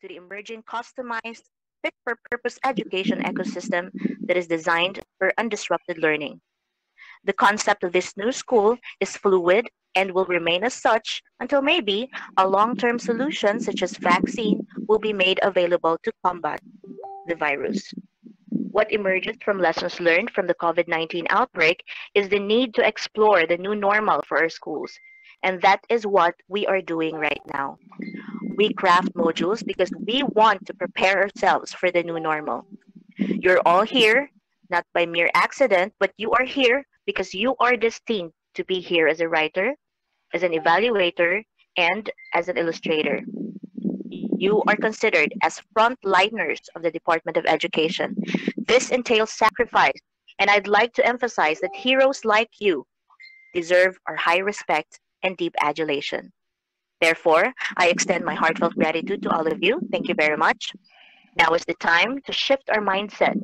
to the emerging customized, fit for purpose education ecosystem that is designed for undisrupted learning. The concept of this new school is fluid and will remain as such until maybe a long term solution, such as vaccine, will be made available to combat the virus. What emerges from lessons learned from the COVID 19 outbreak is the need to explore the new normal for our schools. And that is what we are doing right now. We craft modules because we want to prepare ourselves for the new normal. You're all here, not by mere accident, but you are here because you are destined to be here as a writer, as an evaluator, and as an illustrator. You are considered as frontliners of the Department of Education. This entails sacrifice, and I'd like to emphasize that heroes like you deserve our high respect and deep adulation. Therefore, I extend my heartfelt gratitude to all of you. Thank you very much. Now is the time to shift our mindset.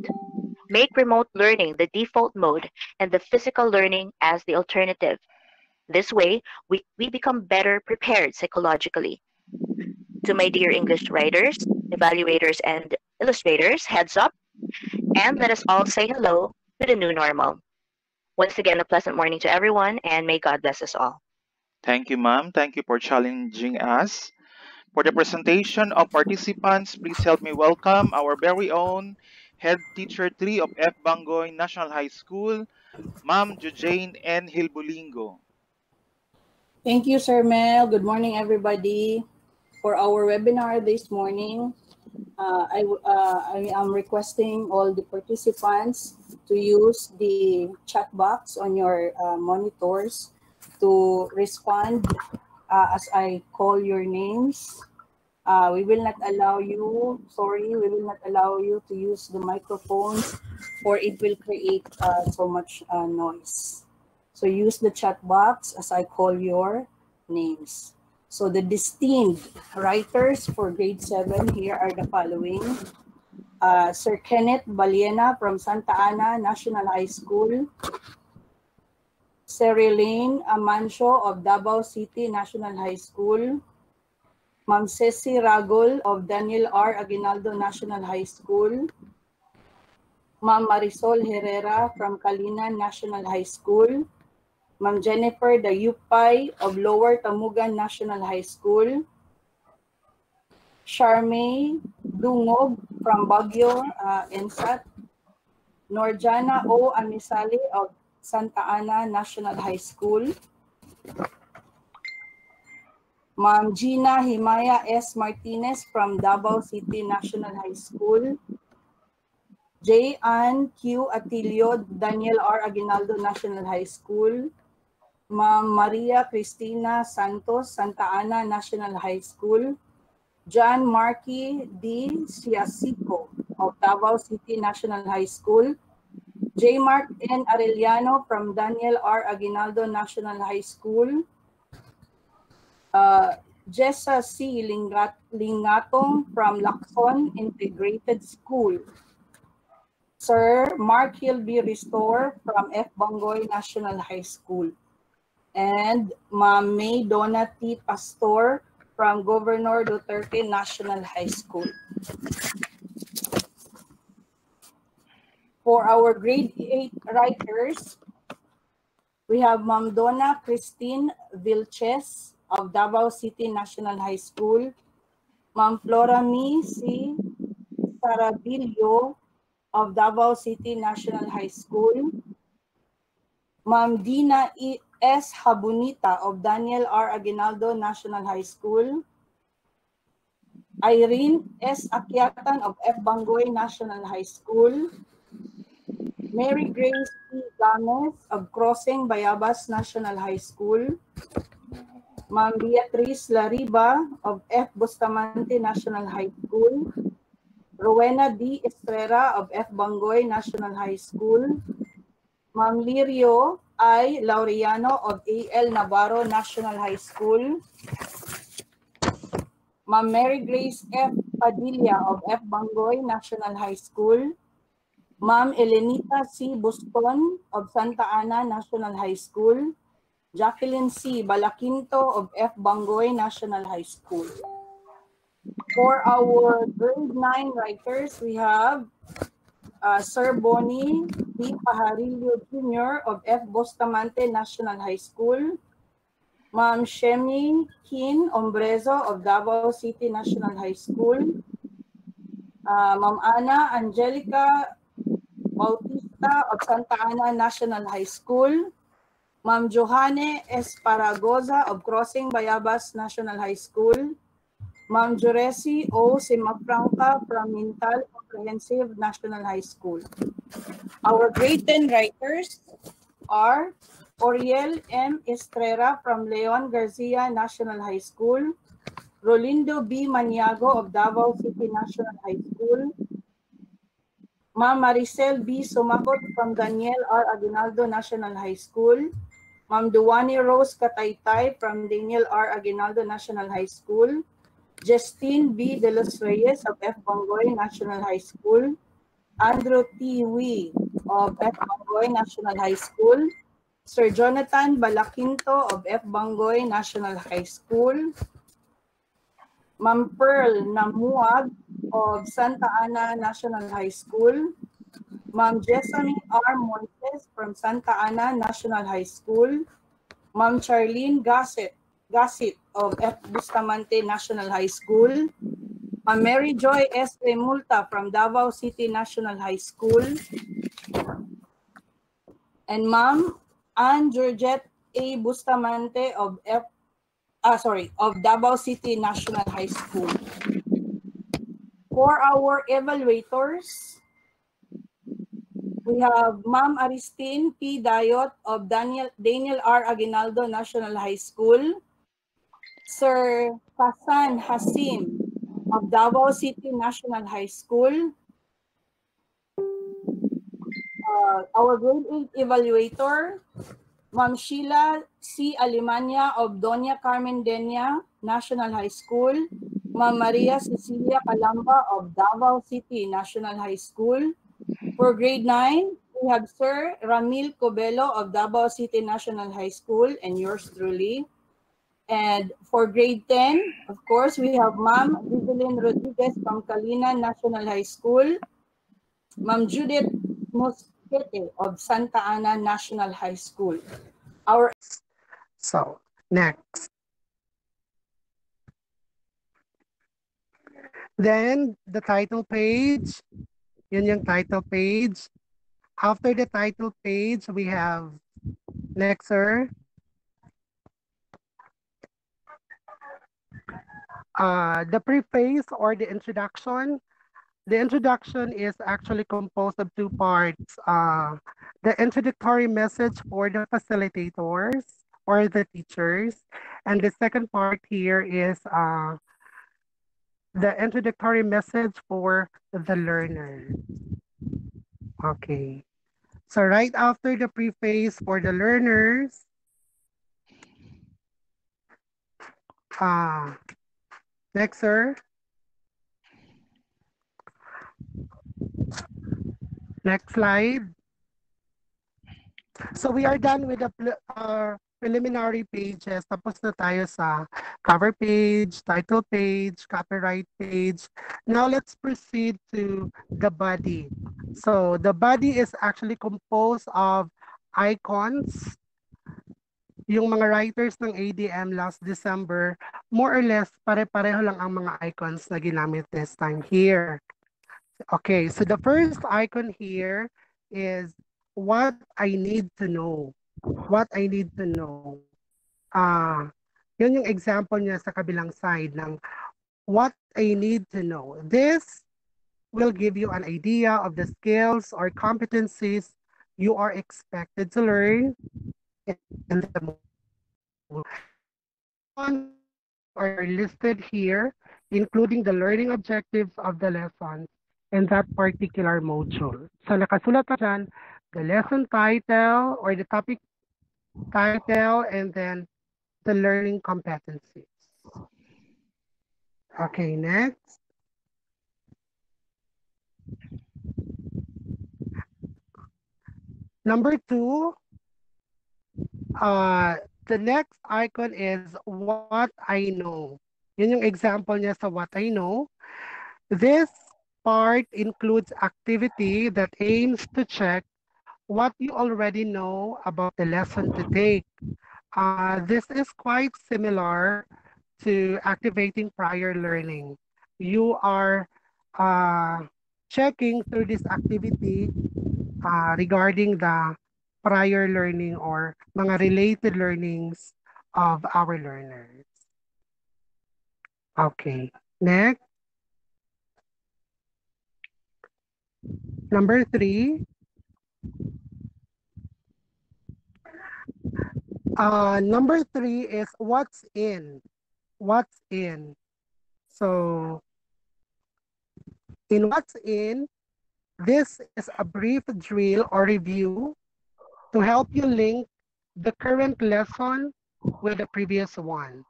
Make remote learning the default mode and the physical learning as the alternative. This way, we, we become better prepared psychologically. To my dear English writers, evaluators, and illustrators, heads up, and let us all say hello to the new normal. Once again, a pleasant morning to everyone, and may God bless us all. Thank you, ma'am. Thank you for challenging us. For the presentation of participants, please help me welcome our very own Head Teacher 3 of F. Bangoy National High School, Ma'am Jojane N. Hilbulingo. Thank you, Sir Mel. Good morning, everybody. For our webinar this morning, uh, I, uh, I am requesting all the participants to use the chat box on your uh, monitors to respond uh, as I call your names. Uh, we will not allow you, sorry, we will not allow you to use the microphones or it will create uh, so much uh, noise. So use the chat box as I call your names. So the destined writers for grade 7 here are the following. Uh, Sir Kenneth Baliena from Santa Ana National High School. Cerilyn Amancio of Davao City National High School, Ma'am Ceci Ragol of Daniel R. Aguinaldo National High School, Ma'am Marisol Herrera from Kalinan National High School, Ma'am Jennifer Dayupay of Lower Tamugan National High School, Charmaine Dungog from Baguio, uh, NSAT, Norjana O. Amisali of Santa Ana National High School. Ma'am Gina Himaya S. Martinez from Davao City National High School. J. Ann Q. Atilio Daniel R. Aguinaldo National High School. Ma'am Maria Cristina Santos Santa Ana National High School. John Marky D. Siasico of Davao City National High School. J. Mark N. Arellano from Daniel R. Aguinaldo National High School. Uh, Jessa C. Lingat Lingatong from Lacson Integrated School. Sir Mark Hilby Restore from F. Bangoy National High School. And Ma'am May Donna T. Pastor from Governor Duterte National High School. For our grade 8 writers, we have Ma'am Donna Christine Vilches of Davao City National High School, Ma'am Flora Mi C. Sarabillo of Davao City National High School, Ma'am Dina E. S. Habunita of Daniel R. Aguinaldo National High School, Irene S. Akyatan of F. Bangoy National High School, Mary Grace P. Gomez of Crossing Bayabas National High School, Ma'am Beatrice Lariba of F. Bustamante National High School, Rowena D. Estrera of F. Bangoy National High School, Ma'am Lirio I. Laureano of A.L. Navarro National High School, Ma'am Mary Grace F. Padilla of F. Bangoy National High School, Ma'am Elenita C. Buston of Santa Ana National High School, Jacqueline C. Balakinto of F. Bangoy National High School. For our grade 9 writers, we have uh, Sir Bonnie B. Pajarillo Jr. of F. Bustamante National High School, Ma'am Shemi Kin Ombrezo of Davao City National High School, uh, Ma'am Ana Angelica Bautista of Santa Ana National High School, Ma'am Johanne Esparagoza of Crossing Bayabas National High School, Ma'am Juresi O. Simafranca from Mintal Comprehensive National High School. Our grade 10 writers are Oriel M. Estrera from Leon Garcia National High School, Rolindo B. Maniago of Davao City National High School, Ma'am Maricel B. Sumakot from Daniel R. Aguinaldo National High School, Ma'am Duwani Rose Kataytay from Daniel R. Aguinaldo National High School, Justine B. De Los Reyes of F. Bongoy National High School, Andrew T. Wee of F. Bongoy National High School, Sir Jonathan Balakinto of F. Bongoy National High School, Ma'am Pearl Namuag of Santa Ana National High School, Ma'am Jessamine R. Montes from Santa Ana National High School, Ma'am Charlene Gasset Gassit of F. Bustamante National High School, Ma'am Mary Joy S. Remulta from Davao City National High School, and Ma'am Anne Georgette A. Bustamante of F. Ah, sorry, of Davao City National High School. For our evaluators, we have Ma'am Aristine P. Dayot of Daniel, Daniel R. Aguinaldo National High School, Sir Hassan Hasim of Davao City National High School. Uh, our grade 8 evaluator, Ma'am Sheila C. Alemania of Doña Carmen Denia National High School, Ma'am Maria Cecilia Calamba of Davao City National High School. For grade 9, we have Sir Ramil Cobelo of Davao City National High School and yours truly. And for grade 10, of course, we have Ma'am Evelyn Rodriguez from Kalinan National High School, Ma'am Judith Mosquete of Santa Ana National High School. Our So, next. Then, the title page. Yun yung title page. After the title page, we have, next, sir. Uh, the preface or the introduction. The introduction is actually composed of two parts. Uh, the introductory message for the facilitators or the teachers. And the second part here is uh, the introductory message for the learner. Okay. So right after the preface for the learners, uh, next, sir. Next slide. So we are done with the uh, preliminary pages. Tapos na tayo sa cover page, title page, copyright page. Now let's proceed to the body. So the body is actually composed of icons. Yung mga writers ng ADM last December, more or less pare-pareho lang ang mga icons na ginamit this time here. Okay, so the first icon here is what I need to know. What I need to know. Ah, uh, yun yung example niya sa kabilang side ng what I need to know. This will give you an idea of the skills or competencies you are expected to learn in the are listed here, including the learning objectives of the lessons in that particular module. So nakasulat na dyan, the lesson title or the topic title and then the learning competencies. Okay, next. Number two, uh, the next icon is what I know. Yun yung example niya sa what I know. This part includes activity that aims to check what you already know about the lesson to take. Uh, this is quite similar to activating prior learning. You are uh, checking through this activity uh, regarding the prior learning or mga related learnings of our learners. Okay, next. Number three. Uh, number three is what's in. What's in. So, in what's in, this is a brief drill or review to help you link the current lesson with the previous one.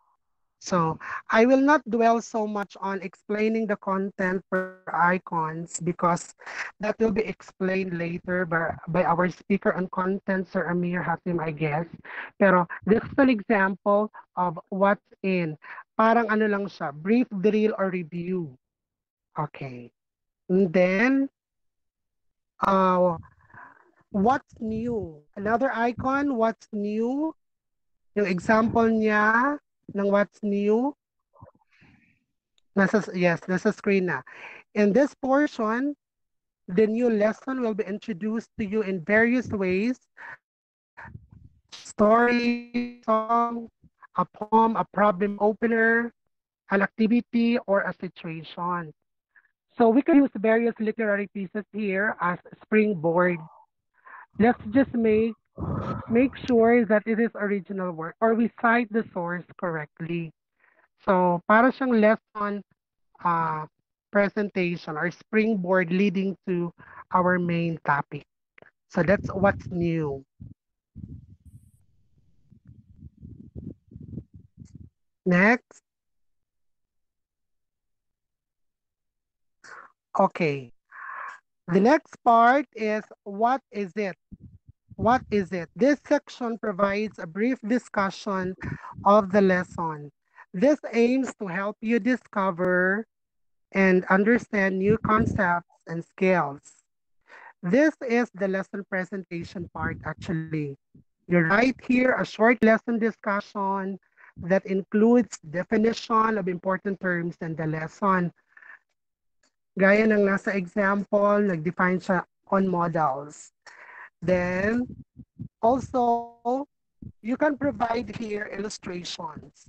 So I will not dwell so much on explaining the content per icons because that will be explained later by, by our speaker on content, Sir Amir Hatim, I guess. Pero this is an example of what's in. Parang ano lang siya, brief drill or review. Okay. And then, uh, what's new? Another icon, what's new? Yung example niya, ng what's new. Nasa, yes, nasa screen na. In this portion, the new lesson will be introduced to you in various ways. Story, song, a poem, a problem opener, an activity, or a situation. So we can use various literary pieces here as springboard. Let's just make make sure that it is original work or we cite the source correctly. So, para siyang lesson uh, presentation or springboard leading to our main topic. So that's what's new. Next. Okay. The next part is what is it? What is it? This section provides a brief discussion of the lesson. This aims to help you discover and understand new concepts and skills. This is the lesson presentation part actually. You write here a short lesson discussion that includes definition of important terms in the lesson. Gaya ng nasa example, nag-define siya on models. Then also you can provide here illustrations.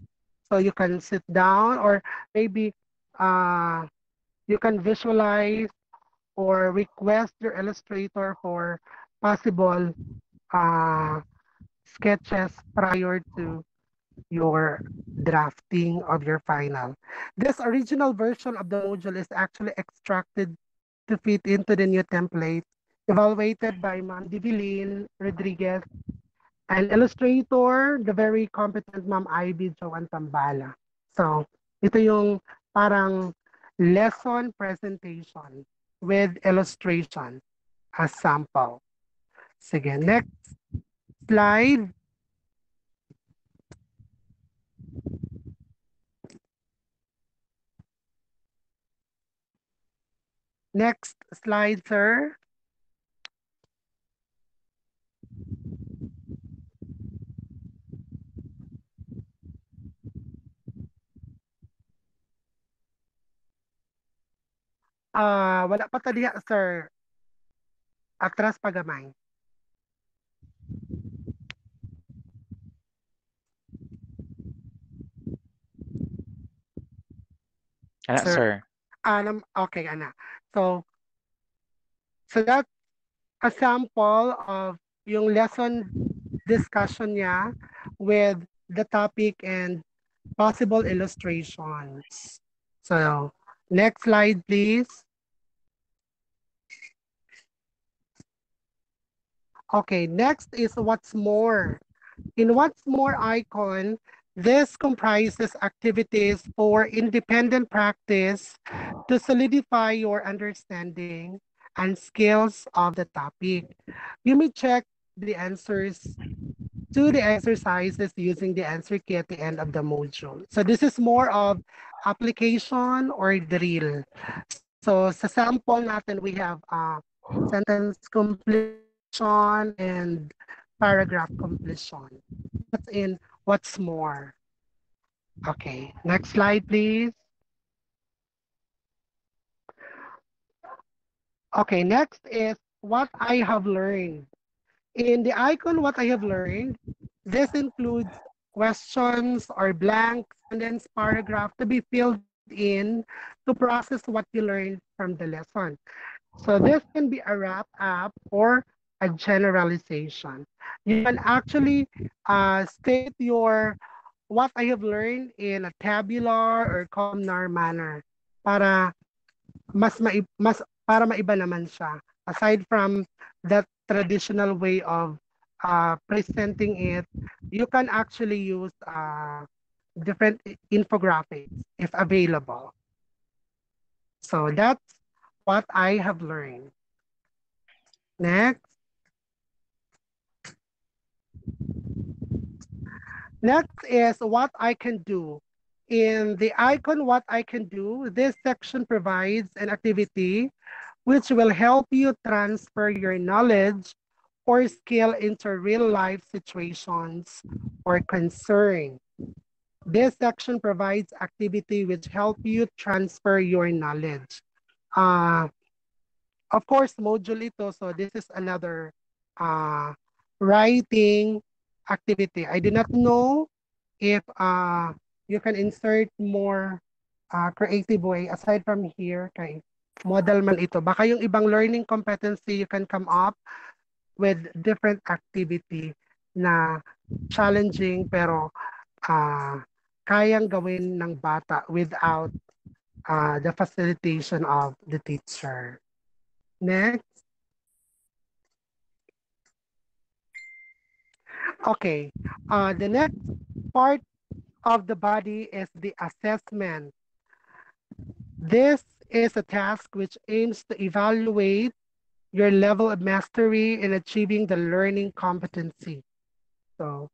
So you can sit down or maybe uh, you can visualize or request your illustrator for possible uh, sketches prior to your drafting of your final. This original version of the module is actually extracted to fit into the new template evaluated by Ma'am Divilin Rodriguez, and illustrator, the very competent Ma'am Ivy Joan Tambala. So, ito yung parang lesson presentation with illustration as sample. Sige, next slide. Next slide, sir. Ah, wala pa tadi sir. Atras pagamay. Ana, Sir. sir. Anam, okay, ana. So, so that's a sample of yung lesson discussion niya with the topic and possible illustrations. So, next slide, please. Okay, next is what's more. In what's more icon, this comprises activities for independent practice to solidify your understanding and skills of the topic. You may check the answers to the exercises using the answer key at the end of the module. So this is more of application or drill. So sa sample natin, we have uh, sentence completion and paragraph completion. That's in what's more. Okay, next slide, please. Okay, next is what I have learned. In the icon, what I have learned, this includes questions or blank sentence paragraph to be filled in to process what you learned from the lesson. So this can be a wrap up or a generalization. You can actually uh, state your what I have learned in a tabular or columnar manner para mas ma mas para maiba naman siya. Aside from that traditional way of uh, presenting it you can actually use uh, different infographics if available. So that's what I have learned. Next Next is what I can do. In the icon, what I can do, this section provides an activity which will help you transfer your knowledge or skill into real life situations or concern. This section provides activity which help you transfer your knowledge. Uh, of course, module ito, so this is another uh, writing activity. I do not know if uh, you can insert more uh, creative way aside from here kay model man ito. Baka yung ibang learning competency you can come up with different activity na challenging pero uh, kayang gawin ng bata without uh, the facilitation of the teacher. Next. Okay, uh, the next part of the body is the assessment. This is a task which aims to evaluate your level of mastery in achieving the learning competency. So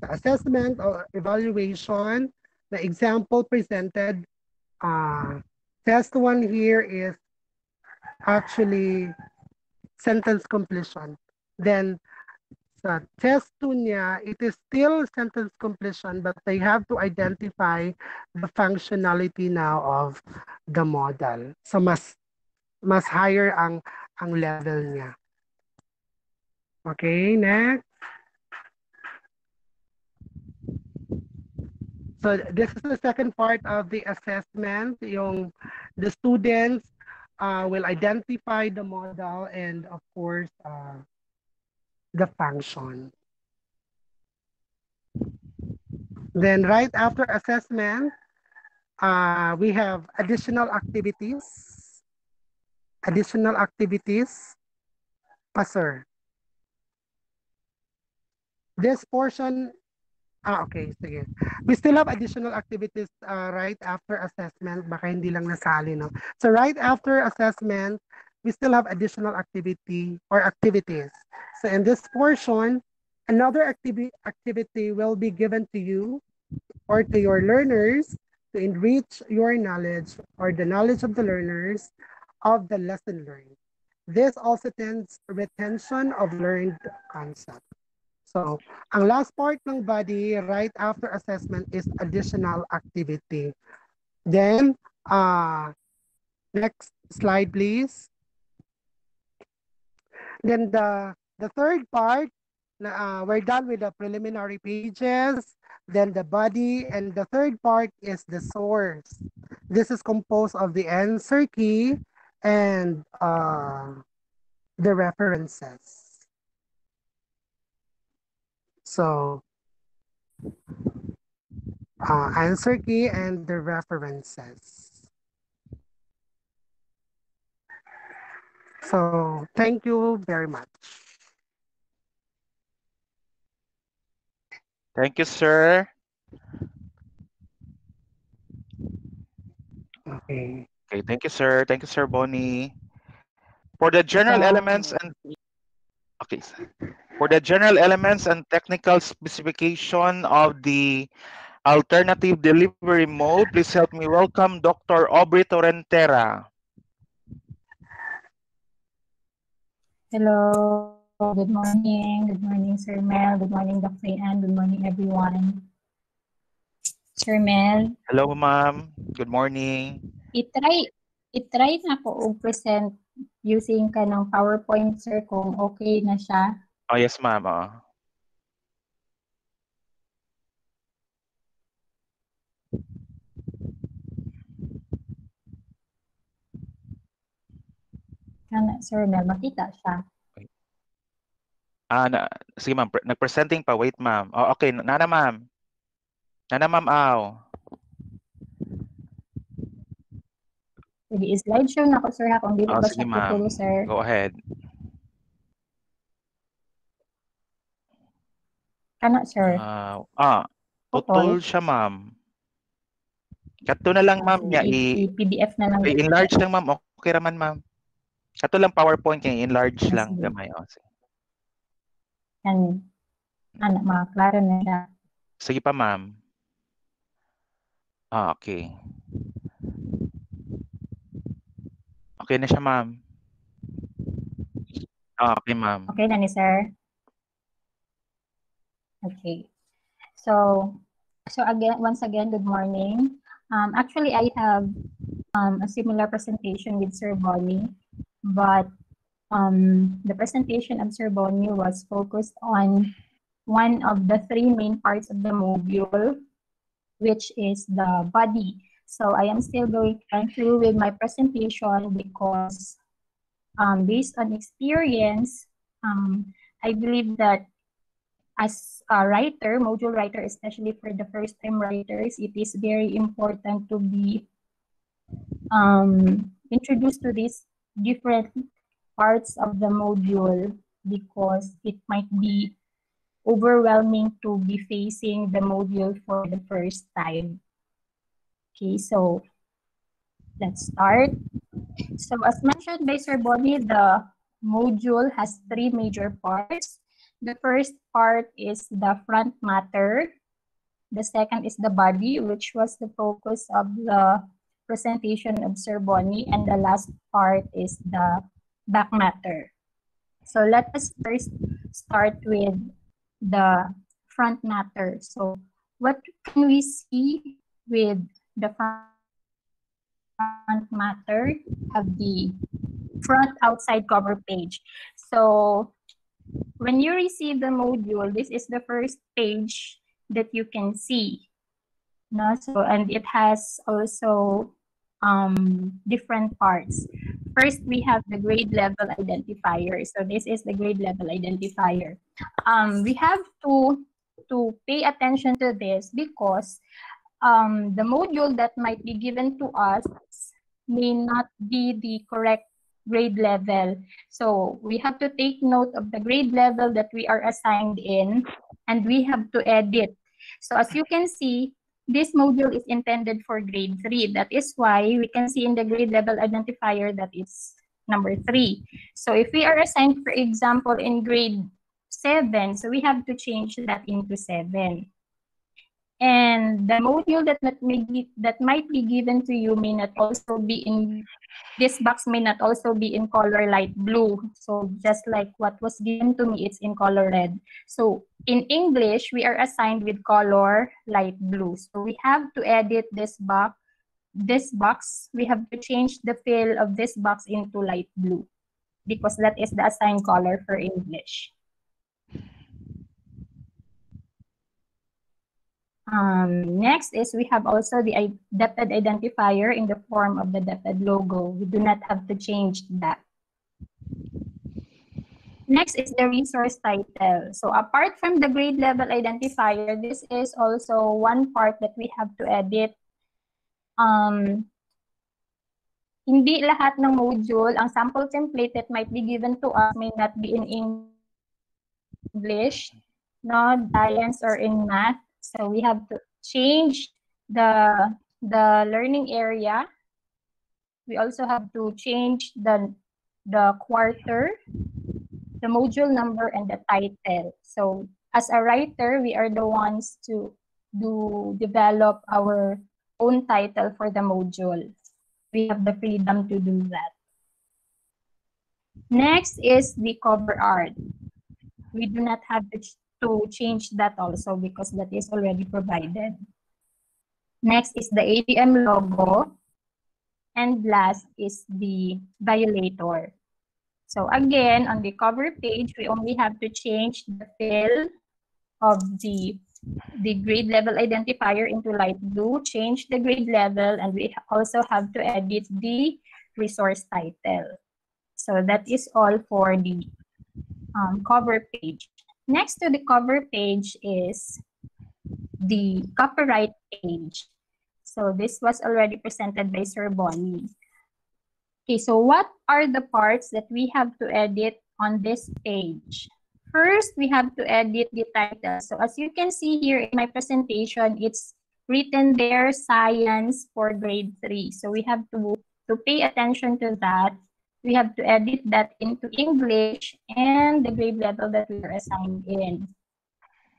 the assessment or evaluation, the example presented, uh, test one here is actually sentence completion. Then sa test 2 niya, it is still sentence completion but they have to identify the functionality now of the model. So mas mas higher ang ang level niya. Okay, next. So this is the second part of the assessment. Yung the students uh, will identify the model and of course uh, the function. Then right after assessment, uh, we have additional activities. Additional activities. Passer. This portion, ah, okay, sige. We still have additional activities uh, right after assessment. Baka hindi lang nasali, no? So right after assessment, we still have additional activity or activities. So in this portion, another activity, activity will be given to you or to your learners to enrich your knowledge or the knowledge of the learners of the lesson learned. This also tends retention of learned concept. So, ang last part ng body right after assessment is additional activity. Then, uh, next slide, please. Then the, the third part, uh, we're done with the preliminary pages, then the body, and the third part is the source. This is composed of the answer key and uh, the references. So, uh, answer key and the references. So thank you very much. Thank you, sir. Okay. Okay, thank you, sir. Thank you, sir Bonnie. For the general elements and okay, for the general elements and technical specification of the alternative delivery mode, please help me welcome Dr. Aubrey Torrentera. Hello. Good morning. Good morning, Sir Mel. Good morning, Dr. Ann. Good morning, everyone. Sir Mel, Hello, ma'am. Good morning. itry, itry na ko og present using ka ng PowerPoint, sir, kung okay na siya. Oh, yes, ma'am. Oh. Kana, Sir Mel, makita siya. Ah, na, sige, ma'am. Pre- Nag-presenting pa. Wait, ma'am. Oh, okay. Nana, ma'am. Nana, ma'am, aw. Sige, slideshow na ko, sir, ha, kung dili Oh, ba sige, siya ma'am. tutulo, sir. Go ahead. Kana, sir. Ah, ah, Putol. siya, ma'am. Kato na lang, ma'am, niya. I, I-PDF na lang. i-enlarge lang, ma'am. Okay raman, ma'am. Kato lang PowerPoint niya. I-enlarge Ah, lang. Gamay. Oh, sige. Yan. Ana, makaklaro na siya. Sige pa, ma'am. Ah, okay. Okay na siya, ma'am. Ah, okay, ma'am. Okay na ni sir? Okay. So, so again, once again, good morning. Um, actually, I have um, a similar presentation with Sir Bonnie, but um, the presentation of Sir Bonnie was focused on one of the three main parts of the module, which is the body. So I am still going through with my presentation because um, based on experience, um, I believe that as a writer, module writer, especially for the first time writers, it is very important to be um, introduced to these different parts of the module because it might be overwhelming to be facing the module for the first time. Okay, so let's start. So as mentioned by Sir Bonnie, the module has three major parts. The first part is the front matter. The second is the body, which was the focus of the presentation of Sir Bonnie. And the last part is the back matter. So let us first start with the front matter. So what can we see with the front matter? of the front outside cover page. So when you receive the module, this is the first page that you can see. No? So, and it has also um, different parts. First, we have the grade level identifier. So this is the grade level identifier. Um, we have to, to pay attention to this because um, the module that might be given to us may not be the correct grade level. So we have to take note of the grade level that we are assigned in and we have to edit. So as you can see, this module is intended for grade 3. That is why we can see in the grade level identifier that it's number 3. So if we are assigned, for example, in grade 7, so we have to change that into 7. And the module that, may be, that might be given to you may not also be in, this box may not also be in color light blue. So just like what was given to me, it's in color red. So in English, we are assigned with color light blue. So we have to edit this box. This box, we have to change the fill of this box into light blue because that is the assigned color for English. Um, next is we have also the DepEd identifier in the form of the DepEd logo. We do not have to change that. Next is the resource title. So apart from the grade level identifier, this is also one part that we have to edit. Um, hindi lahat ng module, ang sample template that might be given to us may not be in English, no, science or in math. So we have to change the, the learning area. We also have to change the, the quarter, the module number, and the title. So as a writer, we are the ones to do develop our own title for the module. We have the freedom to do that. Next is the cover art. We do not have to, to change that also because that is already provided. Next is the ADM logo. And last is the violator. So again, on the cover page, we only have to change the fill of the, the grade level identifier into light blue, change the grade level, and we also have to edit the resource title. So that is all for the um, cover page. Next to the cover page is the copyright page. So this was already presented by Sir Bonnie. Okay, so what are the parts that we have to edit on this page? First, we have to edit the title. So as you can see here in my presentation, it's written there, science for grade 3. So we have to, to pay attention to that. We have to edit that into English and the grade level that we are assigned in.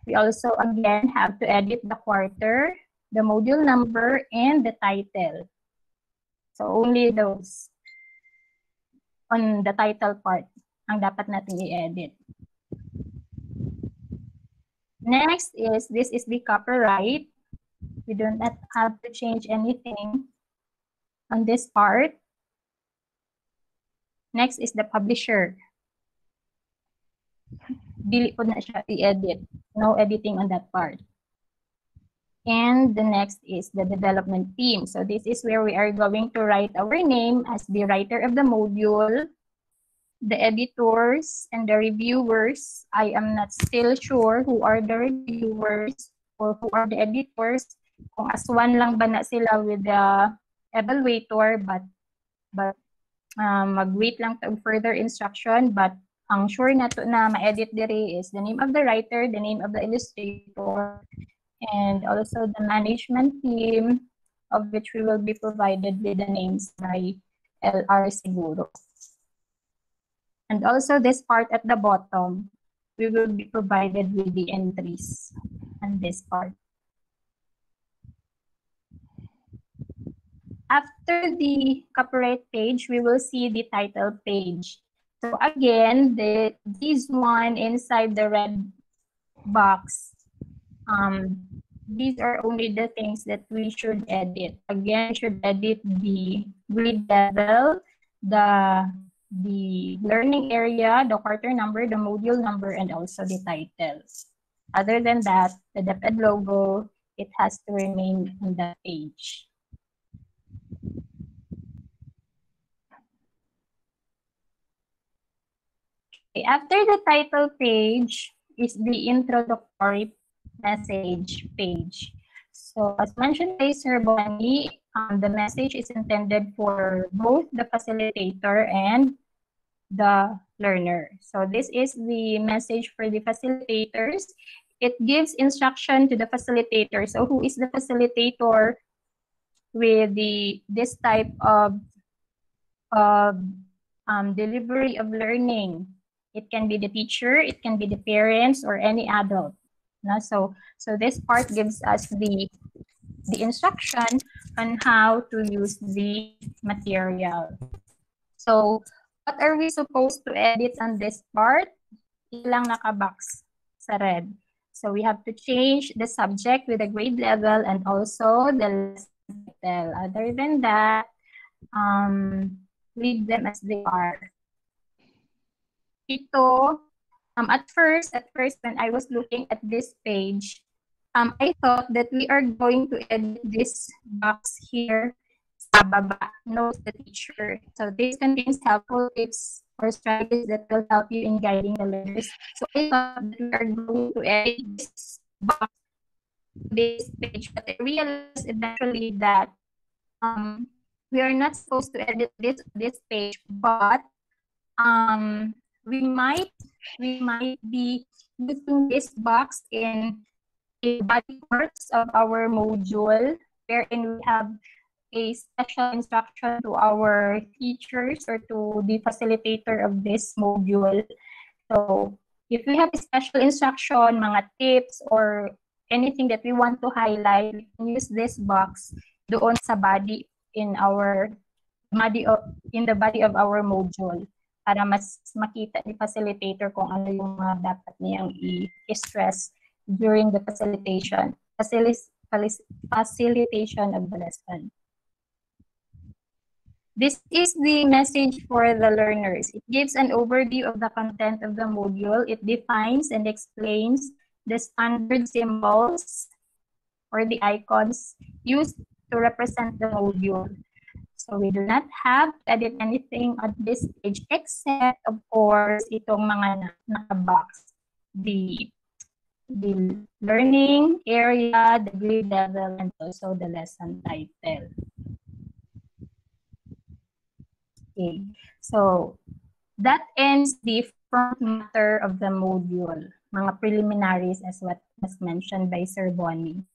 We also, again, have to edit the quarter, the module number, and the title. So only those on the title part ang dapat natin i-edit. Next is, this is the copyright. We do not have to change anything on this part. Next is the publisher. Dili po na siya i-edit. No editing on that part. And the next is the development team. So this is where we are going to write our name as the writer of the module, the editors, and the reviewers. I am not still sure who are the reviewers or who are the editors. Kung aswan lang ba na sila with the evaluator, but but um, mag-wait lang to further instruction. But ang sure na to na ma-edit dire is the name of the writer, the name of the illustrator, and also the management team of which we will be provided with the names by LR Seguro. And also this part at the bottom, we will be provided with the entries on this part. After the copyright page, we will see the title page. So again, the, this one inside the red box um, these are only the things that we should edit. Again, should edit the grade level, the the learning area, the quarter number, the module number, and also the titles. Other than that, the DepEd logo, it has to remain on the page. Okay, after the title page is the introductory message page. So as mentioned by Sir Bonnie, um, the message is intended for both the facilitator and the learner. So this is the message for the facilitators. It gives instruction to the facilitator. So who is the facilitator with the this type of, of um, delivery of learning? It can be the teacher, it can be the parents, or any adult. No? So, so this part gives us the, the instruction on how to use the material. So, what are we supposed to edit on this part? Ilang nakabox sa red. So we have to change the subject with a grade level and also the title. Other than that, um, leave them as they are. Ito, um, at first, at first, when I was looking at this page, um, I thought that we are going to edit this box here sa baba, notes the teacher. So this contains helpful tips or strategies that will help you in guiding the learners. So I thought that we are going to edit this box, this page, but I realized eventually that um, we are not supposed to edit this this page, but um, we might we might be using this box in a body parts of our module wherein we have a special instruction to our teachers or to the facilitator of this module. So if we have a special instruction, mga tips, or anything that we want to highlight, we can use this box doon sa body in our body of, in the body of our module para mas makita ni facilitator kung ano yung mga dapat niyang i-stress during the facilitation, facilitation of the lesson. This is the message for the learners. It gives an overview of the content of the module. It defines and explains the standard symbols or the icons used to represent the module. So we do not have to edit anything on this page except, of course, itong mga naka-box. The, the learning area, the grade level, and also the lesson title. Okay, so that ends the front matter of the module, mga preliminaries as what was mentioned by Sir Bonnie.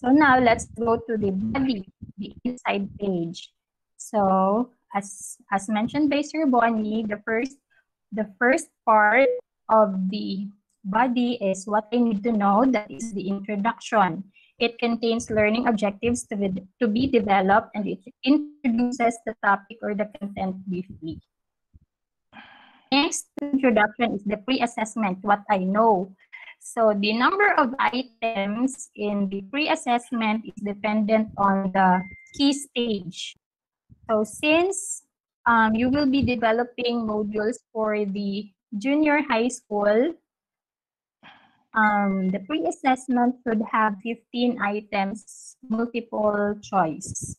So now let's go to the body, the inside page. So as as mentioned by Sir Bonnie, the first the first part of the body is what I need to know, that is the introduction. It contains learning objectives to be, to be developed and it introduces the topic or the content briefly. Next introduction is the pre-assessment, what I know. So the number of items in the pre-assessment is dependent on the key stage. So since um, you will be developing modules for the junior high school, um, the pre-assessment should have 15 items, multiple choice.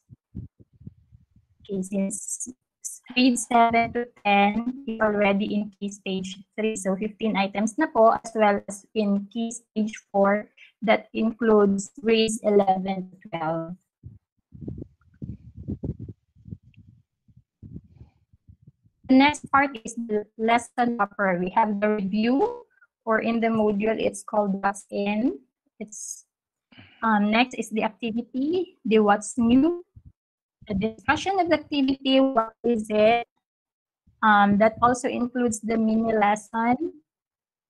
Okay, since grade 7 to 10 is already in key stage 3. So 15 items na po as well as in key stage 4 that includes grades 11 to 12. The next part is the lesson proper. We have the review, or in the module, it's called What's In. It's um, Next is the activity, the What's New, the discussion of the activity, what is it? Um, that also includes the mini lesson,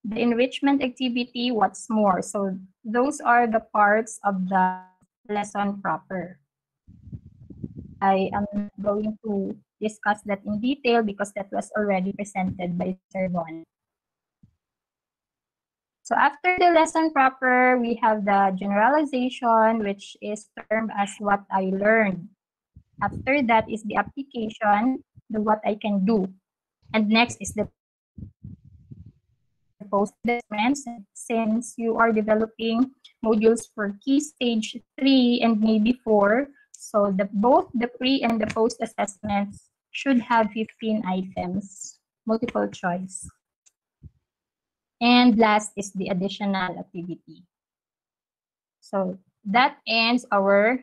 the enrichment activity, what's more. So those are the parts of the lesson proper. I am going to discuss that in detail because that was already presented by Sir Bon. So after the lesson proper, we have the generalization, which is termed as what I learned. After that is the application, the what I can do. And next is the post assessments. Since you are developing modules for key stage three and maybe four, so the both the pre and the post assessments should have 15 items, multiple choice. And last is the additional activity. So that ends our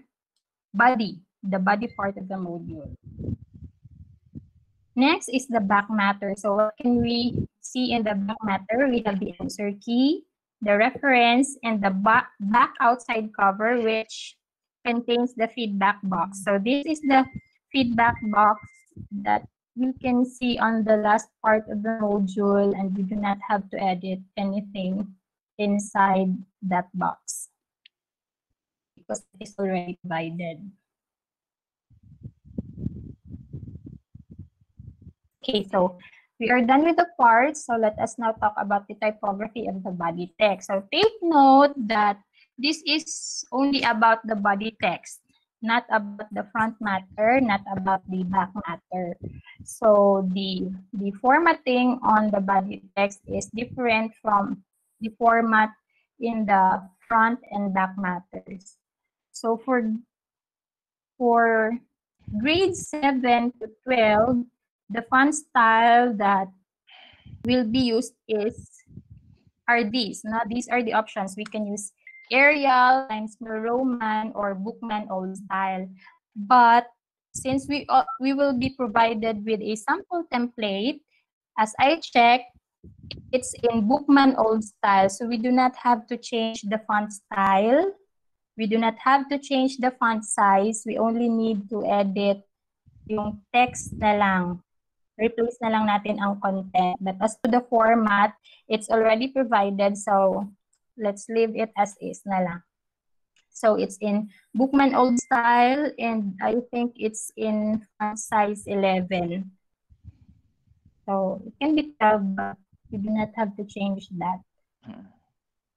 body, the body part of the module. Next is the back matter. So what can we see in the back matter? We have the answer key, the reference, and the back, outside cover, which contains the feedback box. So this is the feedback box that you can see on the last part of the module and you do not have to edit anything inside that box because it's already provided. Okay, so we are done with the parts. So let us now talk about the typography of the body text. So take note that this is only about the body text not about the front matter, not about the back matter. So the, the formatting on the body text is different from the format in the front and back matters. So for, for grade 7 to 12, the font style that will be used is are these. Now, these are the options. We can use Arial, Times New Roman, or Bookman old style. But since we, uh, we will be provided with a sample template, as I check, it's in Bookman old style. So we do not have to change the font style. We do not have to change the font size. We only need to edit yung text na lang. Replace na lang natin ang content. But as to the format, it's already provided. So let's leave it as is na lang. So it's in Bookman Old Style and I think it's in size 11. So it can be 12, but you do not have to change that.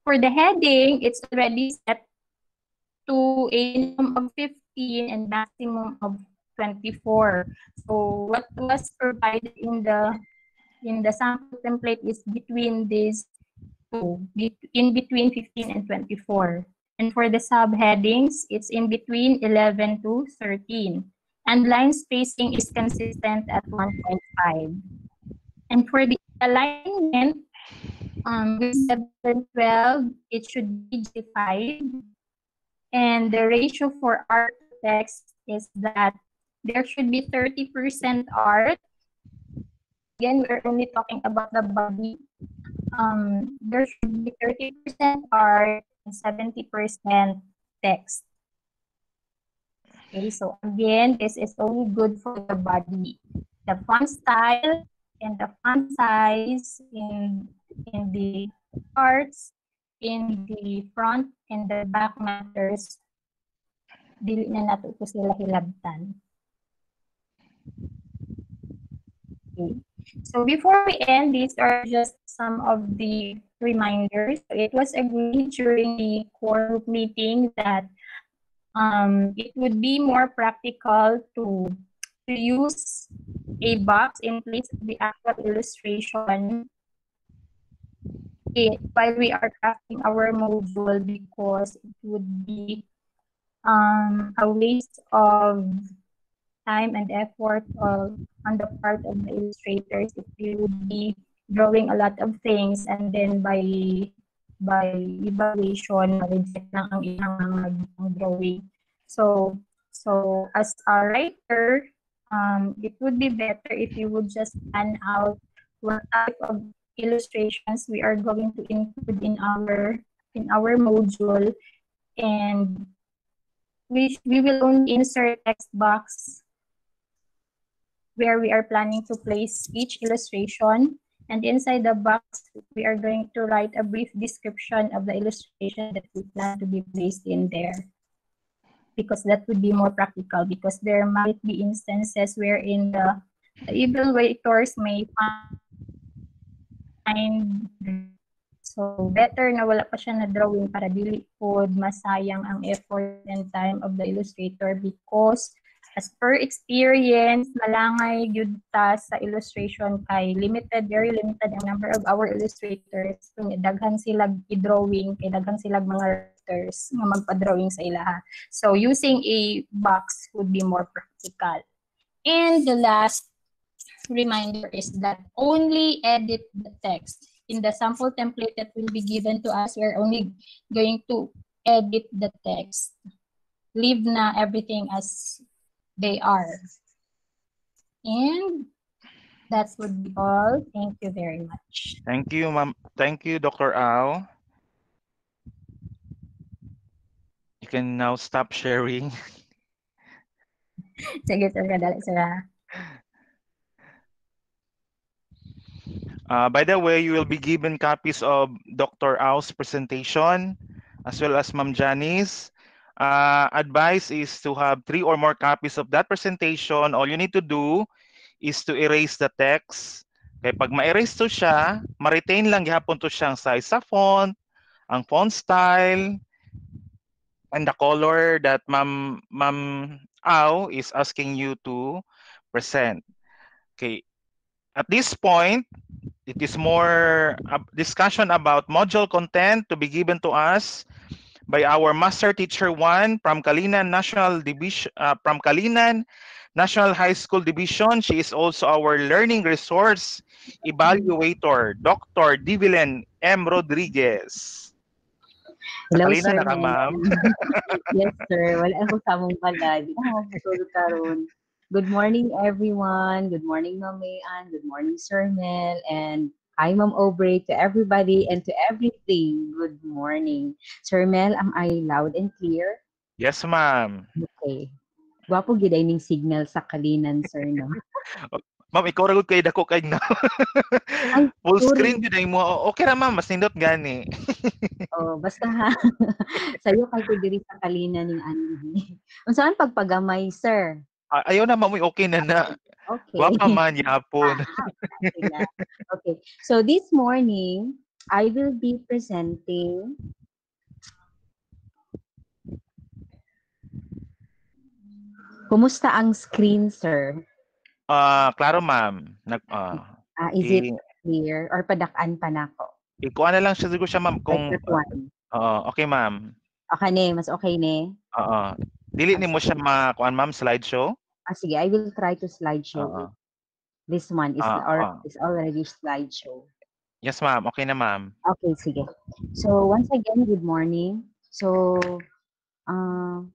For the heading, it's already set to a minimum of 15 and maximum of 24. So what was provided in the in the sample template is between these two, in between 15 and 24. And for the subheadings, it's in between 11 to 13. And line spacing is consistent at 1.5. And for the alignment, um, with 712, it should be G5. And the ratio for art text is that there should be 30% art. Again, we're only talking about the body. Um, there should be 30% art and 70% text. Okay, so again, this is only good for the body. The font style and the font size in, in the parts, in the front and the back matters, dili na nato po sila hilabtan. Okay. So before we end, these are just some of the reminders. It was agreed during the core group meeting that um, it would be more practical to, to use a box in place of the actual illustration it, while we are crafting our module because it would be um, a waste of time and effort uh, on the part of the illustrators if you would be drawing a lot of things and then by by evaluation reject lang ang ilang drawing. So so as a writer um, it would be better if you would just plan out what type of illustrations we are going to include in our in our module. And we, we will only insert text box where we are planning to place each illustration. And inside the box, we are going to write a brief description of the illustration that we plan to be placed in there. Because that would be more practical because there might be instances wherein the, the evaluators may find So, better na wala pa siya na drawing para dili po masayang ang effort and time of the illustrator because as per experience, malangay gyud ta sa illustration kay limited, very limited ang number of our illustrators. Kung daghan sila i-drawing, kay daghan sila mga writers nga magpa-drawing sa ilaha. So using a box would be more practical. And the last reminder is that only edit the text. In the sample template that will be given to us, we're only going to edit the text. Leave na everything as they are. And that would be all. Thank you very much. Thank you, ma'am. Thank you, Dr. Ao. You can now stop sharing. Sige, sir. Kadali, sir. Uh, by the way, you will be given copies of Dr. Ao's presentation as well as Ma'am Janice uh, advice is to have three or more copies of that presentation. All you need to do is to erase the text. Kaya pag ma-erase to siya, ma-retain lang gihapon to siyang size sa font, ang font style, and the color that Ma'am Ma'am Au is asking you to present. Okay. At this point, it is more discussion about module content to be given to us by our master teacher one from Kalinan National Division uh, from Kalinan National High School Division. She is also our learning resource evaluator, Dr. Divilen M. Rodriguez. Hello, Kalinan sir. na ka, ma'am. yes, sir. Wala ako tamong pala. Di ko matulog karon. Good morning, everyone. Good morning, Ma'am Mayan. Good morning, Sir Mel. And Hi, Ma'am Aubrey, to everybody and to everything. Good morning. Sir Mel, am I loud and clear? Yes, ma'am. Okay. Gwapo gid ay ning signal sa kalinan, sir, no? Ma'am, ikaw ra gud kay dako kay na. Ay, Full sorry. screen ay mo. Okay ra ma'am, mas nindot gani. Oh, basta ha. Sayo kay ko diri sa kalina ning ani. Unsaan pagpagamay, sir? Ayaw na ma'am, okay na na. Okay. Gwapa man yapon. okay, na. okay. So this morning, I will be presenting Kumusta ang screen, sir? Ah, klaro ma'am. Nag ah, Ah, is it clear or padakan pa nako? ikuha na lang siya siguro siya ma'am kung. Oo, okay ma'am. Okay ne, mas okay ne. Oo. Dili ni mo siya makuan ma'am slideshow? Ah, sige, I will try to slideshow. Oo. it. This one is Ah, or ah. is already slideshow. Yes ma'am, okay na ma'am. Okay, sige. So once again, good morning. So uh,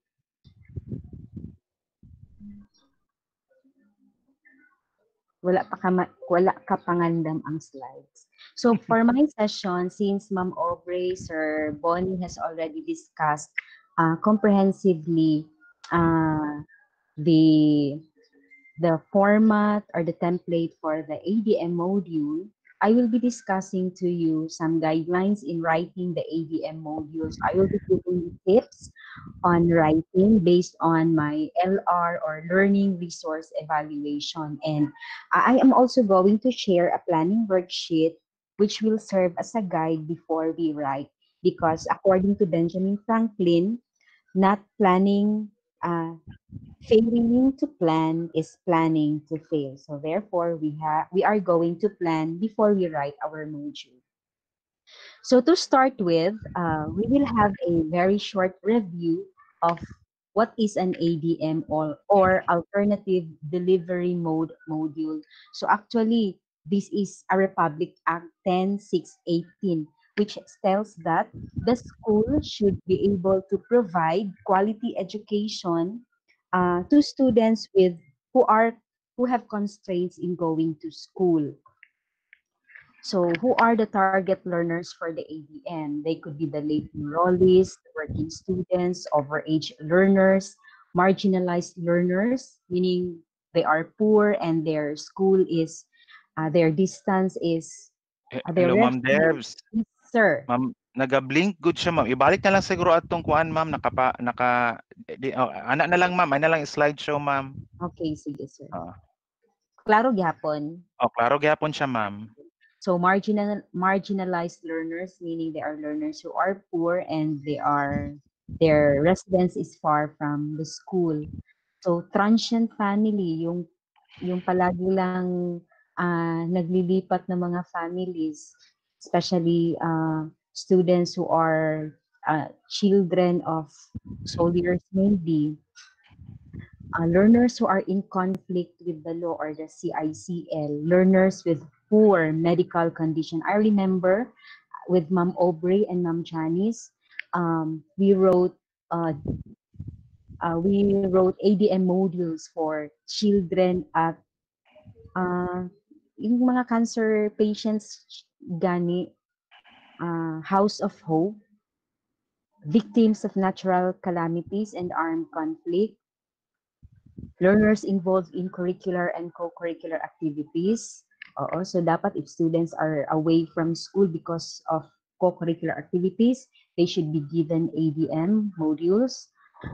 wala pa ka ma- wala ka pangandam ang slides. So for my session, since Ma'am Aubrey, Sir Bonnie has already discussed uh, comprehensively uh, the the format or the template for the ADM module, I will be discussing to you some guidelines in writing the ADM modules. I will be giving you tips on writing based on my LR or learning resource evaluation. And I am also going to share a planning worksheet which will serve as a guide before we write. Because according to Benjamin Franklin, not planning, uh, failing to plan is planning to fail. So therefore, we have we are going to plan before we write our module. So to start with, uh, we will have a very short review of what is an ADM or, or alternative delivery mode module. So actually, this is a Republic Act 10618, which tells that the school should be able to provide quality education uh, to students with who are who have constraints in going to school. So who are the target learners for the ADM? They could be the late enrollees, working students, overage learners, marginalized learners, meaning they are poor and their school is, uh, their distance is, Eh, uh, their Hello ma'am Devs. is- Sir, Ma'am, naga-blink good siya ma'am. Ibalik na lang siguro atong kuan ma'am nakapa naka di, oh, ana na lang ma'am, ana lang slideshow ma'am. okay, sige sir. Ah. Klaro gyapon. Oh, klaro gyapon siya ma'am. So marginal marginalized learners, meaning they are learners who are poor and they are their residence is far from the school. So transient family, yung yung palagi lang ah, naglilipat ng mga families, especially uh, students who are uh, children of soldiers maybe, uh, learners who are in conflict with the law or the CICL, learners with poor medical condition. I remember with Mom Aubrey and Mom Janice, um, we wrote uh, uh, we wrote ADM modules for children at uh, yung mga cancer patients gani uh, House of Hope, victims of natural calamities and armed conflict, learners involved in curricular and co-curricular activities. Oo, so dapat if students are away from school because of co-curricular activities, they should be given ADM modules.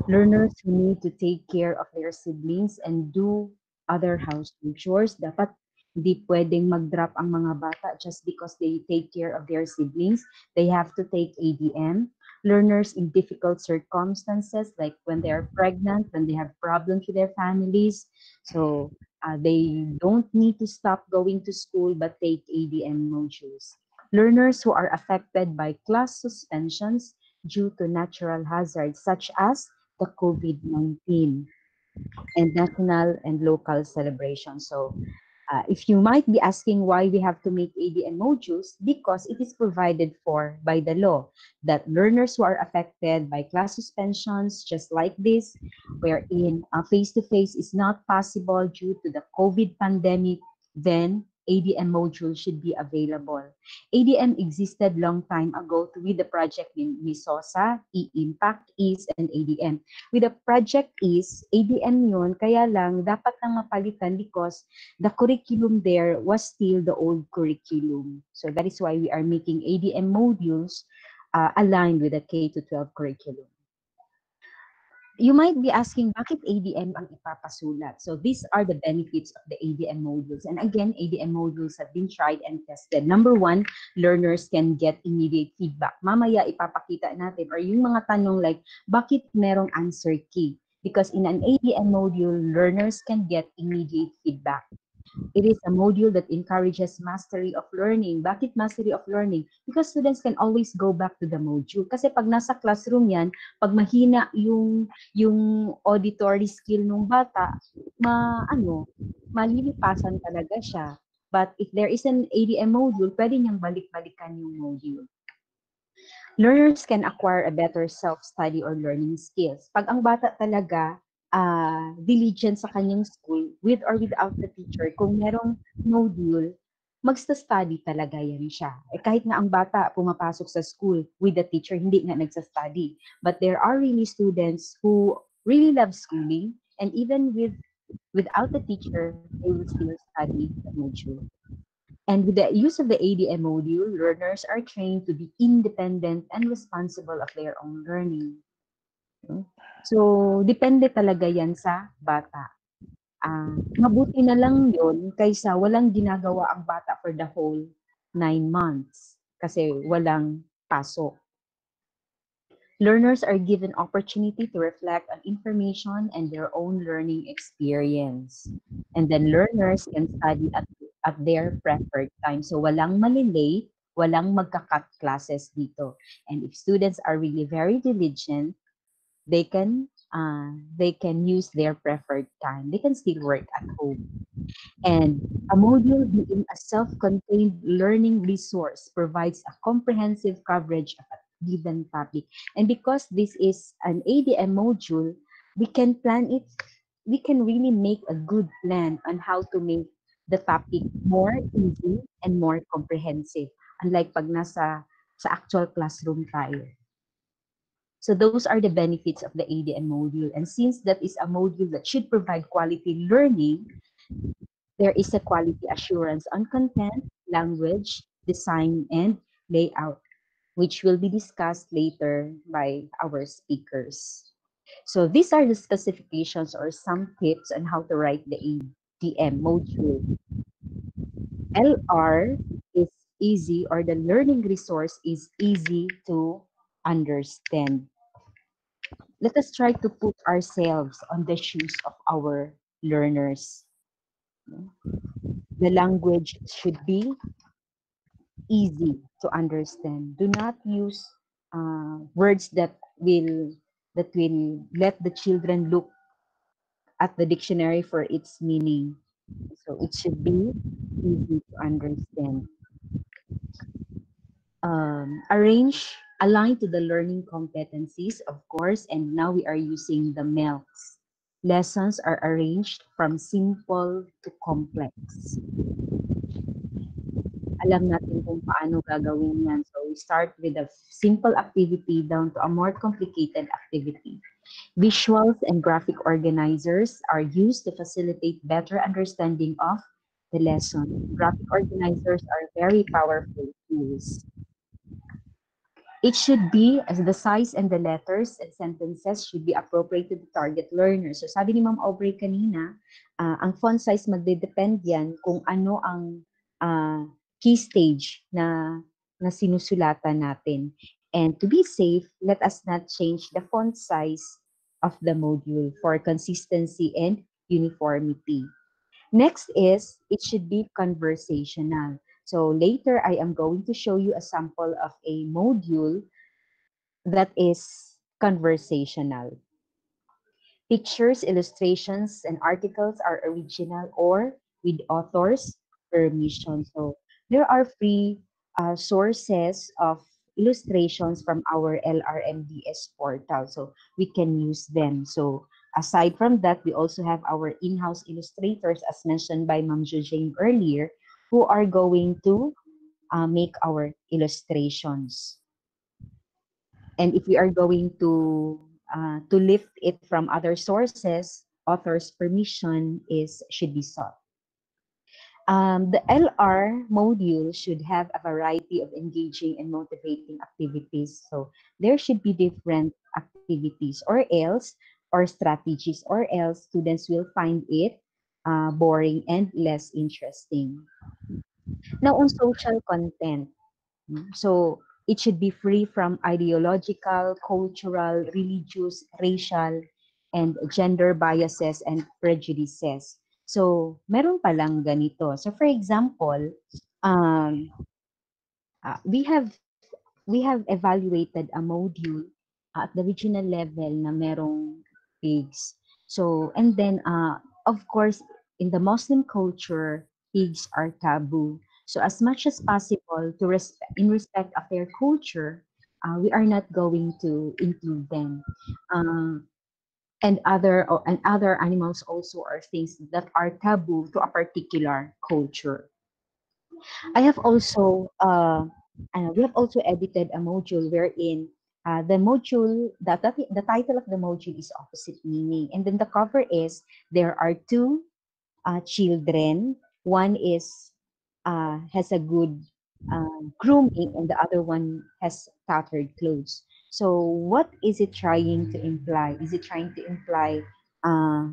Learners who need to take care of their siblings and do other household chores, dapat hindi pwedeng mag-drop ang mga bata just because they take care of their siblings. They have to take ADM. Learners in difficult circumstances, like when they are pregnant, when they have problems with their families. So uh, they don't need to stop going to school but take ADM modules. Learners who are affected by class suspensions due to natural hazards such as the COVID-19 and national and local celebrations. So uh, if you might be asking why we have to make ADM modules, because it is provided for by the law. That learners who are affected by class suspensions, just like this, wherein face-to-face is not possible due to the COVID pandemic, then ADM module should be available. ADM existed long time ago with the project in MISOSA, E-Impact, EASE, and ADM. With the project EASE, ADM yun, kaya lang dapat lang mapalitan because the curriculum there was still the old curriculum. So that is why we are making ADM modules uh, aligned with the K-12 curriculum you might be asking, bakit ADM ang ipapasulat? So these are the benefits of the ADM modules. And again, ADM modules have been tried and tested. Number one, learners can get immediate feedback. Mamaya ipapakita natin or yung mga tanong like, bakit merong answer key? Because in an ADM module, learners can get immediate feedback. It is a module that encourages mastery of learning. Bakit mastery of learning? Because students can always go back to the module. Kasi pag nasa classroom yan, pag mahina yung, yung auditory skill ng bata, ma, ano, malilipasan talaga siya. But if there is an ADM module, pwede niyang balik-balikan yung module. Learners can acquire a better self-study or learning skills. Pag ang bata talaga uh, diligent sa kanyang school, with or without the teacher, kung merong module, magsta-study talaga yan siya. Eh, kahit nga ang bata pumapasok sa school with the teacher, hindi nga nagsa-study. But there are really students who really love schooling, and even with without the teacher, they will still study the module. And with the use of the ADM module, learners are trained to be independent and responsible of their own learning. So, depende talaga yan sa bata. Uh, mabuti na lang yon kaysa walang ginagawa ang bata for the whole nine months kasi walang pasok. Learners are given opportunity to reflect on information and their own learning experience. And then learners can study at, at their preferred time. So walang malilate, walang magka-cut classes dito. And if students are really very diligent, they can uh, they can use their preferred time. They can still work at home. And a module being a self-contained learning resource provides a comprehensive coverage of a given topic. And because this is an ADM module, we can plan it, we can really make a good plan on how to make the topic more easy and more comprehensive. Unlike pag nasa sa actual classroom tayo. So those are the benefits of the ADM module. And since that is a module that should provide quality learning, there is a quality assurance on content, language, design, and layout, which will be discussed later by our speakers. So these are the specifications or some tips on how to write the ADM module. LR is easy or the learning resource is easy to understand let us try to put ourselves on the shoes of our learners. The language should be easy to understand. Do not use uh, words that will that will let the children look at the dictionary for its meaning. So it should be easy to understand. Um, arrange aligned to the learning competencies, of course, and now we are using the MELCs. Lessons are arranged from simple to complex. Alam natin kung paano gagawin yan. So we start with a simple activity down to a more complicated activity. Visuals and graphic organizers are used to facilitate better understanding of the lesson. Graphic organizers are very powerful tools. It should be, as the size and the letters and sentences should be appropriate to the target learner. So sabi ni Ma'am Aubrey kanina, uh, ang font size magde-depend yan kung ano ang uh, key stage na, na sinusulatan natin. And to be safe, let us not change the font size of the module for consistency and uniformity. Next is, it should be conversational. So later, I am going to show you a sample of a module that is conversational. Pictures, illustrations, and articles are original or with author's permission. So there are free uh, sources of illustrations from our LRMDS portal. So we can use them. So aside from that, we also have our in-house illustrators as mentioned by Ma'am Jane earlier who are going to uh, make our illustrations. And if we are going to uh, to lift it from other sources, author's permission is should be sought. Um, the LR module should have a variety of engaging and motivating activities. So there should be different activities or else, or strategies, or else students will find it uh, boring and less interesting. Now on social content, so it should be free from ideological, cultural, religious, racial, and gender biases and prejudices. So, meron palang ganito. So, for example, um, uh, we have we have evaluated a module at the regional level na merong pigs. So, and then, uh, of course, in the Muslim culture, pigs are taboo. So, as much as possible, to respect, in respect of their culture, uh, we are not going to include them. Uh, and other and other animals also are things that are taboo to a particular culture. I have also uh, we have also edited a module wherein uh, the module the, the the title of the module is opposite meaning and then the cover is there are two uh, children one is uh, has a good uh, grooming and the other one has tattered clothes so what is it trying to imply? Is it trying to imply uh,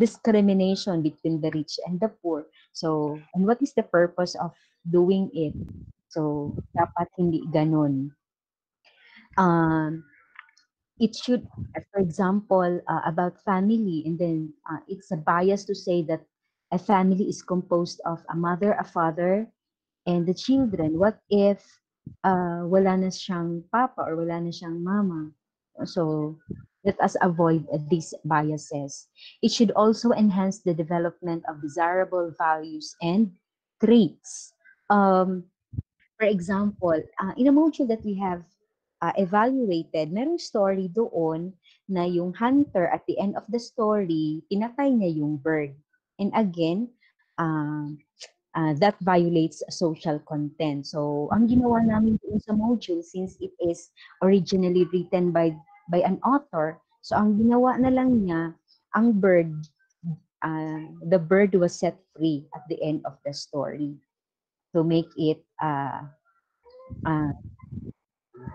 discrimination between the rich and the poor? So, and what is the purpose of doing it? So, dapat hindi ganon. Um, it should, for example, uh, about family, and then uh, it's a bias to say that a family is composed of a mother, a father, and the children. What if uh, wala na siyang papa or wala na siyang mama. So let us avoid these biases. It should also enhance the development of desirable values and traits. Um, for example, uh, in a module that we have uh, evaluated, merong story doon na yung hunter at the end of the story, pinatay niya yung bird. And again, uh, uh, that violates social content. So, ang ginawa namin doon sa module, since it is originally written by by an author, so ang ginawa na lang niya, ang bird, uh, the bird was set free at the end of the story to make it uh, uh,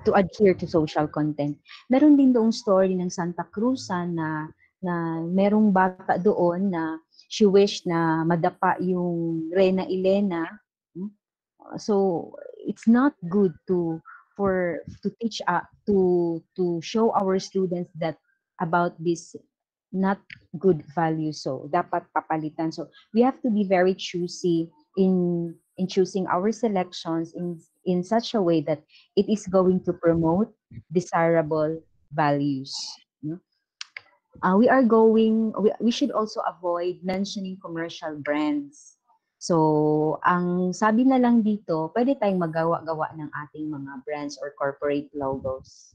to adhere to social content. Meron din doong story ng Santa Cruzan na na merong bata doon na she wished na madapa yung Rena Elena. Hmm? So it's not good to for to teach uh, to to show our students that about this not good value so dapat papalitan so we have to be very choosy in in choosing our selections in in such a way that it is going to promote desirable values uh, we are going, we, we should also avoid mentioning commercial brands. So, ang sabi na lang dito, pwede tayong magawa-gawa ng ating mga brands or corporate logos.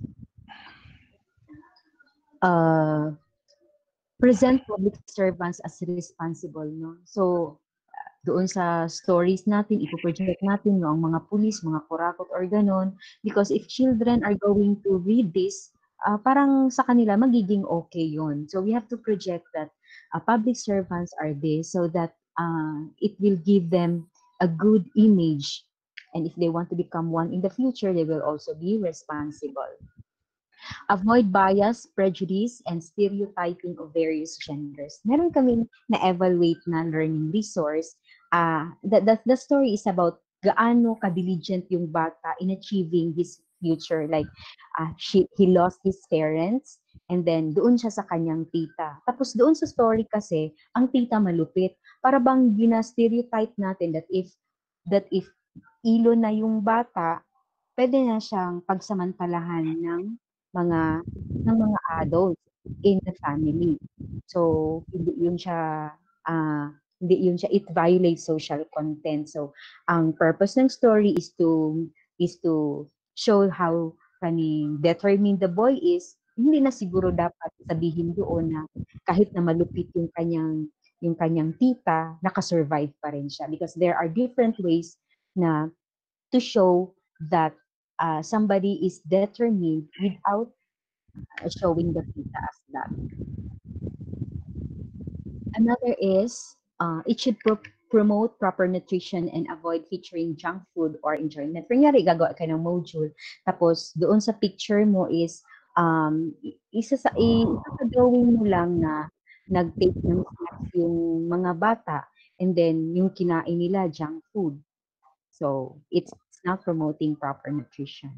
Uh, present public servants as responsible, no? So, doon sa stories natin, ipoproject natin no, ang mga pulis, mga kurakot or ganon. Because if children are going to read this, uh, parang sa kanila magiging okay yon. So we have to project that uh, public servants are this so that uh, it will give them a good image. And if they want to become one in the future, they will also be responsible. Avoid bias, prejudice, and stereotyping of various genders. Meron kami na-evaluate na learning resource. Uh, the, the, the story is about gaano ka-diligent yung bata in achieving his future. Like, uh, she, he lost his parents and then doon siya sa kanyang tita. Tapos doon sa story kasi, ang tita malupit. Para bang gina-stereotype natin that if that if ilo na yung bata, pwede na siyang pagsamantalahan ng mga ng mga adults in the family. So, yun siya uh, hindi yun siya it violates social content. So, ang purpose ng story is to is to show how kaning determined the boy is, hindi na siguro dapat sabihin doon na kahit na malupit yung kanyang yung kanyang tita, nakasurvive pa rin siya because there are different ways na to show that uh, somebody is determined without uh, showing the tita as that. Another is uh, it should pro- promote proper nutrition and avoid featuring junk food or enjoyment. Kunyari, gagawa ka ng module, tapos doon sa picture mo is, um, isa sa, i- isa mo lang na nag-take ng snacks yung mga bata, and then yung kinain nila, junk food. So, it's, not promoting proper nutrition.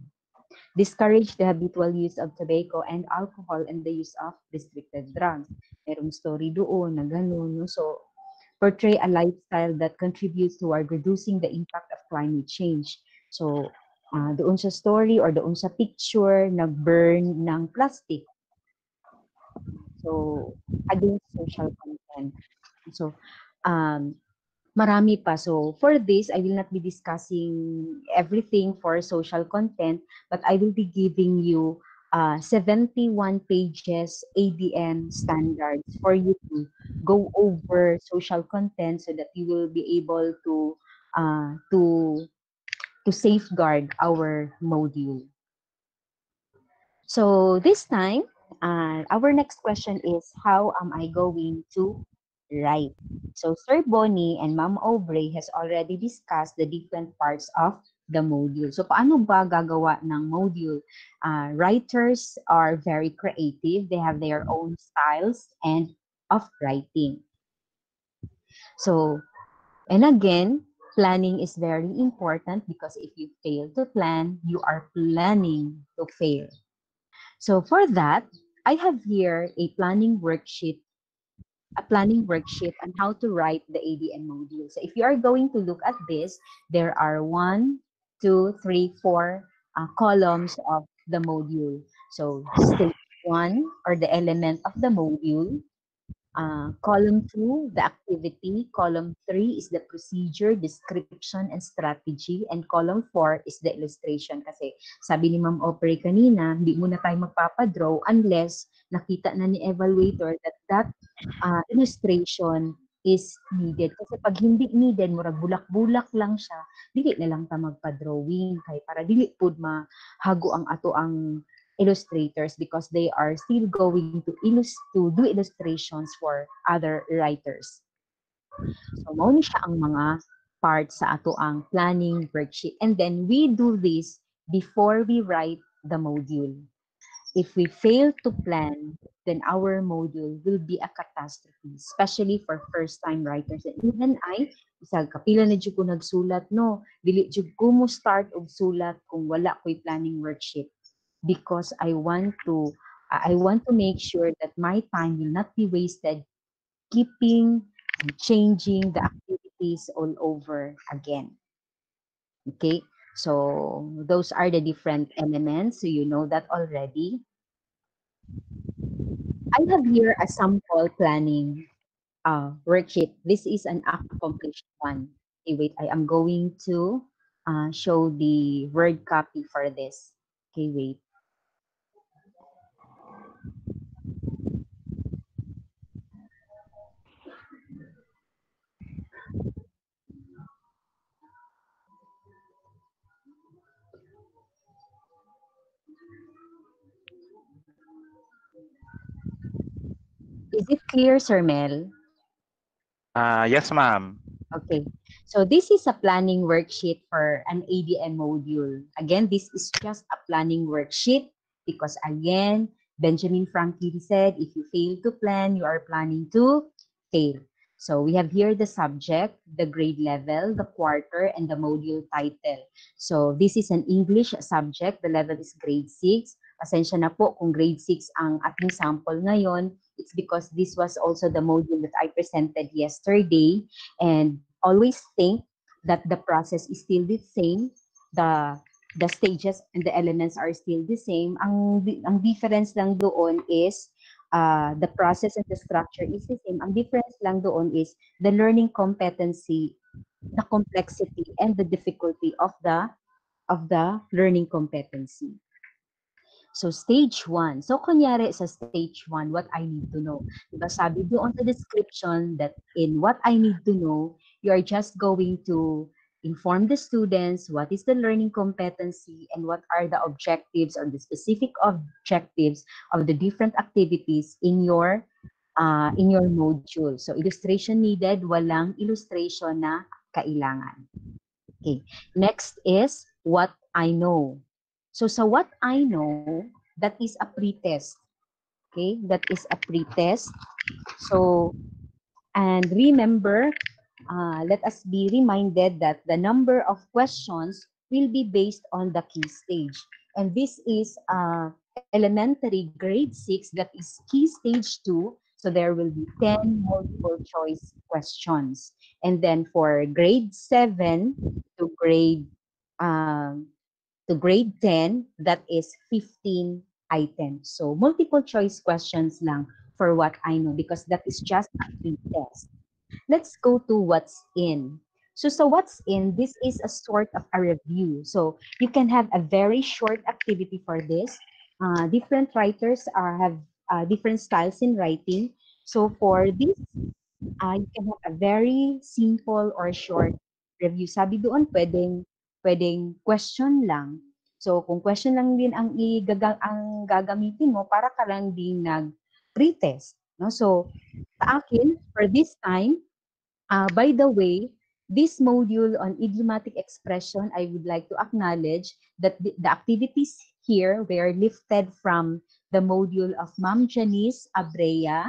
Discourage the habitual use of tobacco and alcohol and the use of restricted drugs. Merong story doon na ganun. So, portray a lifestyle that contributes toward reducing the impact of climate change. So, uh, doon sa story or doon sa picture, nag-burn ng plastic. So, against social content. So, um, marami pa. So, for this, I will not be discussing everything for social content, but I will be giving you uh, 71 pages ADM standards for you to go over social content so that you will be able to uh, to to safeguard our module. So this time, uh, our next question is how am I going to write? So Sir Bonnie and Ma'am Aubrey has already discussed the different parts of the module. So paano ba gagawa ng module? Uh, writers are very creative. They have their own styles and of writing. So, and again, planning is very important because if you fail to plan, you are planning to fail. So for that, I have here a planning worksheet a planning worksheet on how to write the ADM module. So if you are going to look at this, there are one, two, three, four uh, columns of the module. So stage one or the element of the module. Uh, column two, the activity. Column three is the procedure, description, and strategy. And column four is the illustration. Kasi sabi ni Ma'am Opry kanina, hindi muna tayo magpapadraw unless nakita na ni evaluator that that uh, illustration is needed. Kasi pag hindi needed, murag bulak-bulak lang siya, dili na lang ta magpa-drawing kay para dili pud mahago ang ato ang illustrators because they are still going to illust to do illustrations for other writers. So mao siya ang mga parts sa ato ang planning worksheet. And then we do this before we write the module. If we fail to plan, then our module will be a catastrophe, especially for first-time writers. And even I, isa kapila na jud ko nagsulat, no, dili jud ko mo start og sulat kung wala ko'y planning worksheet because I want to I want to make sure that my time will not be wasted keeping and changing the activities all over again. Okay, so those are the different elements. So you know that already. I have here a sample planning uh, worksheet. This is an accomplished one. Okay, wait, I am going to uh, show the word copy for this. Okay, wait. Is it clear, Sir Mel? Uh, yes, ma'am. Okay. So this is a planning worksheet for an ADM module. Again, this is just a planning worksheet because again, Benjamin Franklin said, if you fail to plan, you are planning to fail. So we have here the subject, the grade level, the quarter, and the module title. So this is an English subject. The level is grade 6. Pasensya na po kung grade 6 ang ating sample ngayon. It's because this was also the module that I presented yesterday. And always think that the process is still the same. The the stages and the elements are still the same. Ang ang difference lang doon is uh, the process and the structure is the same. Ang difference lang doon is the learning competency, the complexity and the difficulty of the of the learning competency. So stage 1. So kunyari sa stage 1, what I need to know. Diba sabi doon sa description that in what I need to know, you are just going to inform the students what is the learning competency and what are the objectives or the specific objectives of the different activities in your uh, in your module. So illustration needed, walang illustration na kailangan. Okay. Next is what I know. So sa what I know, that is a pretest. Okay, that is a pretest. So, and remember, uh, let us be reminded that the number of questions will be based on the key stage. And this is uh, elementary grade 6, that is key stage 2. So there will be 10 multiple choice questions. And then for grade 7 to grade um, to grade 10, that is 15 items. So multiple choice questions lang for what I know because that is just a free test. Let's go to what's in. So, so what's in, this is a sort of a review. So you can have a very short activity for this. Uh, different writers are, have uh, different styles in writing. So for this, uh, you can have a very simple or short review. Sabi doon, pwedeng pwedeng question lang. So, kung question lang din ang, igaga, ang gagamitin mo, para ka lang din nag-pretest. No? So, sa akin, for this time, uh, by the way, this module on idiomatic expression, I would like to acknowledge that the, the activities here were lifted from the module of Ma'am Janice Abrea,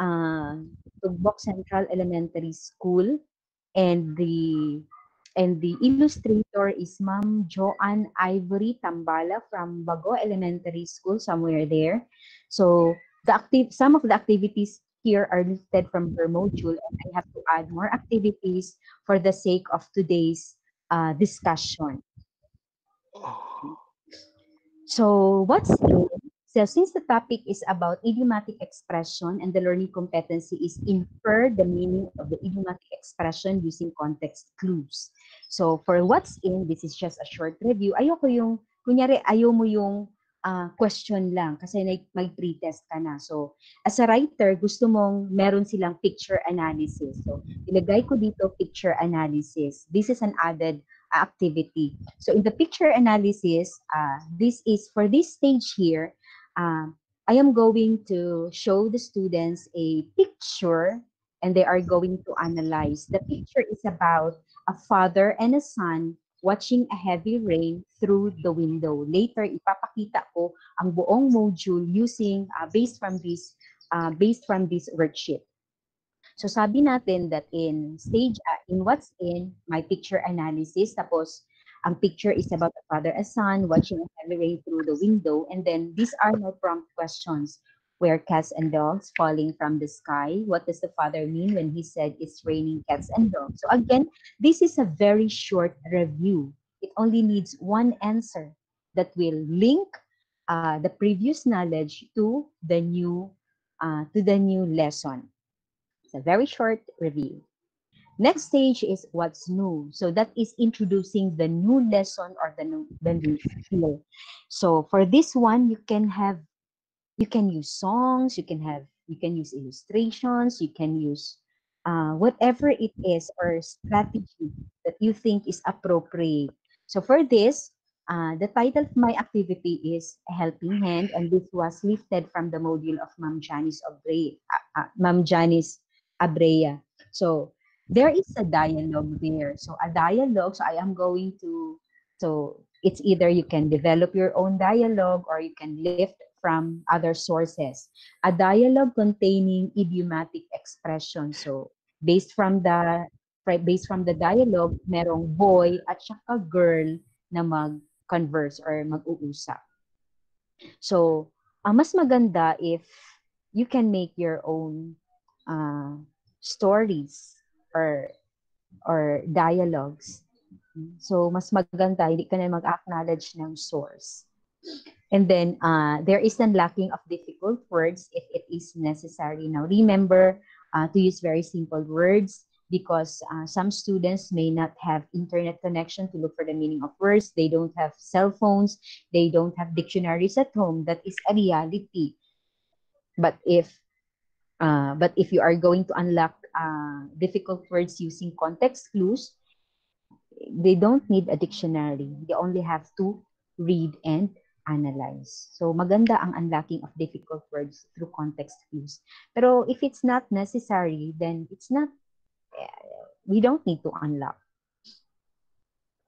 uh, Tugbok Central Elementary School, and the And the illustrator is Ma'am Joanne Ivory Tambala from Bago Elementary School, somewhere there. So the active, some of the activities here are listed from her module, and I have to add more activities for the sake of today's uh, discussion. So what's new? So since the topic is about idiomatic expression and the learning competency is infer the meaning of the idiomatic expression using context clues. So for what's in, this is just a short review. Ayoko yung, kunyari, ayaw mo yung uh, question lang kasi may pre-test ka na. So as a writer, gusto mong meron silang picture analysis. So ilagay ko dito picture analysis. This is an added activity. So in the picture analysis, uh, this is for this stage here, uh, I am going to show the students a picture and they are going to analyze. The picture is about a father and a son watching a heavy rain through the window. Later, ipapakita ko ang buong module using, uh, based from this, uh, based from this worksheet. So sabi natin that in stage, uh, in what's in, my picture analysis, tapos ang picture is about a father and son watching a heavy rain through the window. And then these are no prompt questions. Where cats and dogs falling from the sky? What does the father mean when he said it's raining cats and dogs? So again, this is a very short review. It only needs one answer that will link uh, the previous knowledge to the new uh, to the new lesson. It's a very short review. Next stage is what's new. So that is introducing the new lesson or the new, the new skill. So for this one, you can have, you can use songs, you can have, you can use illustrations, you can use uh, whatever it is or strategy that you think is appropriate. So for this, uh, the title of my activity is A Helping Hand, and this was lifted from the module of Ma'am Janice Abrea. Uh, uh, Ma'am Janice Abrea. So there is a dialogue there. So a dialogue, so I am going to, so it's either you can develop your own dialogue or you can lift from other sources. A dialogue containing idiomatic expression. So based from the based from the dialogue, merong boy at saka girl na mag-converse or mag-uusap. So, uh, mas maganda if you can make your own uh, stories or or dialogues. So, mas maganda, hindi ka na mag-acknowledge ng source. And then, uh, there is a lacking of difficult words if it is necessary. Now, remember uh, to use very simple words. because uh, some students may not have internet connection to look for the meaning of words. They don't have cell phones. They don't have dictionaries at home. That is a reality. But if uh, but if you are going to unlock uh, difficult words using context clues, they don't need a dictionary. They only have to read and analyze. So maganda ang unlocking of difficult words through context clues. Pero if it's not necessary, then it's not, uh, we don't need to unlock.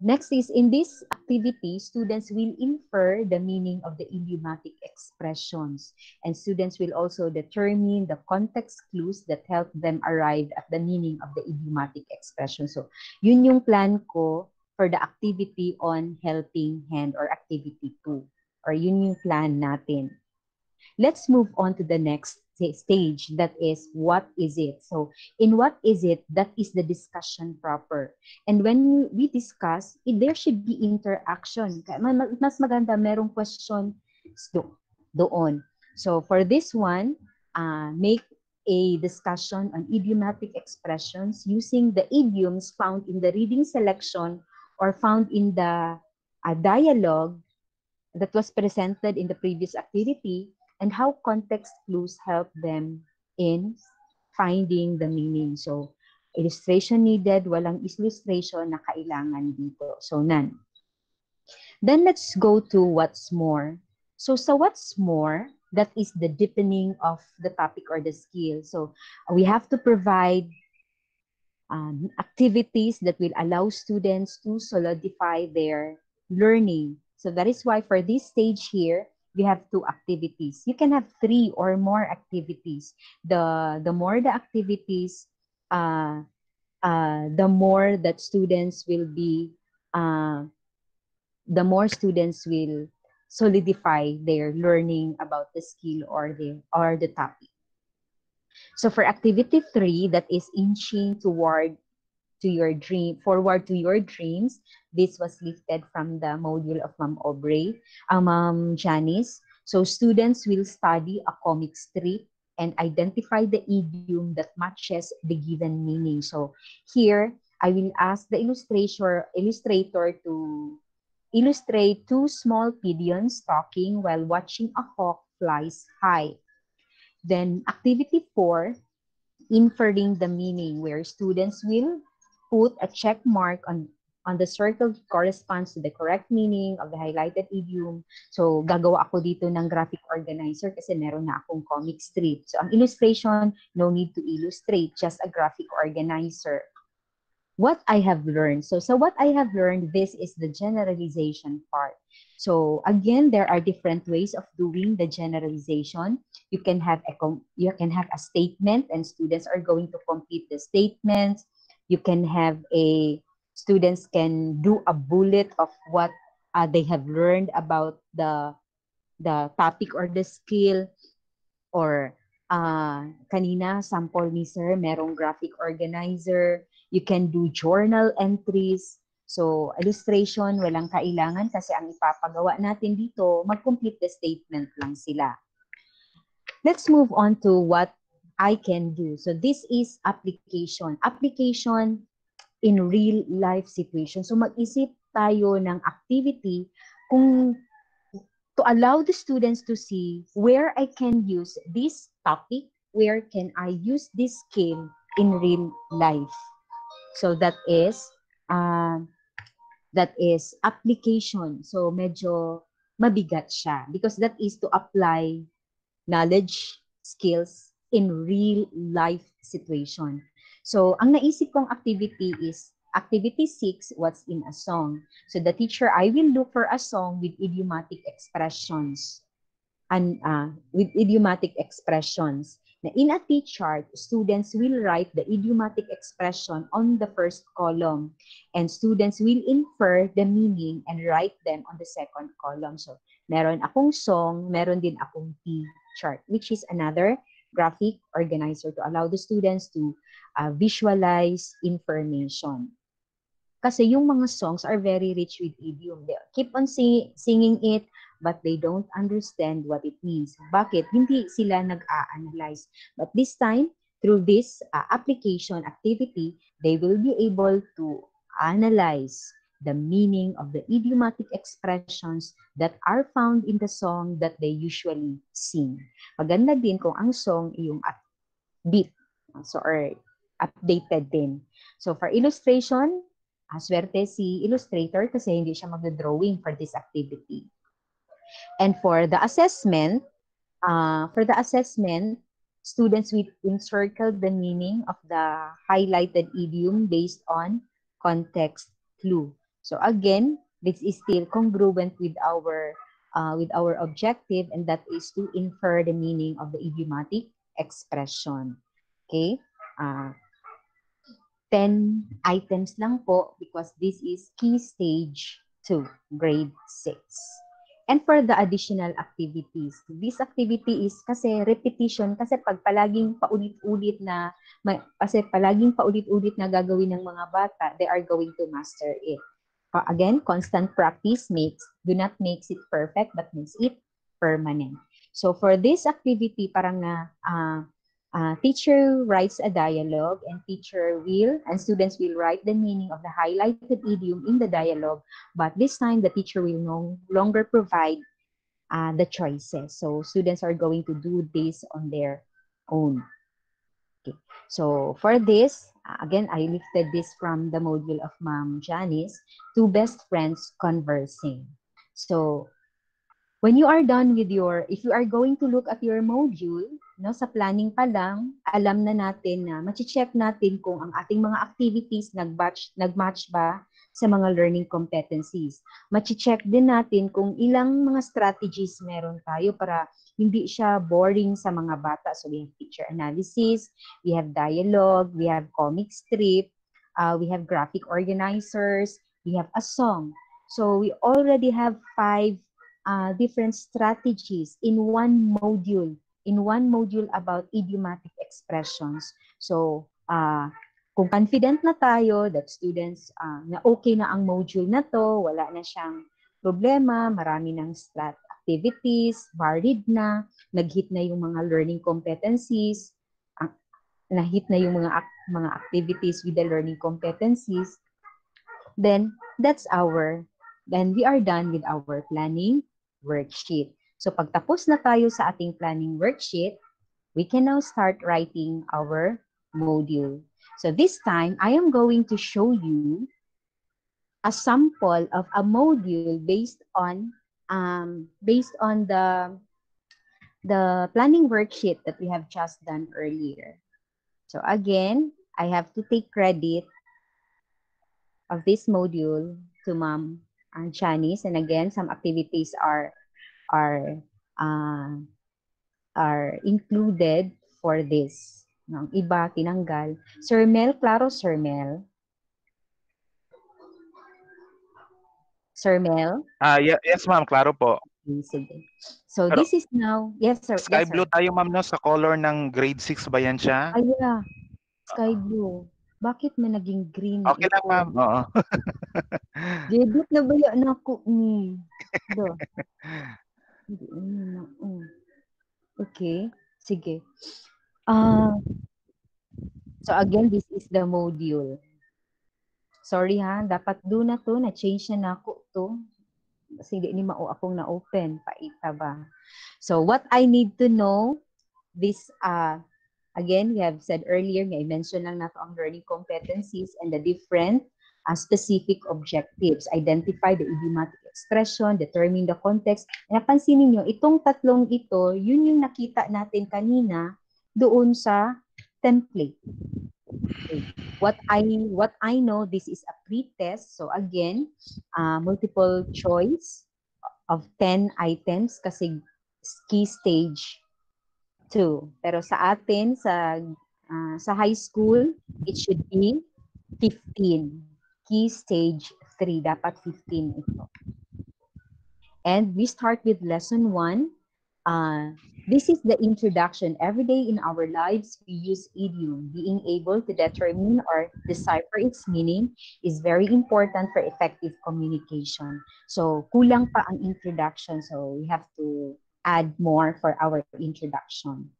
Next is, in this activity, students will infer the meaning of the idiomatic expressions. And students will also determine the context clues that help them arrive at the meaning of the idiomatic expression. So, yun yung plan ko for the activity on helping hand or activity 2. Or yun yung plan natin. Let's move on to the next stage that is what is it? So in what is it that is the discussion proper. And when we discuss it, there should be interaction. Mas maganda merong question do, doon. So for this one uh, make a discussion on idiomatic expressions using the idioms found in the reading selection or found in the uh, dialogue that was presented in the previous activity and how context clues help them in finding the meaning. So, illustration needed, walang illustration na kailangan dito. So, none. Then let's go to what's more. So, sa what's more, that is the deepening of the topic or the skill. So, we have to provide um, activities that will allow students to solidify their learning. So that is why for this stage here, we have two activities. You can have three or more activities. The, the more the activities, uh, uh, the more that students will be, uh, the more students will solidify their learning about the skill or the, or the topic. So for activity three, that is inching toward to your dream, forward to your dreams. This was lifted from the module of Ma'am Aubrey, uh, Ma'am Janice. So students will study a comic strip and identify the idiom that matches the given meaning. So here, I will ask the illustrator, illustrator to illustrate two small pigeons talking while watching a hawk flies high. Then activity four, inferring the meaning, where students will put a check mark on on the circle corresponds to the correct meaning of the highlighted idiom. So, gagawa ako dito ng graphic organizer kasi meron na akong comic strip. So, ang illustration, no need to illustrate, just a graphic organizer. What I have learned. So, so what I have learned, this is the generalization part. So, again, there are different ways of doing the generalization. You can have a, you can have a statement and students are going to complete the statements you can have a students can do a bullet of what uh, they have learned about the the topic or the skill. Or uh, kanina sample ni sir merong graphic organizer. You can do journal entries. So illustration walang kailangan kasi ang ipapagawa natin dito mag-complete the statement lang sila. Let's move on to what I can do. So this is application. Application in real life situation. So mag-isip tayo ng activity kung to allow the students to see where I can use this topic, where can I use this skill in real life. So that is uh, that is application. So medyo mabigat siya because that is to apply knowledge, skills, in real life situation. So, ang naisip kong activity is activity 6, what's in a song. So, the teacher, I will look for a song with idiomatic expressions. And uh, with idiomatic expressions. Now, in a T-chart, students will write the idiomatic expression on the first column. And students will infer the meaning and write them on the second column. So, meron akong song, meron din akong T-chart, which is another graphic organizer to allow the students to uh, visualize information. Kasi yung mga songs are very rich with idiom. They keep on sing singing it, but they don't understand what it means. Bakit? Hindi sila nag-a-analyze. But this time, through this uh, application activity, they will be able to analyze the meaning of the idiomatic expressions that are found in the song that they usually sing. Maganda din kung ang song yung beat so or updated din. So for illustration, aswerte si illustrator kasi hindi siya magdo-drawing for this activity. And for the assessment, uh, for the assessment, students will encircle the meaning of the highlighted idiom based on context clue. So again, this is still congruent with our uh, with our objective and that is to infer the meaning of the idiomatic expression. Okay? Uh, 10 items lang po because this is key stage 2, grade 6. And for the additional activities, this activity is kasi repetition, kasi pag palaging paulit-ulit na, kasi palaging paulit-ulit na gagawin ng mga bata, they are going to master it. Again, constant practice makes, do not makes it perfect, but makes it permanent. So for this activity, parang na, uh, uh, teacher writes a dialogue and teacher will, and students will write the meaning of the highlighted idiom in the dialogue, but this time the teacher will no longer provide uh, the choices. So students are going to do this on their own. Okay. So for this, again, I lifted this from the module of Ma'am Janice, two best friends conversing. So when you are done with your, if you are going to look at your module, no, sa planning pa lang, alam na natin na machi-check natin kung ang ating mga activities nag-match, nag-match ba sa mga learning competencies. Machi-check din natin kung ilang mga strategies meron tayo para hindi siya boring sa mga bata. So we have picture analysis, we have dialogue, we have comic strip, uh, we have graphic organizers, we have a song. So we already have five uh, different strategies in one module, in one module about idiomatic expressions. So uh, kung confident na tayo that students uh, na okay na ang module na to, wala na siyang problema, marami ng strat activities, varied na, nag-hit na yung mga learning competencies, uh, na-hit na yung mga mga activities with the learning competencies, then that's our, then we are done with our planning worksheet. So pagtapos na tayo sa ating planning worksheet, we can now start writing our module. So this time, I am going to show you a sample of a module based on um, based on the, the planning worksheet that we have just done earlier. So again, I have to take credit of this module to Ma'am and Chinese. And again, some activities are, are, uh, are included for this. No, iba tinanggal. Sir Mel, klaro Sir Mel? Sir Mel? Ah, yeah, yes ma'am, klaro po. Okay, sige. So Pero- this is now, yes sir. Sky yes, sir. blue tayo ma'am no sa color ng grade 6 ba yan siya? Ay, yeah. Sky blue. Bakit may naging green? Okay lang ma'am. Oo. Debut na ba yan ako ni? Do. Ano oh. Okay. Sige. Ah. so again, this is the module. Sorry ha, dapat do na to, na-change na nako to. Kasi hindi ni mao akong na-open, paita ba. So what I need to know, this, uh, again, we have said earlier, nga i-mention lang nato ang learning competencies and the different uh, specific objectives. Identify the idiomatic expression, determine the context. Napansin niyo itong tatlong ito, yun yung nakita natin kanina doon sa template. Okay. What I what I know this is a pre-test. So again, uh, multiple choice of 10 items kasi key stage 2. Pero sa atin sa uh, sa high school, it should be 15. Key stage 3 dapat 15 ito. And we start with lesson 1. Uh, this is the introduction. Every day in our lives, we use idiom. Being able to determine or decipher its meaning is very important for effective communication. So, kulang pa ang introduction. So, we have to add more for our introduction.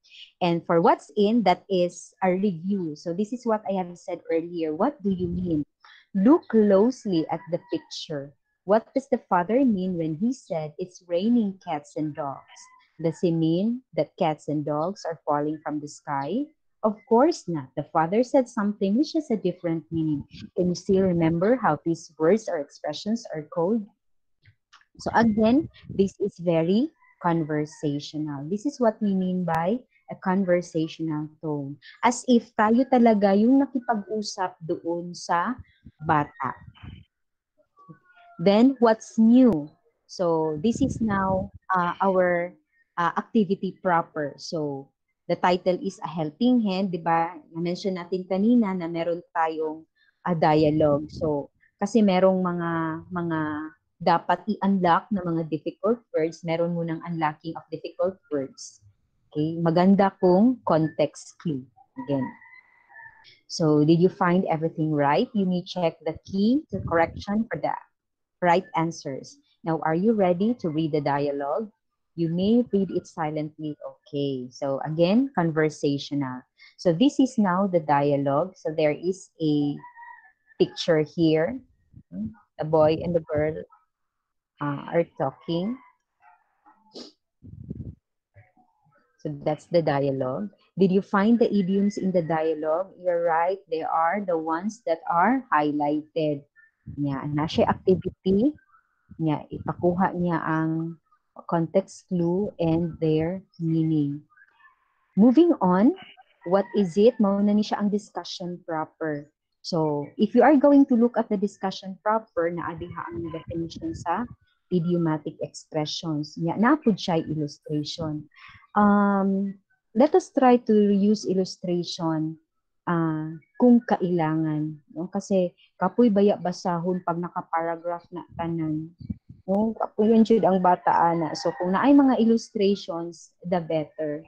And for what's in, that is a review. So this is what I have said earlier. What do you mean? Look closely at the picture. What does the father mean when he said it's raining cats and dogs? Does he mean that cats and dogs are falling from the sky? Of course not. The father said something which has a different meaning. Can you still remember how these words or expressions are called? So again, this is very conversational. This is what we mean by a conversational tone. As if tayo talaga yung nakipag-usap doon sa bata. Then, what's new? So, this is now uh, our uh, activity proper. So, the title is A Helping Hand, di ba? Na-mention natin kanina na meron tayong a dialogue. So, kasi merong mga mga dapat i-unlock na mga difficult words, meron munang unlocking of difficult words. Okay? Maganda kung context clue. Again. So, did you find everything right? You may check the key to correction for the right answers. Now, are you ready to read the dialogue? You may read it silently. Okay. So again, conversational. So this is now the dialogue. So there is a picture here. The boy and the girl uh, are talking. So that's the dialogue. Did you find the idioms in the dialogue? You're right. They are the ones that are highlighted. Nya, na siya activity. Nya, ipakuha niya ang context clue, and their meaning. Moving on, what is it? Mauna ni siya ang discussion proper. So, if you are going to look at the discussion proper, naadiha ang definition sa idiomatic expressions. Nya, napod siya illustration. Um, let us try to use illustration uh, kung kailangan. No? Kasi kapoy baya basahon pag naka-paragraph na tanan. No? Kapuyan jud ang bata ana. So kung naay mga illustrations, the better.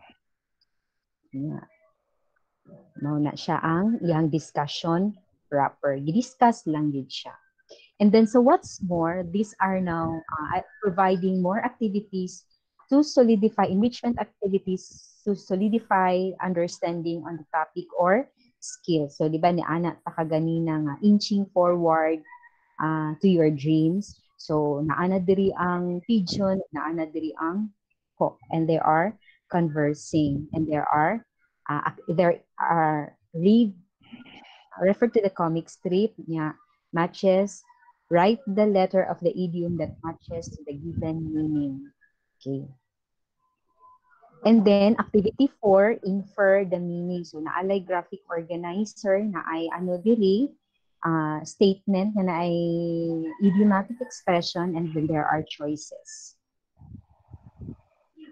Yeah. No na siya ang iyang discussion proper. Gi-discuss lang gid siya. And then so what's more, these are now uh, providing more activities to solidify enrichment activities to solidify understanding on the topic or skill. So di ba ni ana ta kaganina nga inching forward uh, to your dreams. So naana diri ang pigeon, naana diri ang hawk, and they are conversing, and there are uh, there are read refer to the comic strip niya matches write the letter of the idiom that matches to the given meaning. Okay. And then, activity 4, infer the meaning. So, naalay graphic organizer na ay ano diri, uh, statement na ay idiomatic expression and then there are choices.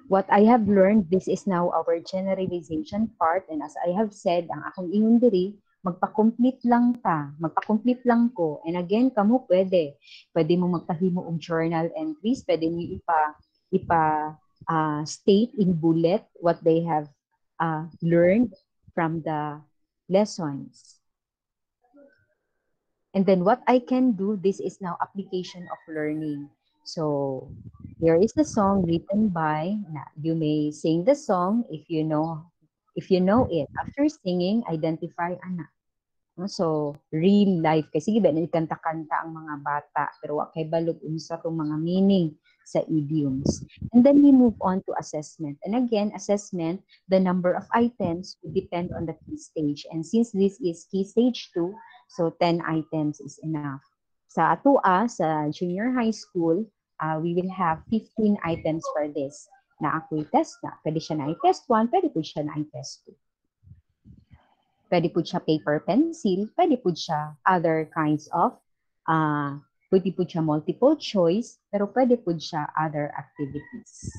What I have learned, this is now our generalization part and as I have said, ang akong ingon diri, magpa-complete lang ta, magpa-complete lang ko. And again, kamo pwede. Pwede mo magpahimo og journal entries, pwede mo ipa ipa uh, state in bullet what they have uh, learned from the lessons. And then what I can do, this is now application of learning. So here is the song written by, you may sing the song if you know if you know it. After singing, identify anak. So, real life. Kasi iba, kanta-kanta ang mga bata. Pero wa kay balog unsa tong mga meaning sa idioms. And then we move on to assessment. And again, assessment, the number of items would depend on the key stage. And since this is key stage 2, So 10 items is enough. Sa atua, sa junior high school, uh, we will have 15 items for this na ako'y test na. Pwede siya na i-test 1, pwede po siya na i-test 2. Pwede po siya paper pencil, pwede po siya other kinds of, uh, pwede po siya multiple choice, pero pwede po siya other activities.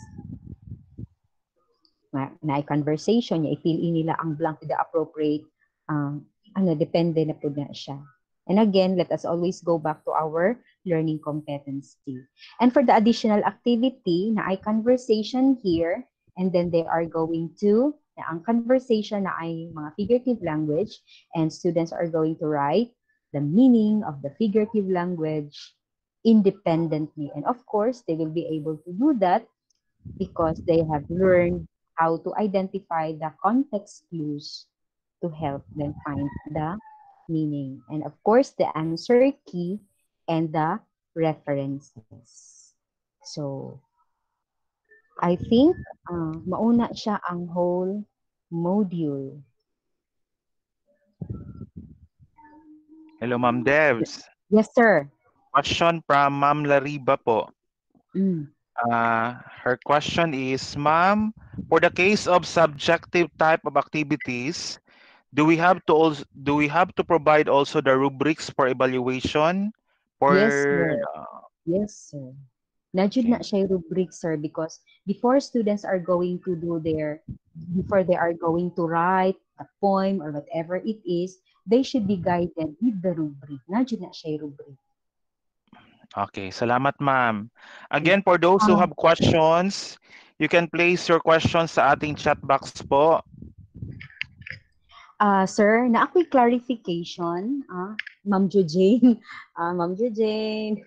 Na, na conversation niya, i-fill in nila ang blank to the appropriate um, ano, depende na po na siya. And again, let us always go back to our learning competency. And for the additional activity, na ay conversation here, and then they are going to, na ang conversation na ay mga figurative language, and students are going to write the meaning of the figurative language independently. And of course, they will be able to do that because they have learned how to identify the context clues to help them find the meaning. And of course, the answer key and the references. So, I think uh, mauna siya ang whole module. Hello, Ma'am Devs. Yes, sir. Question from Ma'am Lariba po. Mm. Uh, her question is, Ma'am, for the case of subjective type of activities, do we have to also do we have to provide also the rubrics for evaluation? For Yes, sir. uh, Yes, sir. Najud na siya rubric, sir, because before students are going to do their, before they are going to write a poem or whatever it is, they should be guided with the rubric. Najud na siya rubric. Okay, salamat ma'am. Again, for those who Ah. have questions, you can place your questions sa ating chat box po. Ah, sir, na ako'y clarification, ah, Ma'am Jujane, ah, Ma'am Jujane,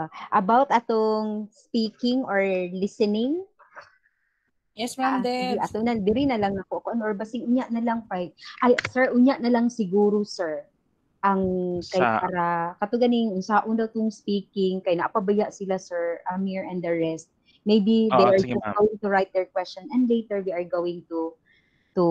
ah, about atong speaking or listening, Yes, Ma'am Deb. ato na diri na lang nako kon or basing unya na lang pa. Ay sir, unya na lang siguro sir. Ang kay Sa- para kato ganing unsaon daw tong speaking kay naapabaya sila sir Amir and the rest. Maybe they Oo, are sige, just going to write their question and later we are going to to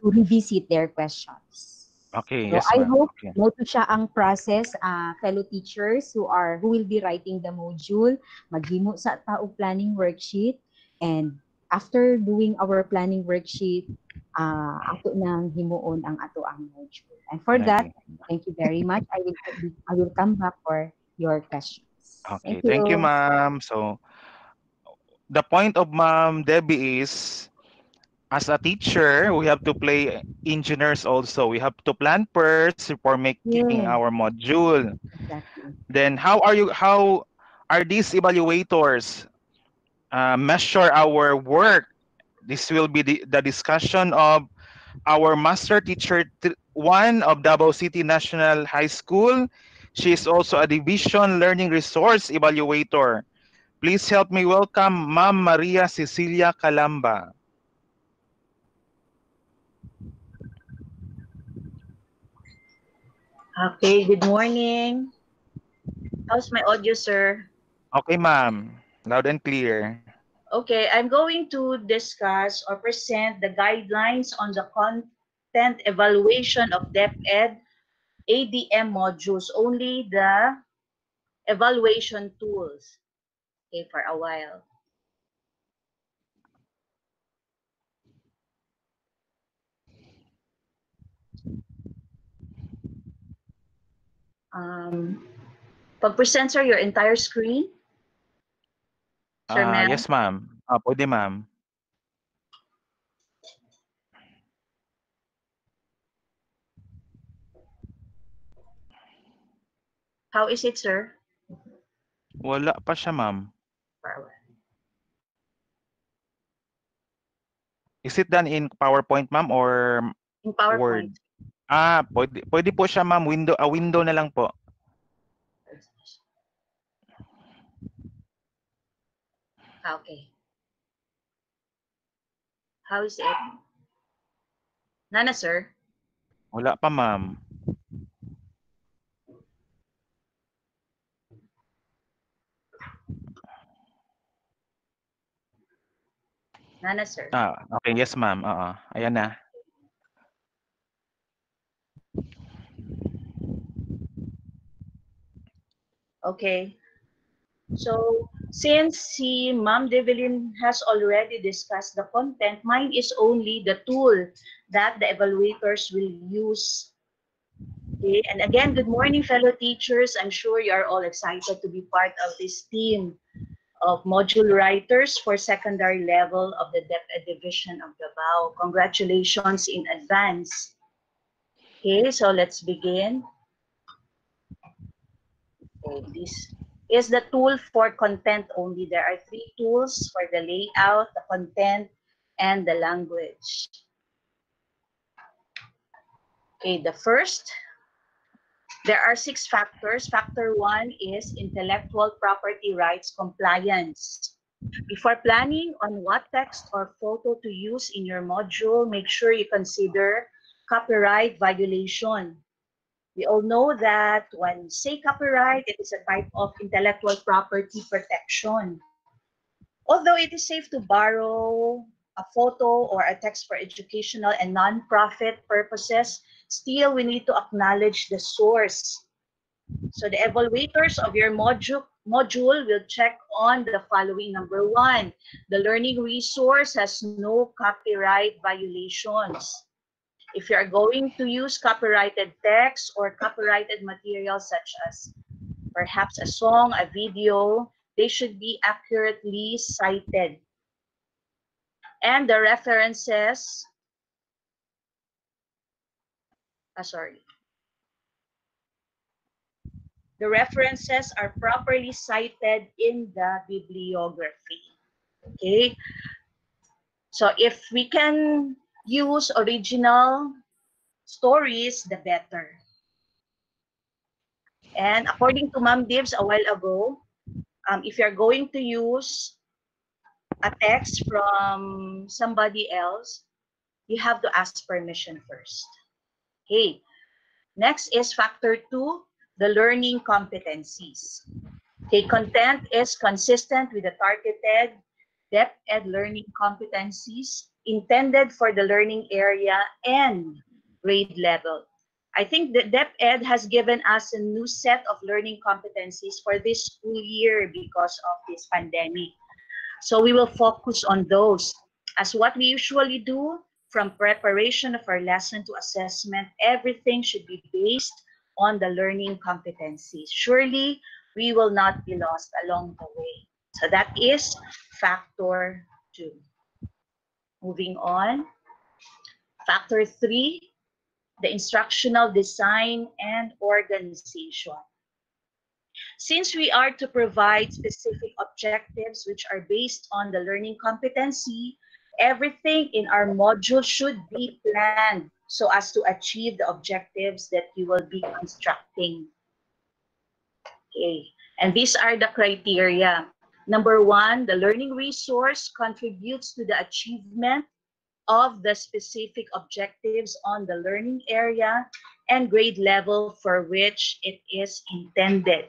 to revisit their questions. Okay, So yes I ma'am. hope Okay. mo to siya ang process ah, fellow teachers who are who will be writing the module maghimo sa tao planning worksheet and after doing our planning worksheet uh, ato nang himuon ang ato ang module and for that thank you very much I will I will come back for your questions Okay, thank you, ma'am. So, the point of Ma'am Debbie is, as a teacher, we have to play engineers also. We have to plan first before making Yeah. our module. exactly Then, how are you? How are these evaluators uh, measure our work? This will be the, the discussion of our master teacher one of Davao City National High School. She is also a division learning resource evaluator. Please help me welcome Ma'am Maria Cecilia Calamba. Okay, good morning. How's my audio, sir? Okay, ma'am. Loud and clear. Okay, I'm going to discuss or present the guidelines on the content evaluation of DepEd ADM modules, only the evaluation tools. Okay, for a while. Um, pag-present, sir, your entire screen. Sir, Ah, ma'am? yes, ma'am. Ah, pwede, ma'am. How is it, sir? Wala pa siya, ma'am. Is it done in PowerPoint, ma'am, or In PowerPoint. Ah, pwede, pwede po siya, ma'am. Window, a window na lang po. Ah, Okay. How is it? Nana, sir? Wala pa, ma'am. Nana, sir? Ah, okay, yes, ma'am. Oo. Ayan na. Okay. So, since si Ma'am Develin has already discussed the content, mine is only the tool that the evaluators will use. Okay, and again, good morning, fellow teachers. I'm sure you are all excited to be part of this team of module writers for secondary level of the DepEd division of Davao. Congratulations in advance. Okay, so let's begin. This is the tool for content only. There are three tools for the layout, the content, and the language. Okay, the first, there are six factors. Factor one is intellectual property rights compliance. Before planning on what text or photo to use in your module, make sure you consider copyright violation. We all know that when say copyright, it is a type of intellectual property protection. Although it is safe to borrow a photo or a text for educational and non-profit purposes, still we need to acknowledge the source. So the evaluators of your module, module will check on the following. Number one, the learning resource has no copyright violations. If you are going to use copyrighted text or copyrighted materials such as perhaps a song, a video, they should be accurately cited. And the references, uh, sorry, the references are properly cited in the bibliography. Okay, so if we can use original stories, the better. And according to Ma'am Dibs a while ago, um, if you're going to use a text from somebody else, you have to ask permission first. Okay. Next is factor two, the learning competencies. Okay, content is consistent with the targeted depth ed learning competencies intended for the learning area and grade level. I think that DepEd has given us a new set of learning competencies for this school year because of this pandemic. So we will focus on those. As what we usually do, from preparation of our lesson to assessment, everything should be based on the learning competencies. Surely, we will not be lost along the way. So that is factor two. Moving on. Factor three, the instructional design and organization. Since we are to provide specific objectives which are based on the learning competency, everything in our module should be planned so as to achieve the objectives that you will be constructing. Okay, and these are the criteria. Number one, the learning resource contributes to the achievement of the specific objectives on the learning area and grade level for which it is intended.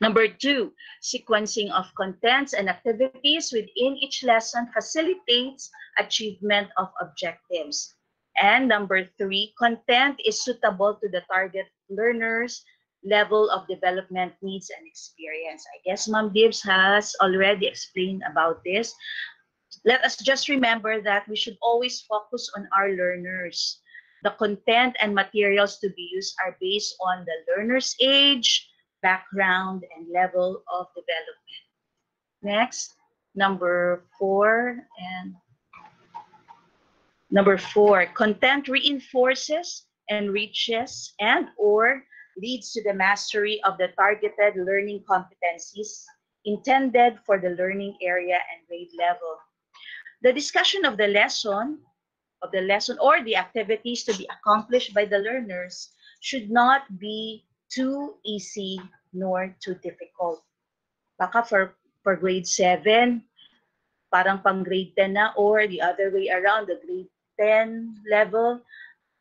Number two, sequencing of contents and activities within each lesson facilitates achievement of objectives. And number three, content is suitable to the target learners level of development needs and experience. I guess Mom Dibs has already explained about this. Let us just remember that we should always focus on our learners. The content and materials to be used are based on the learner's age, background, and level of development. Next, number four and number four, content reinforces, enriches, and or leads to the mastery of the targeted learning competencies intended for the learning area and grade level. The discussion of the lesson, of the lesson or the activities to be accomplished by the learners should not be too easy nor too difficult. Baka for, for grade 7, parang pang grade 10 na or the other way around, the grade 10 level,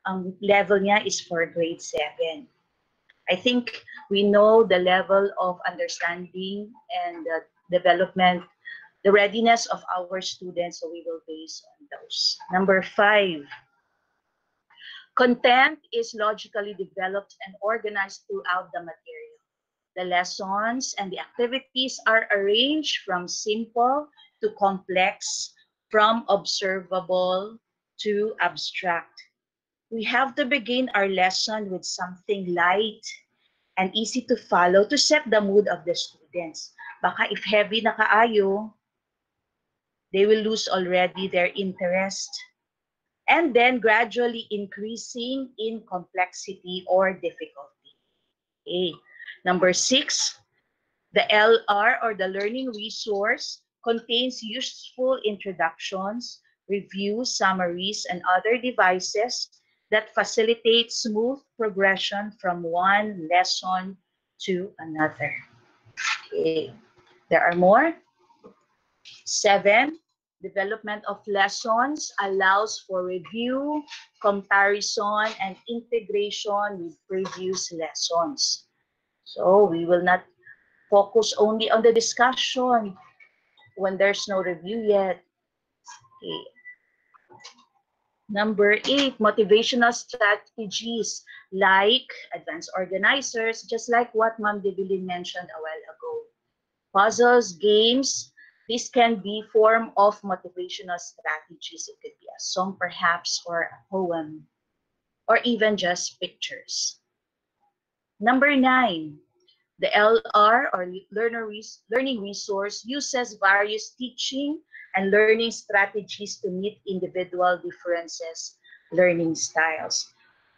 ang level niya is for grade 7. I think we know the level of understanding and the development, the readiness of our students, so we will base on those. Number five, content is logically developed and organized throughout the material. The lessons and the activities are arranged from simple to complex, from observable to abstract we have to begin our lesson with something light and easy to follow to set the mood of the students. Baka if heavy na kaayo, they will lose already their interest and then gradually increasing in complexity or difficulty. Okay. Number six, the LR or the learning resource contains useful introductions, reviews, summaries, and other devices that facilitates smooth progression from one lesson to another. Okay. There are more. Seven, development of lessons allows for review, comparison, and integration with previous lessons. So we will not focus only on the discussion when there's no review yet. Okay. Number eight, motivational strategies like advanced organizers, just like what Ma'am Debilin mentioned a while ago. Puzzles, games, this can be form of motivational strategies. It could be a song perhaps or a poem or even just pictures. Number nine, the LR or learner res learning resource uses various teaching and learning strategies to meet individual differences, learning styles.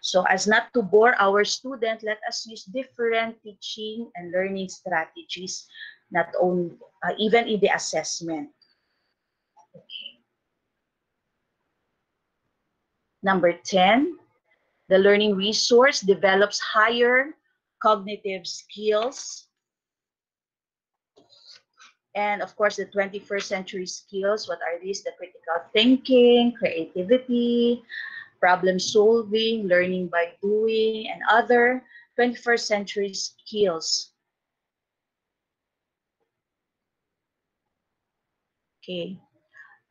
So as not to bore our student, let us use different teaching and learning strategies not only uh, even in the assessment. Okay. Number 10, the learning resource develops higher cognitive skills. And of course, the 21st century skills, what are these? The critical thinking, creativity, problem solving, learning by doing, and other 21st century skills Okay.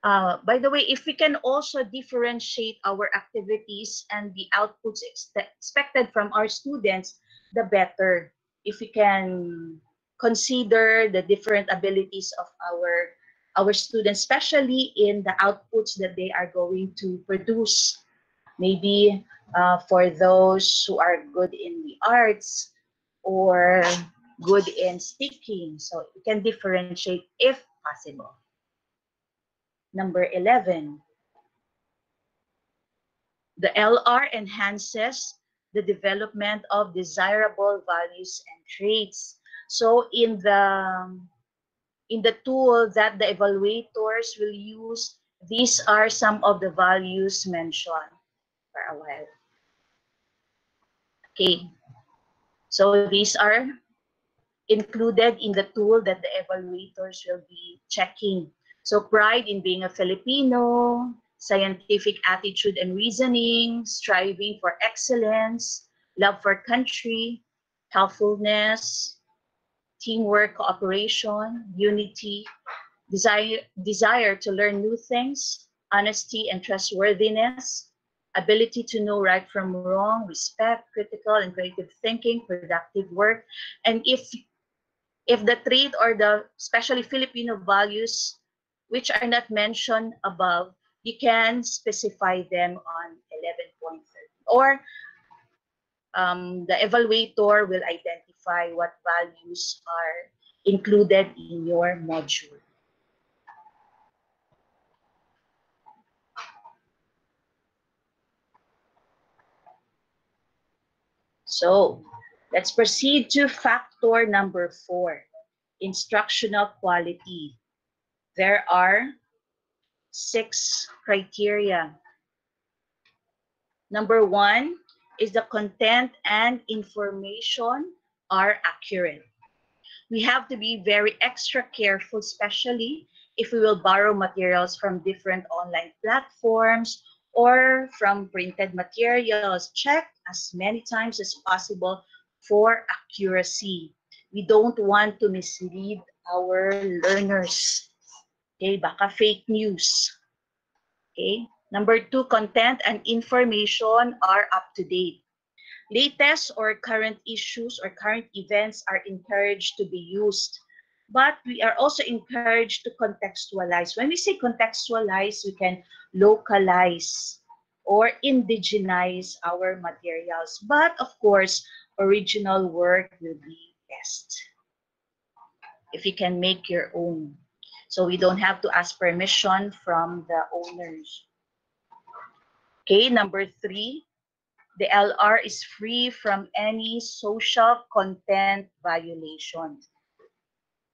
Uh, by the way, if we can also differentiate our activities and the outputs expected from our students, the better. If we can consider the different abilities of our our students, especially in the outputs that they are going to produce. Maybe uh, for those who are good in the arts or good in speaking. So we can differentiate if possible. Number 11, the LR enhances the development of desirable values and traits. So in the um, in the tool that the evaluators will use, these are some of the values mentioned for a while. Okay, so these are included in the tool that the evaluators will be checking so pride in being a Filipino, scientific attitude and reasoning, striving for excellence, love for country, helpfulness, teamwork, cooperation, unity, desire, desire to learn new things, honesty and trustworthiness, ability to know right from wrong, respect, critical and creative thinking, productive work. And if if the trait or the especially Filipino values which are not mentioned above, you can specify them on 11.30. Or um, the evaluator will identify what values are included in your module. So let's proceed to factor number four, instructional quality there are six criteria. Number one is the content and information are accurate. We have to be very extra careful, especially if we will borrow materials from different online platforms or from printed materials. Check as many times as possible for accuracy. We don't want to mislead our learners. Okay, baka fake news. Okay. Number two, content and information are up to date. Latest or current issues or current events are encouraged to be used. But we are also encouraged to contextualize. When we say contextualize, we can localize or indigenize our materials. But of course, original work will be best. If you can make your own. So we don't have to ask permission from the owners. Okay, number three, the LR is free from any social content violation.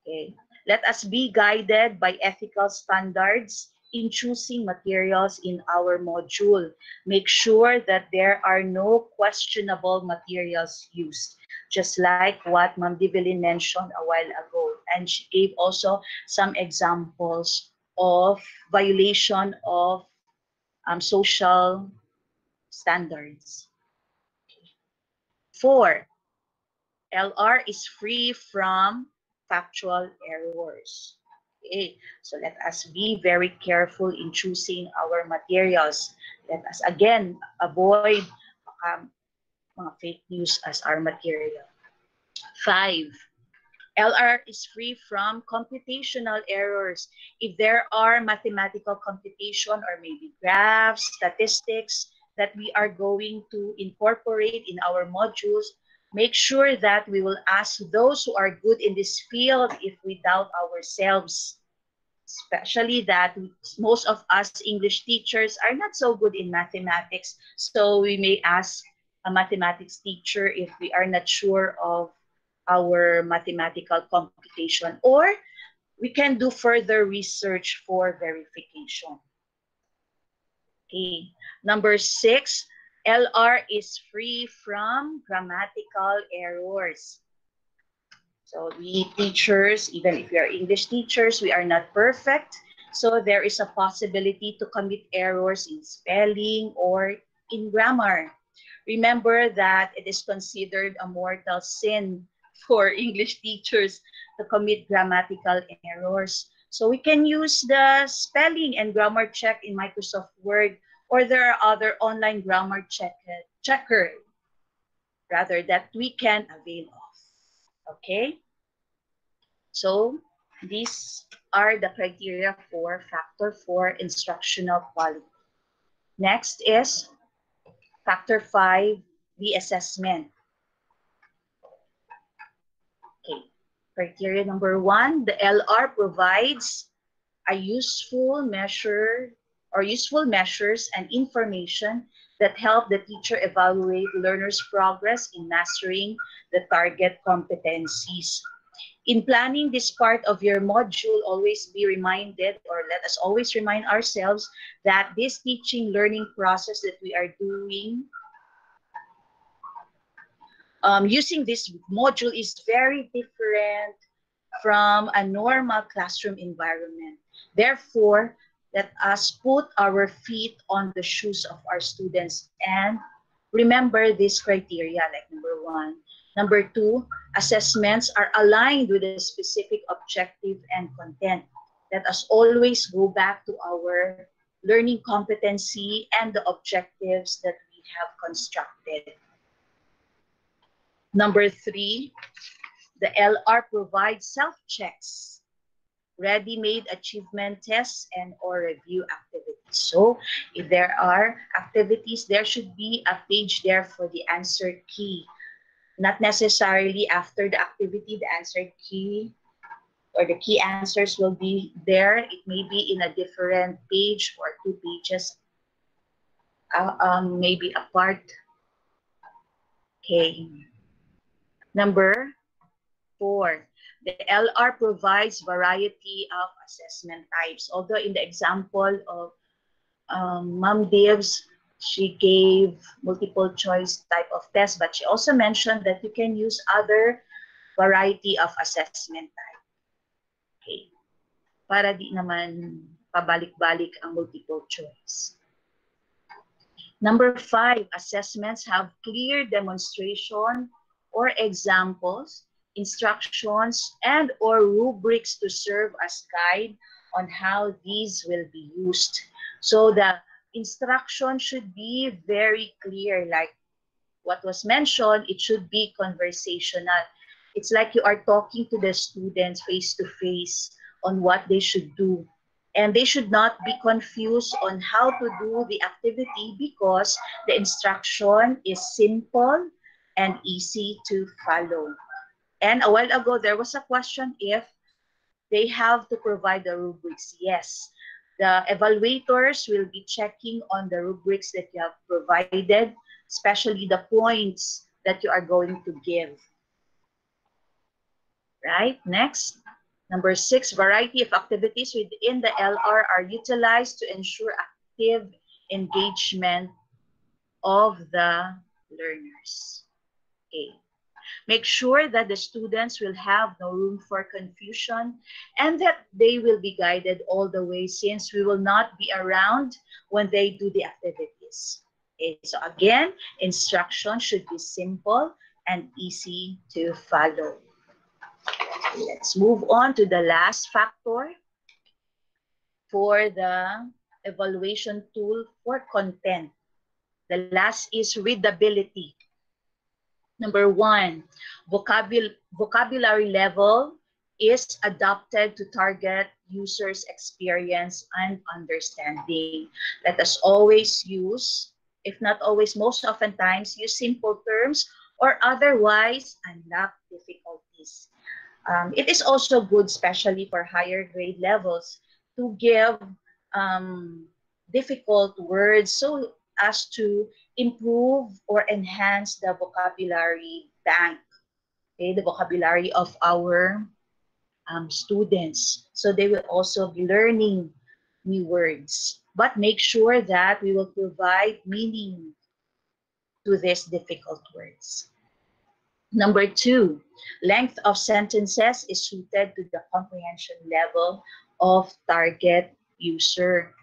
Okay, let us be guided by ethical standards in choosing materials in our module. Make sure that there are no questionable materials used just like what Ma'am Divelin mentioned a while ago. And she gave also some examples of violation of um, social standards. Four, LR is free from factual errors. Okay, so let us be very careful in choosing our materials. Let us again avoid um, mga fake news as our material. Five, LR is free from computational errors. If there are mathematical computation or maybe graphs, statistics that we are going to incorporate in our modules, make sure that we will ask those who are good in this field if we doubt ourselves. Especially that most of us English teachers are not so good in mathematics. So we may ask a mathematics teacher if we are not sure of our mathematical computation, or we can do further research for verification. Okay, number six, LR is free from grammatical errors. So we teachers, even if we are English teachers, we are not perfect. So there is a possibility to commit errors in spelling or in grammar. Remember that it is considered a mortal sin for English teachers to commit grammatical errors. So we can use the spelling and grammar check in Microsoft Word, or there are other online grammar check, checker rather that we can avail of. Okay? So these are the criteria for factor four instructional quality. Next is factor five, the assessment. Criteria number one, the LR provides a useful measure or useful measures and information that help the teacher evaluate learners' progress in mastering the target competencies. In planning this part of your module, always be reminded or let us always remind ourselves that this teaching learning process that we are doing um, using this module is very different from a normal classroom environment. Therefore, let us put our feet on the shoes of our students and remember this criteria like number one. Number two, assessments are aligned with a specific objective and content. Let us always go back to our learning competency and the objectives that we have constructed. Number three, the LR provides self-checks, ready-made achievement tests, and or review activities. So if there are activities, there should be a page there for the answer key. Not necessarily after the activity, the answer key or the key answers will be there. It may be in a different page or two pages, uh, um, maybe apart. Okay. Number four, the LR provides variety of assessment types. Although in the example of um, Mom she gave multiple choice type of test, but she also mentioned that you can use other variety of assessment type. Okay. Para di naman pabalik-balik ang multiple choice. Number five, assessments have clear demonstration or examples, instructions, and or rubrics to serve as guide on how these will be used. So the instruction should be very clear, like what was mentioned, it should be conversational. It's like you are talking to the students face to face on what they should do. And they should not be confused on how to do the activity because the instruction is simple and easy to follow. And a while ago, there was a question if they have to provide the rubrics. Yes, the evaluators will be checking on the rubrics that you have provided, especially the points that you are going to give. Right, next. Number six, variety of activities within the LR are utilized to ensure active engagement of the learners. Okay. Make sure that the students will have no room for confusion and that they will be guided all the way since we will not be around when they do the activities. Okay, so again, instruction should be simple and easy to follow. Let's move on to the last factor for the evaluation tool for content. The last is readability. Number one, vocabul vocabulary level is adapted to target users' experience and understanding. Let us always use, if not always, most oftentimes, use simple terms or otherwise unlock difficulties. Um, it is also good, especially for higher grade levels, to give um, difficult words so as to improve or enhance the vocabulary bank, okay, the vocabulary of our um, students. So they will also be learning new words. But make sure that we will provide meaning to these difficult words. Number two, length of sentences is suited to the comprehension level of target user.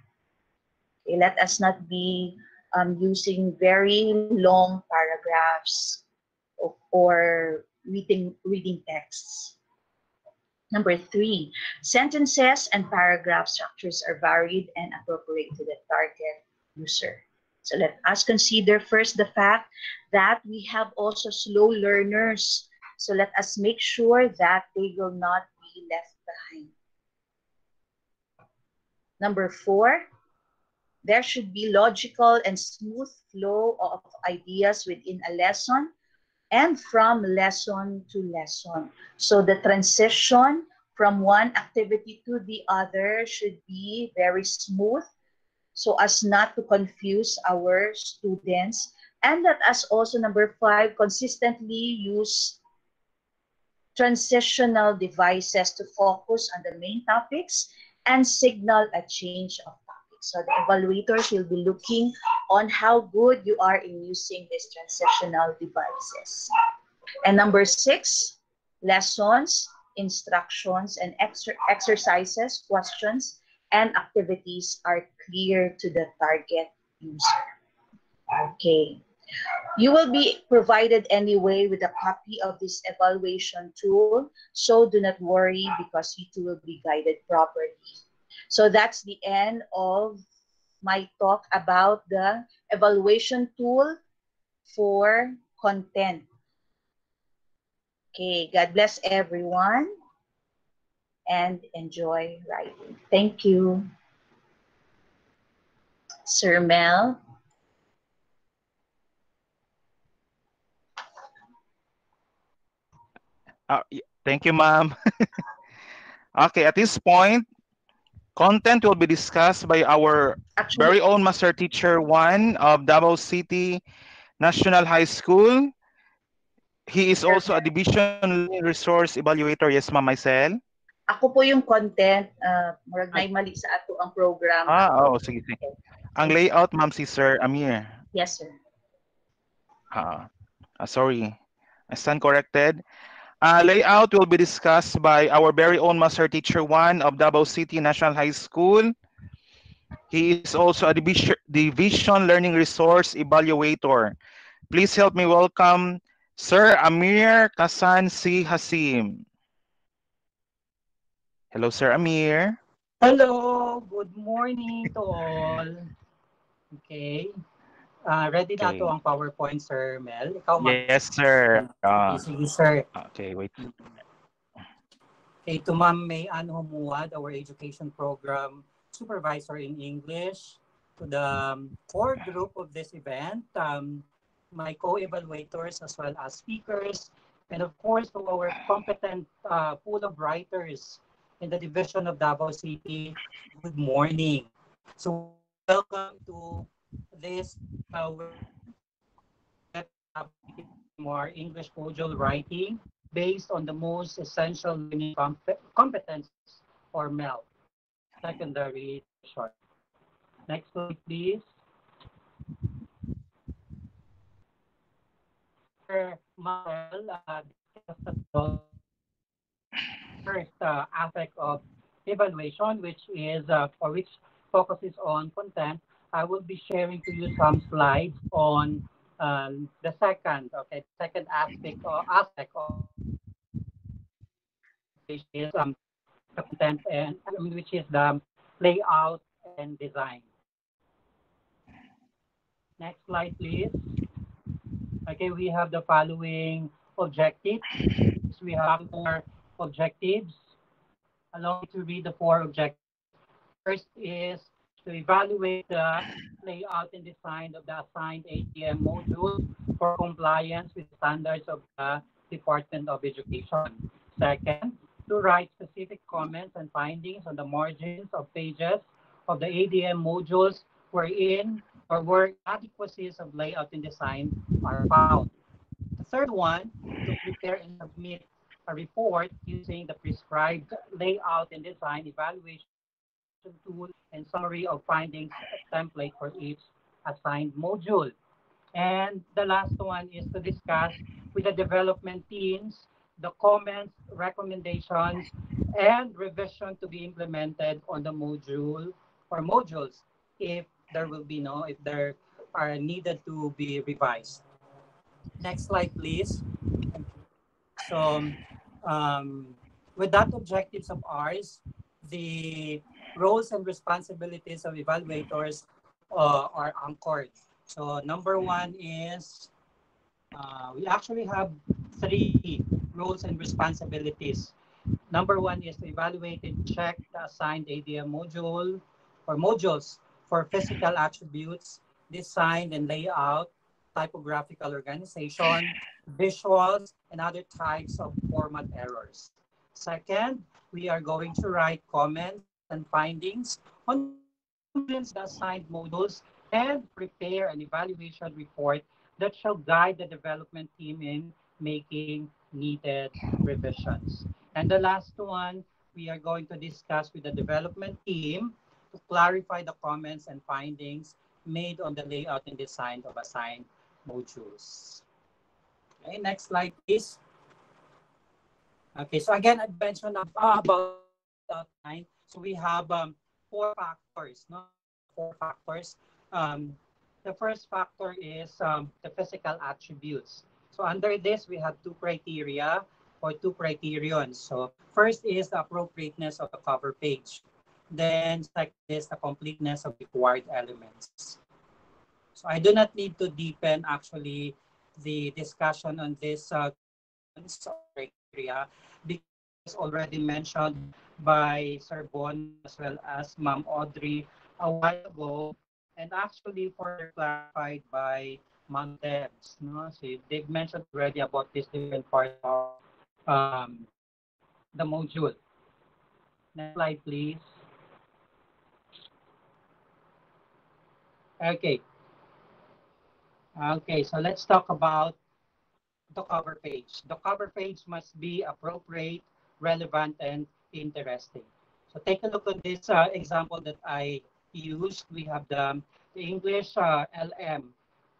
Okay, let us not be um, using very long paragraphs or, or reading, reading texts. Number three, sentences and paragraph structures are varied and appropriate to the target user. So let us consider first the fact that we have also slow learners. So let us make sure that they will not be left behind. Number four, there should be logical and smooth flow of ideas within a lesson and from lesson to lesson. So the transition from one activity to the other should be very smooth so as not to confuse our students. And that as also number five, consistently use transitional devices to focus on the main topics and signal a change of so the evaluators will be looking on how good you are in using these transitional devices. And number six, lessons, instructions, and exer exercises, questions, and activities are clear to the target user. Okay. You will be provided anyway with a copy of this evaluation tool, so do not worry because you too will be guided properly. So that's the end of my talk about the evaluation tool for content. Okay, God bless everyone and enjoy writing. Thank you. Sir Mel. Uh, thank you, ma'am. okay, at this point, Content will be discussed by our Actually, very own master teacher one of Davao City National High School. He is also a division resource evaluator. Yes, Ma'am Maisel. ako po yung content, uh, murag na mali sa ato ang program. Ah, oo, sige, sige. Ang layout, Ma'am, si Sir Amir. Yes, sir. Ah, ah, sorry. I stand corrected. Uh, layout will be discussed by our very own master teacher one of Davao City National High School. He is also a division, division learning resource evaluator. Please help me welcome Sir Amir Kasan C. Hasim. Hello, Sir Amir. Hello, good morning to all. Okay. Uh, ready na Okay. to ang PowerPoint, Sir Mel. Ikaw mag- Yes, sir. Sige, sir. okay, wait. Okay, to Ma'am May Ann Humuad, our education program supervisor in English. To the um, core group of this event, um, my co-evaluators as well as speakers, and of course to our competent uh, pool of writers in the division of Davao City, good morning. So welcome to this uh, more English module writing based on the most essential learning comp- competences or MEL, secondary short. Next slide, please. model, uh, first uh, aspect of evaluation, which is uh, or which focuses on content. I will be sharing to you some slides on um, the second, okay, second aspect or aspect of which is um, content and which is the layout and design. Next slide, please. Okay, we have the following objectives. We have four objectives. Allow me to read the four objectives. First is to evaluate the layout and design of the assigned ADM module for compliance with standards of the Department of Education. Second, to write specific comments and findings on the margins of pages of the ADM modules wherein or where adequacies of layout and design are found. The third one, to prepare and submit a report using the prescribed layout and design evaluation tool and summary of findings template for each assigned module. And the last one is to discuss with the development teams the comments, recommendations, and revision to be implemented on the module or modules if there will be no, if there are needed to be revised. Next slide, please. So um, with that objectives of ours, the roles and responsibilities of evaluators uh, are anchored. So number one is uh, we actually have three roles and responsibilities. Number one is to evaluate and check the assigned ADM module or modules for physical attributes, design and layout, typographical organization, visuals, and other types of format errors. Second, we are going to write comments and findings on the assigned modules and prepare an evaluation report that shall guide the development team in making needed revisions. And the last one, we are going to discuss with the development team to clarify the comments and findings made on the layout and design of assigned modules. Okay, next slide, please. Okay, so again, I mentioned about uh, outline. We have um, four factors, no? Four factors. Um, the first factor is um, the physical attributes. So under this, we have two criteria or two criterions. So first is the appropriateness of the cover page. Then second is the completeness of required elements. So I do not need to deepen actually the discussion on this uh, criteria because already mentioned by Sir Bon as well as Ma'am Aubrey a while ago and actually further clarified by Ma'am Debs. No? So they've mentioned already about this different part of um, the module. Next slide, please. Okay. Okay, so let's talk about the cover page. The cover page must be appropriate, relevant, and interesting. So take a look at this uh, example that I used. We have the, the English uh, LM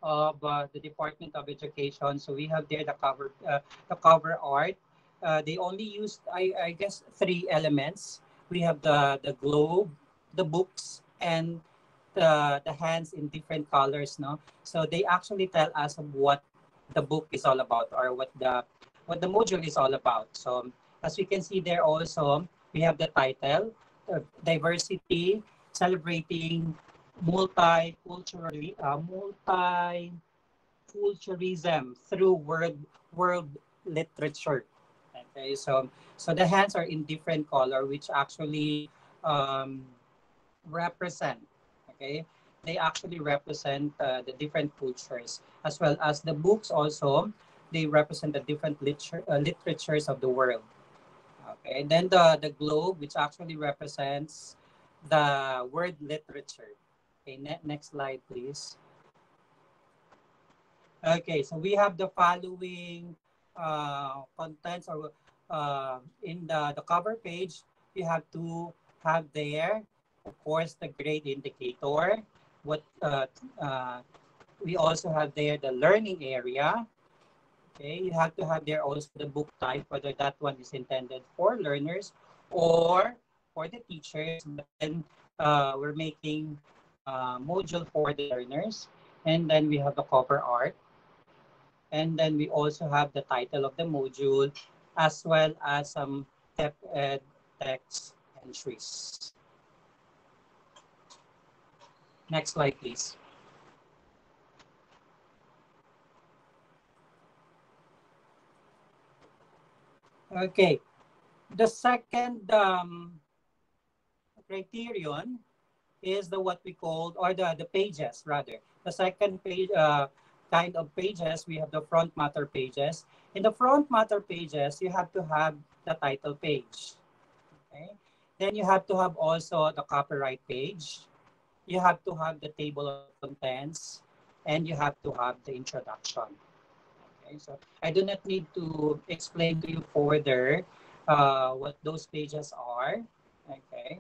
of uh, the Department of Education. So we have there the cover, uh, the cover art. Uh, they only used, I, I guess, three elements. We have the, the globe, the books, and the, the hands in different colors. No, so they actually tell us what the book is all about or what the what the module is all about. So as we can see there also, we have the title, uh, diversity, celebrating multi-cultural, uh, multi-culturalism through world world literature. Okay, so so the hands are in different color, which actually um, represent. Okay, they actually represent uh, the different cultures, as well as the books. Also, they represent the different uh, literatures of the world. Okay, and then the the globe, which actually represents the word literature. Okay, ne next slide, please. Okay, so we have the following uh, contents or uh, in the, the cover page, you have to have there, of course, the grade indicator. What uh, uh, we also have there the learning area, Okay, you have to have there also the book type, whether that one is intended for learners or for the teachers. Then uh, we're making uh, module for the learners. And then we have the cover art. And then we also have the title of the module as well as some ed text entries. Next slide, please. Okay. The second um, criterion is the what we called, or the, the pages rather. The second page, uh, kind of pages, we have the front matter pages. In the front matter pages, you have to have the title page. Okay. Then you have to have also the copyright page. You have to have the table of contents, and you have to have the introduction. Okay, so I do not need to explain to you further uh, what those pages are. Okay,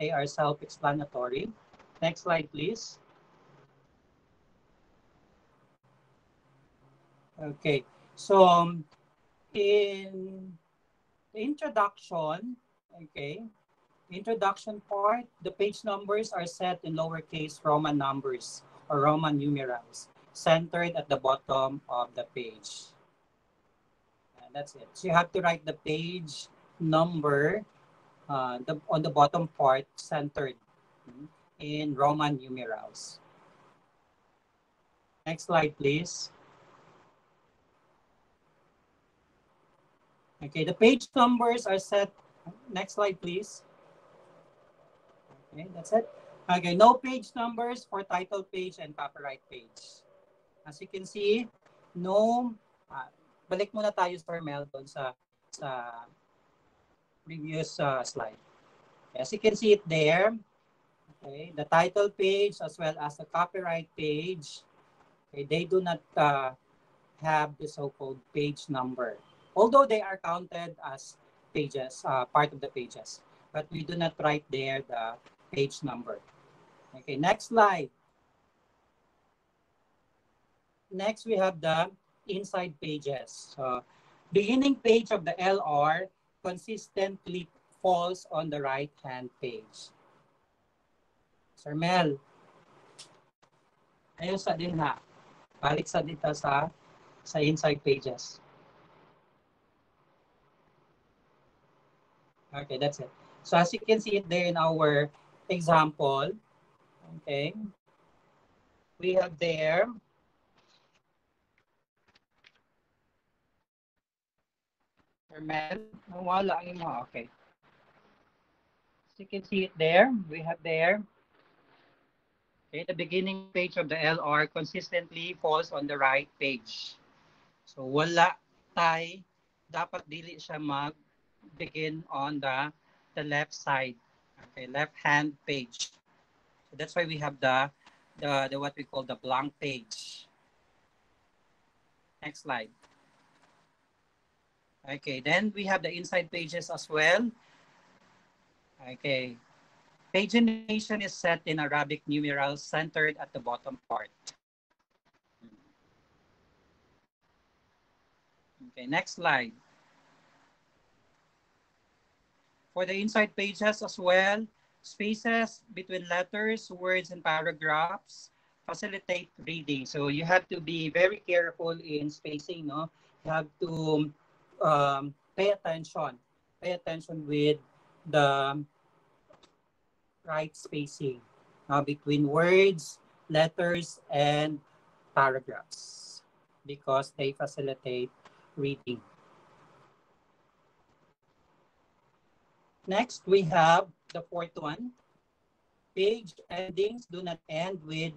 they are self-explanatory. Next slide, please. Okay, so um, in the introduction, okay, introduction part, the page numbers are set in lowercase Roman numbers or Roman numerals centered at the bottom of the page. And that's it. So you have to write the page number uh, the, on the bottom part centered in Roman numerals. Next slide, please. Okay, the page numbers are set. Next slide, please. Okay, that's it. Okay, no page numbers for title page and copyright page. As you can see, no, uh, balik muna tayo Sir Mel doon sa, sa previous uh, slide. As you can see it there, okay, the title page as well as the copyright page, okay, they do not uh, have the so-called page number. Although they are counted as pages, uh, part of the pages, but we do not write there the page number. Okay, next slide. Next, we have the inside pages. So, beginning page of the LR consistently falls on the right-hand page. Sir Mel, ayun sa din ha. Balik sa dito sa, sa inside pages. Okay, that's it. So as you can see it there in our example, okay, we have there Ang mo. Okay. So you can see it there. We have there. Okay, the beginning page of the LR consistently falls on the right page. So wala tay, dapat dili siya mag begin on the the left side. Okay, left hand page. So that's why we have the the, the what we call the blank page. Next slide. Okay, then we have the inside pages as well. Okay. Pagination is set in Arabic numerals centered at the bottom part. Okay, next slide. For the inside pages as well, spaces between letters, words, and paragraphs facilitate reading. So you have to be very careful in spacing, no? You have to um, pay attention. Pay attention with the right spacing uh, between words, letters, and paragraphs because they facilitate reading. Next, we have the fourth one. Page endings do not end with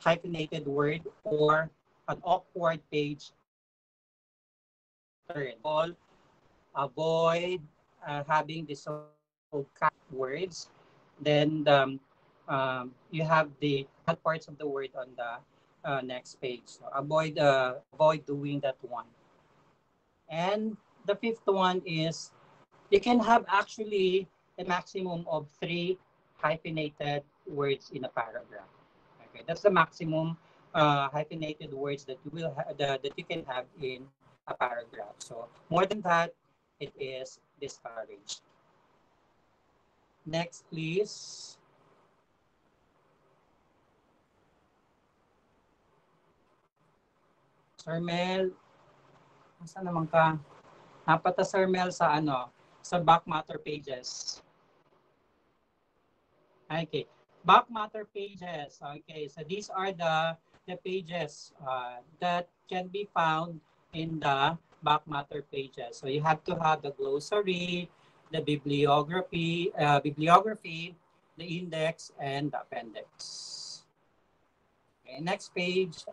hyphenated word or an awkward page all avoid uh, having the so-called words. Then um, um, you have the parts of the word on the uh, next page. So avoid uh, avoid doing that one. And the fifth one is you can have actually a maximum of three hyphenated words in a paragraph. Okay, that's the maximum uh, hyphenated words that you will that, that you can have in paragraph. So more than that, it is discouraged. Next, please. Sir Mel, nasa naman ka? Napata Sir Mel sa ano, sa back matter pages. Okay. Back matter pages. Okay, so these are the the pages uh, that can be found in the back matter pages. So you have to have the glossary, the bibliography, uh, bibliography, the index, and the appendix. Okay, next page.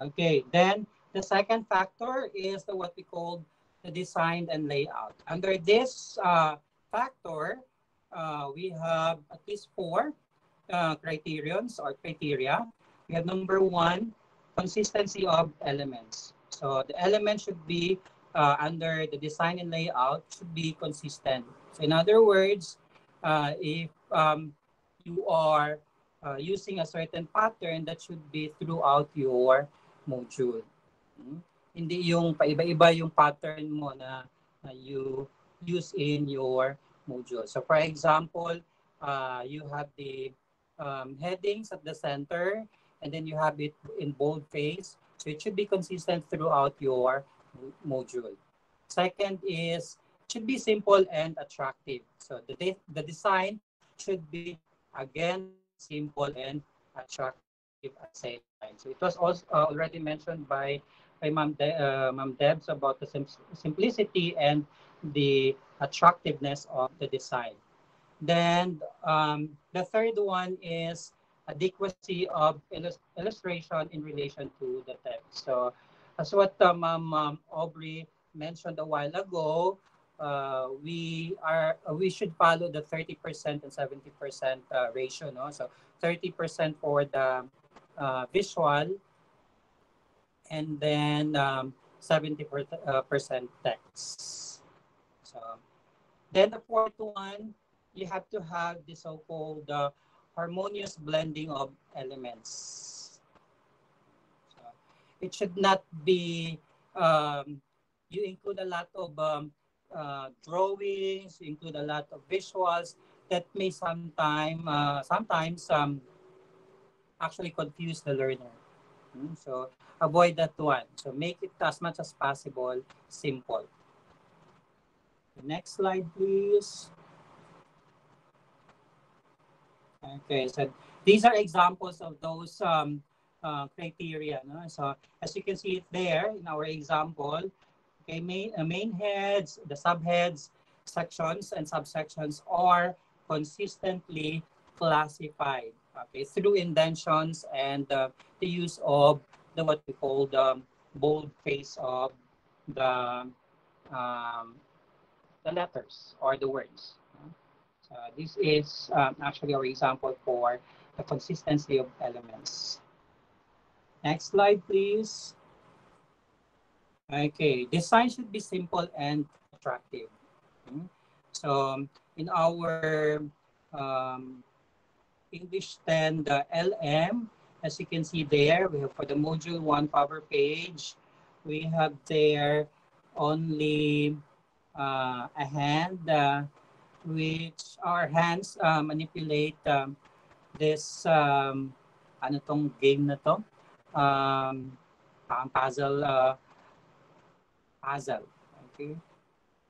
Okay, then the second factor is the, what we call the design and layout. Under this uh, factor, uh, we have at least four uh, criterions or criteria. We have number one, consistency of elements. So the element should be uh, under the design and layout should be consistent. So in other words, uh, if um, you are uh, using a certain pattern that should be throughout your module. Hmm? Hindi yung paiba-iba yung pattern mo na, na you use in your module. So for example, uh, you have the um, headings at the center and then you have it in boldface. So it should be consistent throughout your module. Second is, should be simple and attractive. So the, de the design should be, again, simple and attractive at the same time. So it was also uh, already mentioned by, by Ma'am De uh, Ma'am Debs about the sim simplicity and the attractiveness of the design. Then um, the third one is adequacy of illust illustration in relation to the text. So as what uh, Ma'am um, Aubrey mentioned a while ago, uh, we are uh, we should follow the 30% and 70% uh, ratio. No? So 30% for the uh, visual, and then um, 70% uh, percent text. So then the fourth one, you have to have the so-called uh, harmonious blending of elements. So it should not be, um, you include a lot of um, uh, drawings, you include a lot of visuals that may sometime, uh, sometimes um, actually confuse the learner. Hmm? So avoid that one. So make it as much as possible simple. Next slide, please. Okay, so these are examples of those um, uh, criteria. No? So as you can see it there in our example, okay, main, uh, main heads, the subheads, sections, and subsections are consistently classified okay, through indentions and uh, the use of the what we call the bold face of the um, the letters or the words. So this is um, actually our example for the consistency of elements. Next slide, please. Okay, design should be simple and attractive. Okay. So in our um, English 10, the LM, as you can see there, we have for the module one cover page, we have there only uh, a hand, uh, which our hands uh, manipulate um, this, um, ano tong game na to? Um, puzzle, uh, puzzle, okay?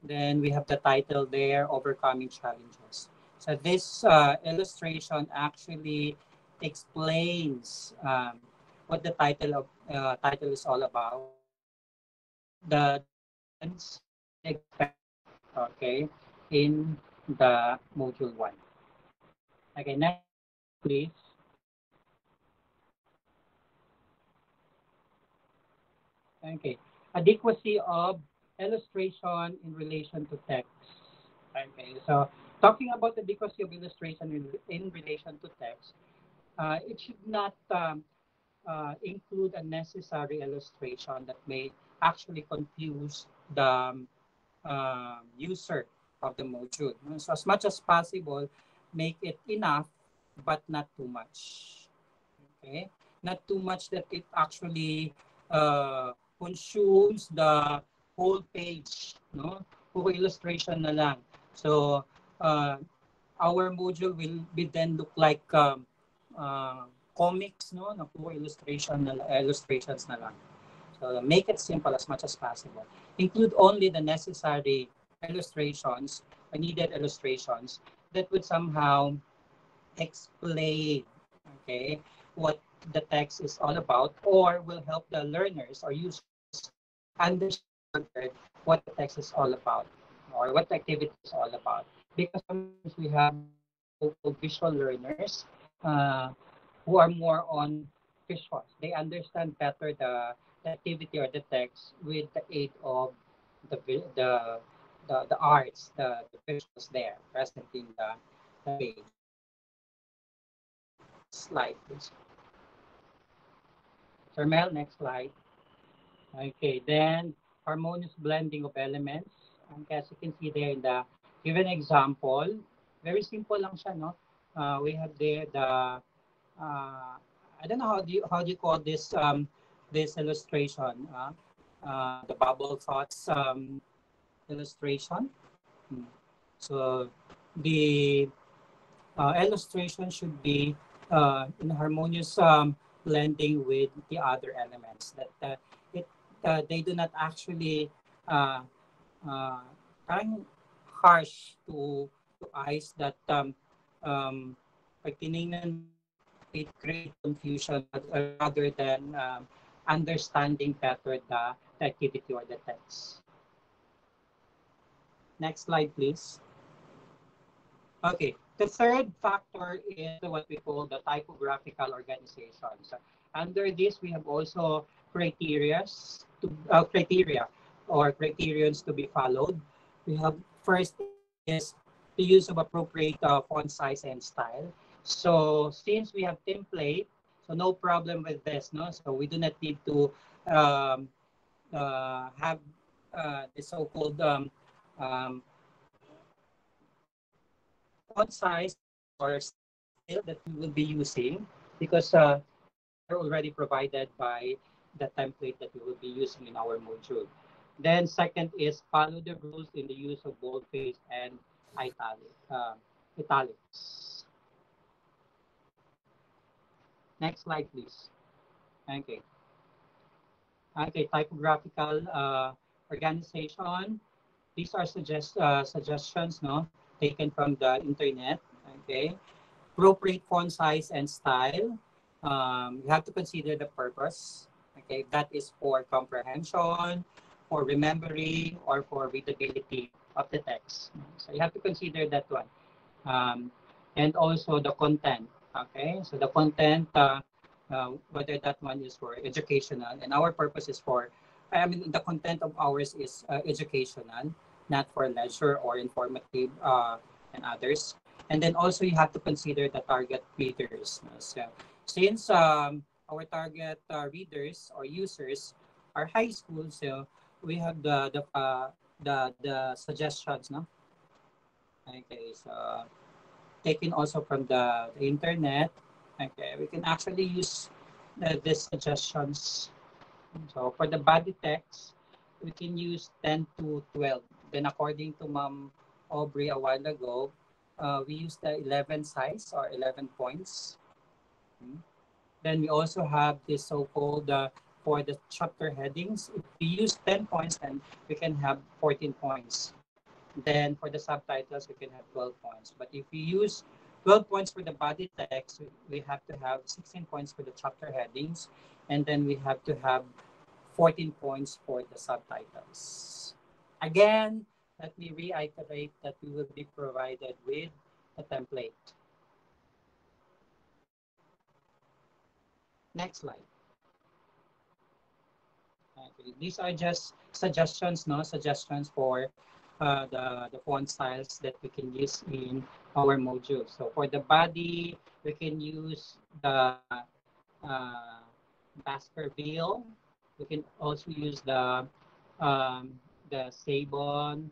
Then we have the title there, Overcoming Challenges. So this uh, illustration actually explains um, what the title of uh, title is all about. The okay in the module one. Okay, next please. Okay, adequacy of illustration in relation to text. Okay, so talking about the adequacy of illustration in, in relation to text, uh, it should not um, uh, include a necessary illustration that may actually confuse the um, uh, user of the module. So as much as possible, make it enough, but not too much. Okay? Not too much that it actually uh, consumes the whole page, no? Puro illustration na lang. So, uh, our module will be then look like um, uh, comics, no? Na puro illustration na, illustrations na lang. So, make it simple as much as possible. Include only the necessary illustrations, needed illustrations that would somehow explain, okay, what the text is all about or will help the learners or users understand what the text is all about or what the activity is all about. Because we have visual learners uh, who are more on visuals. They understand better the, the activity or the text with the aid of the the the, the arts, the, the visuals there present in the, the page. Slide, please. Mel, next slide. Okay, then harmonious blending of elements. And as you can see there in the given example, very simple lang siya, no? Uh, we have there the, uh, I don't know how do you, how do you call this, um, this illustration, uh, uh, the bubble thoughts um, illustration. Hmm. So the uh, illustration should be uh, in harmonious um, blending with the other elements that uh, it uh, they do not actually uh, uh, parang harsh to, to eyes that um, um, pag it create confusion rather than um, understanding better the, the activity or the text. Next slide, please. Okay, the third factor is what we call the typographical organization. So under this, we have also criteria to uh, criteria or criterions to be followed. We have first is the use of appropriate uh, font size and style. So since we have template, so no problem with this, no? So we do not need to um, uh, have uh, the so-called um, um, font size or style that we will be using because uh, they're already provided by the template that we will be using in our module. Then second is follow the rules in the use of boldface and italic, uh, italics. Next slide, please. Okay. Okay, typographical uh, organization. These are suggest uh, suggestions, no, taken from the internet. Okay, appropriate font size and style. Um, you have to consider the purpose. Okay, that is for comprehension, for remembering, or for readability of the text. So you have to consider that one. Um, and also the content. Okay, so the content, uh, uh, whether that one is for educational, and our purpose is for, I mean, the content of ours is uh, educational, not for leisure or informative uh, and others. And then also you have to consider the target readers. So since um, our target uh, readers or users are high school, so we have the the uh, the the suggestions, no? Okay, so taken also from the, the internet. Okay, we can actually use uh, these suggestions. So for the body text, we can use 10 to 12. Then according to Mom Aubrey a while ago, uh, we use the 11 size or 11 points. Hmm. Then we also have this so-called uh, for the chapter headings. If we use 10 points, then we can have 14 points. Then for the subtitles, we can have 12 points. But if we use 12 points for the body text, we have to have 16 points for the chapter headings, and then we have to have 14 points for the subtitles. Again, let me reiterate that we will be provided with a template. Next slide. Okay, these are just suggestions, no? Suggestions for uh, the, the font styles that we can use in our module. So for the body, we can use the uh, Baskerville. We can also use the um, the Sabon.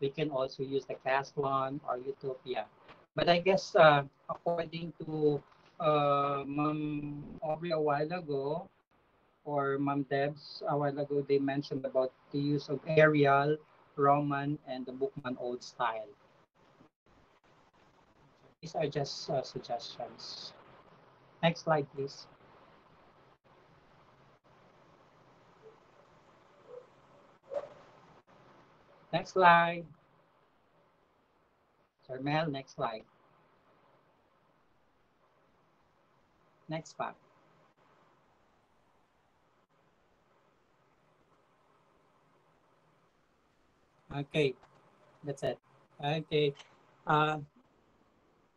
We can also use the Caslon or Utopia. But I guess uh, according to uh, Ma'am Aubrey a while ago, or Mom Debs a while ago, they mentioned about the use of Arial, Roman, and the Bookman Old Style. These are just uh, suggestions. Next slide, please. Next slide. Sir Mel, next slide. Next slide. Okay, that's it. Okay. Uh,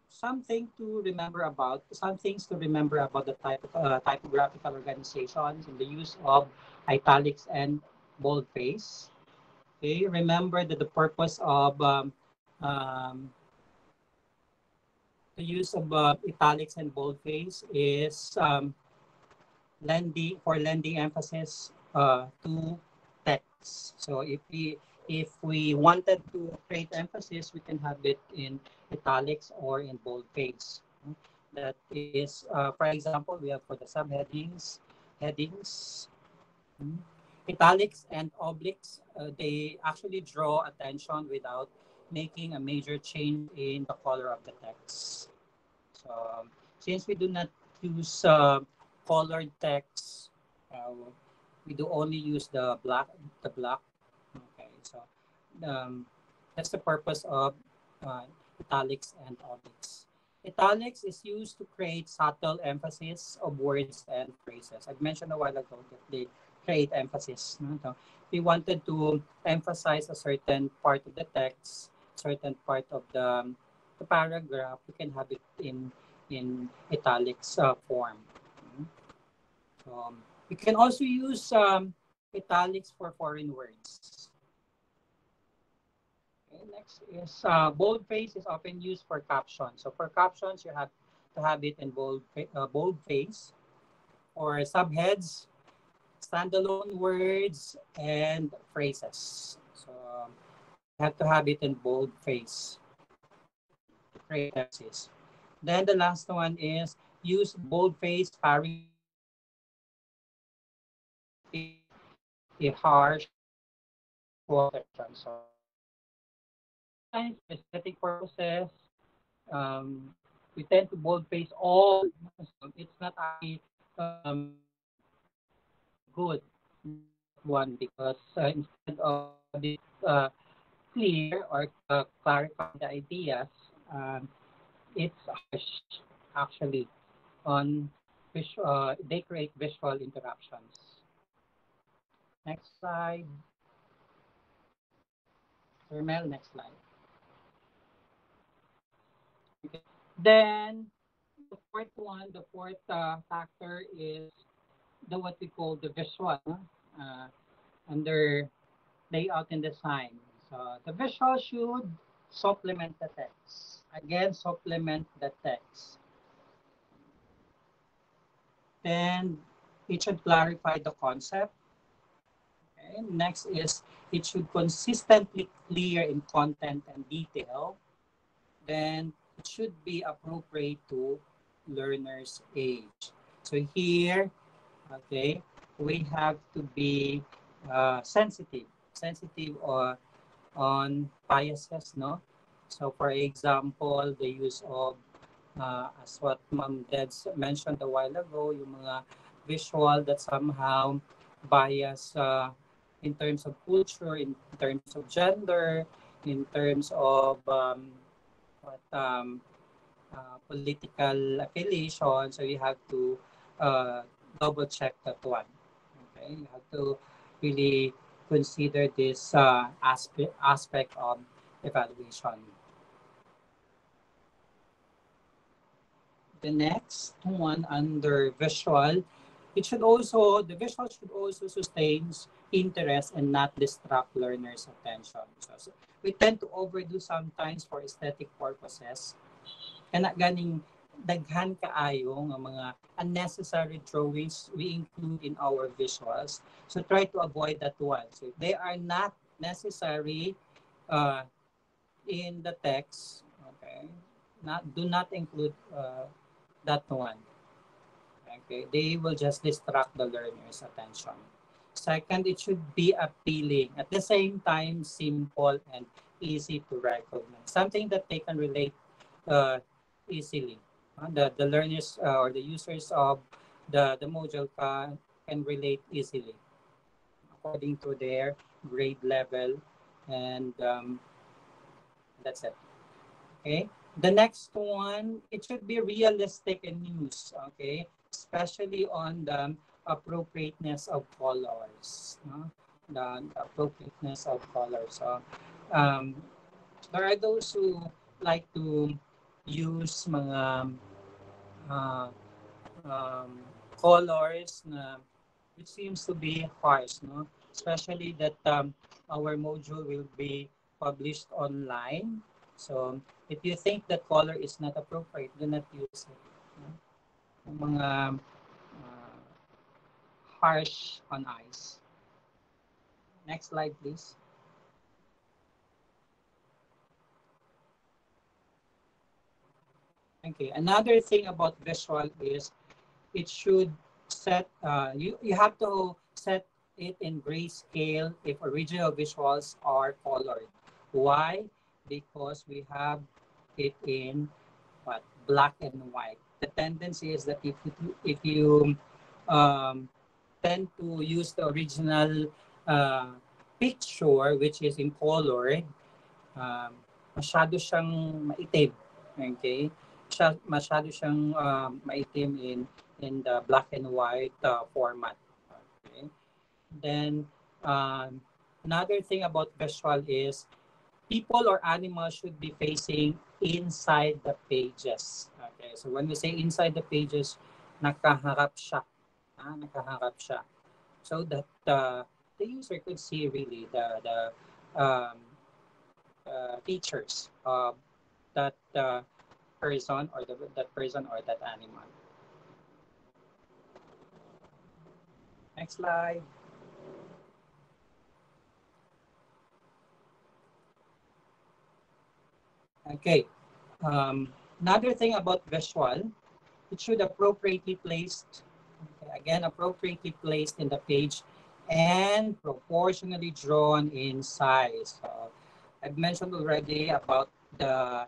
something to remember about, some things to remember about the type, uh, typographical organizations and the use of italics and boldface. Okay, remember that the purpose of um, um, the use of uh, italics and boldface is um, lending for lending emphasis uh, to text. So if we if we wanted to create emphasis, we can have it in italics or in boldface. That is, uh, for example, we have for the subheadings, headings, italics and obliques, uh, they actually draw attention without making a major change in the color of the text. So since we do not use uh, colored text, uh, we do only use the black, the black. So um, that's the purpose of uh, italics and obliques. Italics is used to create subtle emphasis of words and phrases. I mentioned a while ago that they create emphasis. No? We wanted to emphasize a certain part of the text, certain part of the, the paragraph, we can have it in in italics uh, form. Um, we can also use um, italics for foreign words. Next is uh, boldface is often used for captions. So for captions, you have to have it in bold, uh, boldface. Or subheads, standalone words and phrases. So um, you have to have it in boldface. Phrases. Then the last one is use boldface pairing a harsh quotation. So aesthetic purposes, um, we tend to boldface all. It's not actually um, good one because uh, instead of this uh, clear or uh, clarify the ideas, um, it's actually on visual, uh, they create visual interruptions. Next slide. Mel, next slide. Okay. Then the fourth one, the fourth uh, factor is the what we call the visual uh, under layout and design. So the visual should supplement the text. Again, supplement the text. Then it should clarify the concept. Okay. Next is it should consistently clear in content and detail. Then should be appropriate to learner's age. So here, okay, we have to be uh, sensitive, sensitive or on biases, no? So for example, the use of, uh, as what Mom Deds mentioned a while ago, yung mga visual that somehow bias uh, in terms of culture, in terms of gender, in terms of um, what, um, uh, political affiliation. So you have to uh, double check that one. Okay, you have to really consider this uh, aspect aspect of evaluation. The next one under visual, it should also the visual should also sustain interest and not distract learners' attention. So, so we tend to overdo sometimes for aesthetic purposes. Kana ganing daghan kaayo nga mga unnecessary drawings we include in our visuals. So try to avoid that one. So if they are not necessary uh, in the text, okay, not do not include uh, that one. Okay, they will just distract the learner's attention. Second, it should be appealing. At the same time, simple and easy to recognize. Something that they can relate uh, easily. Uh, the, the learners uh, or the users of the, the module can, can relate easily according to their grade level and um, that's it. Okay. The next one, it should be realistic and news. Okay. Especially on the appropriateness of colors. No? The appropriateness of colors. So, um, there are those who like to use mga uh, um, colors na which seems to be harsh, no? Especially that um, our module will be published online. So if you think that color is not appropriate, do not use it. Mga uh, harsh on eyes. Next slide, please. Okay, another thing about visual is it should set, uh, you, you have to set it in grayscale if original visuals are colored. Why? Because we have it in what black and white. The tendency is that if you, if you um, tend to use the original uh, picture, which is in color, um, masyado siyang maitim. Okay? Masyado siyang uh, maitim in in the black and white uh, format. Okay. Then um, another thing about visual is people or animals should be facing inside the pages. Okay, so when we say inside the pages, nakaharap siya. Ah, nakaharap siya. So that uh, the user could see really the, the um, uh, features of that uh, person or the, that person or that animal. Next slide. Okay. Um, another thing about visual, it should appropriately placed, okay, again, appropriately placed in the page and proportionally drawn in size. So I've mentioned already about the,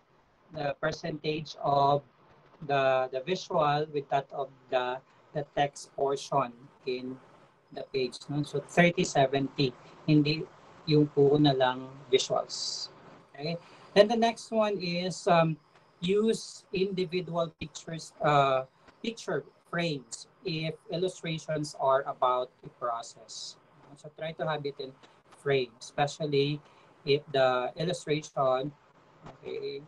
the percentage of the, the visual with that of the, the text portion in the page. No? So 3070, hindi yung puro na lang visuals. Okay? Then the next one is um, use individual pictures, uh, picture frames if illustrations are about the process. So try to have it in frame, especially if the illustration okay,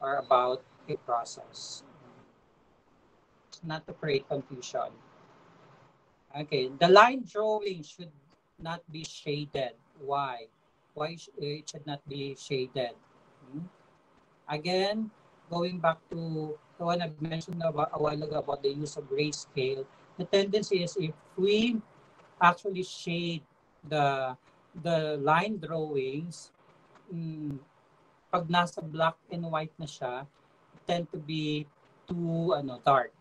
are about a process. Not to create confusion. Okay, the line drawing should not be shaded. Why? Why it should not be shaded? Hmm? Again, going back to the one I mentioned a while ago about the use of grayscale, the tendency is if we actually shade the the line drawings, mm, pag nasa black and white na siya, tend to be too ano dark.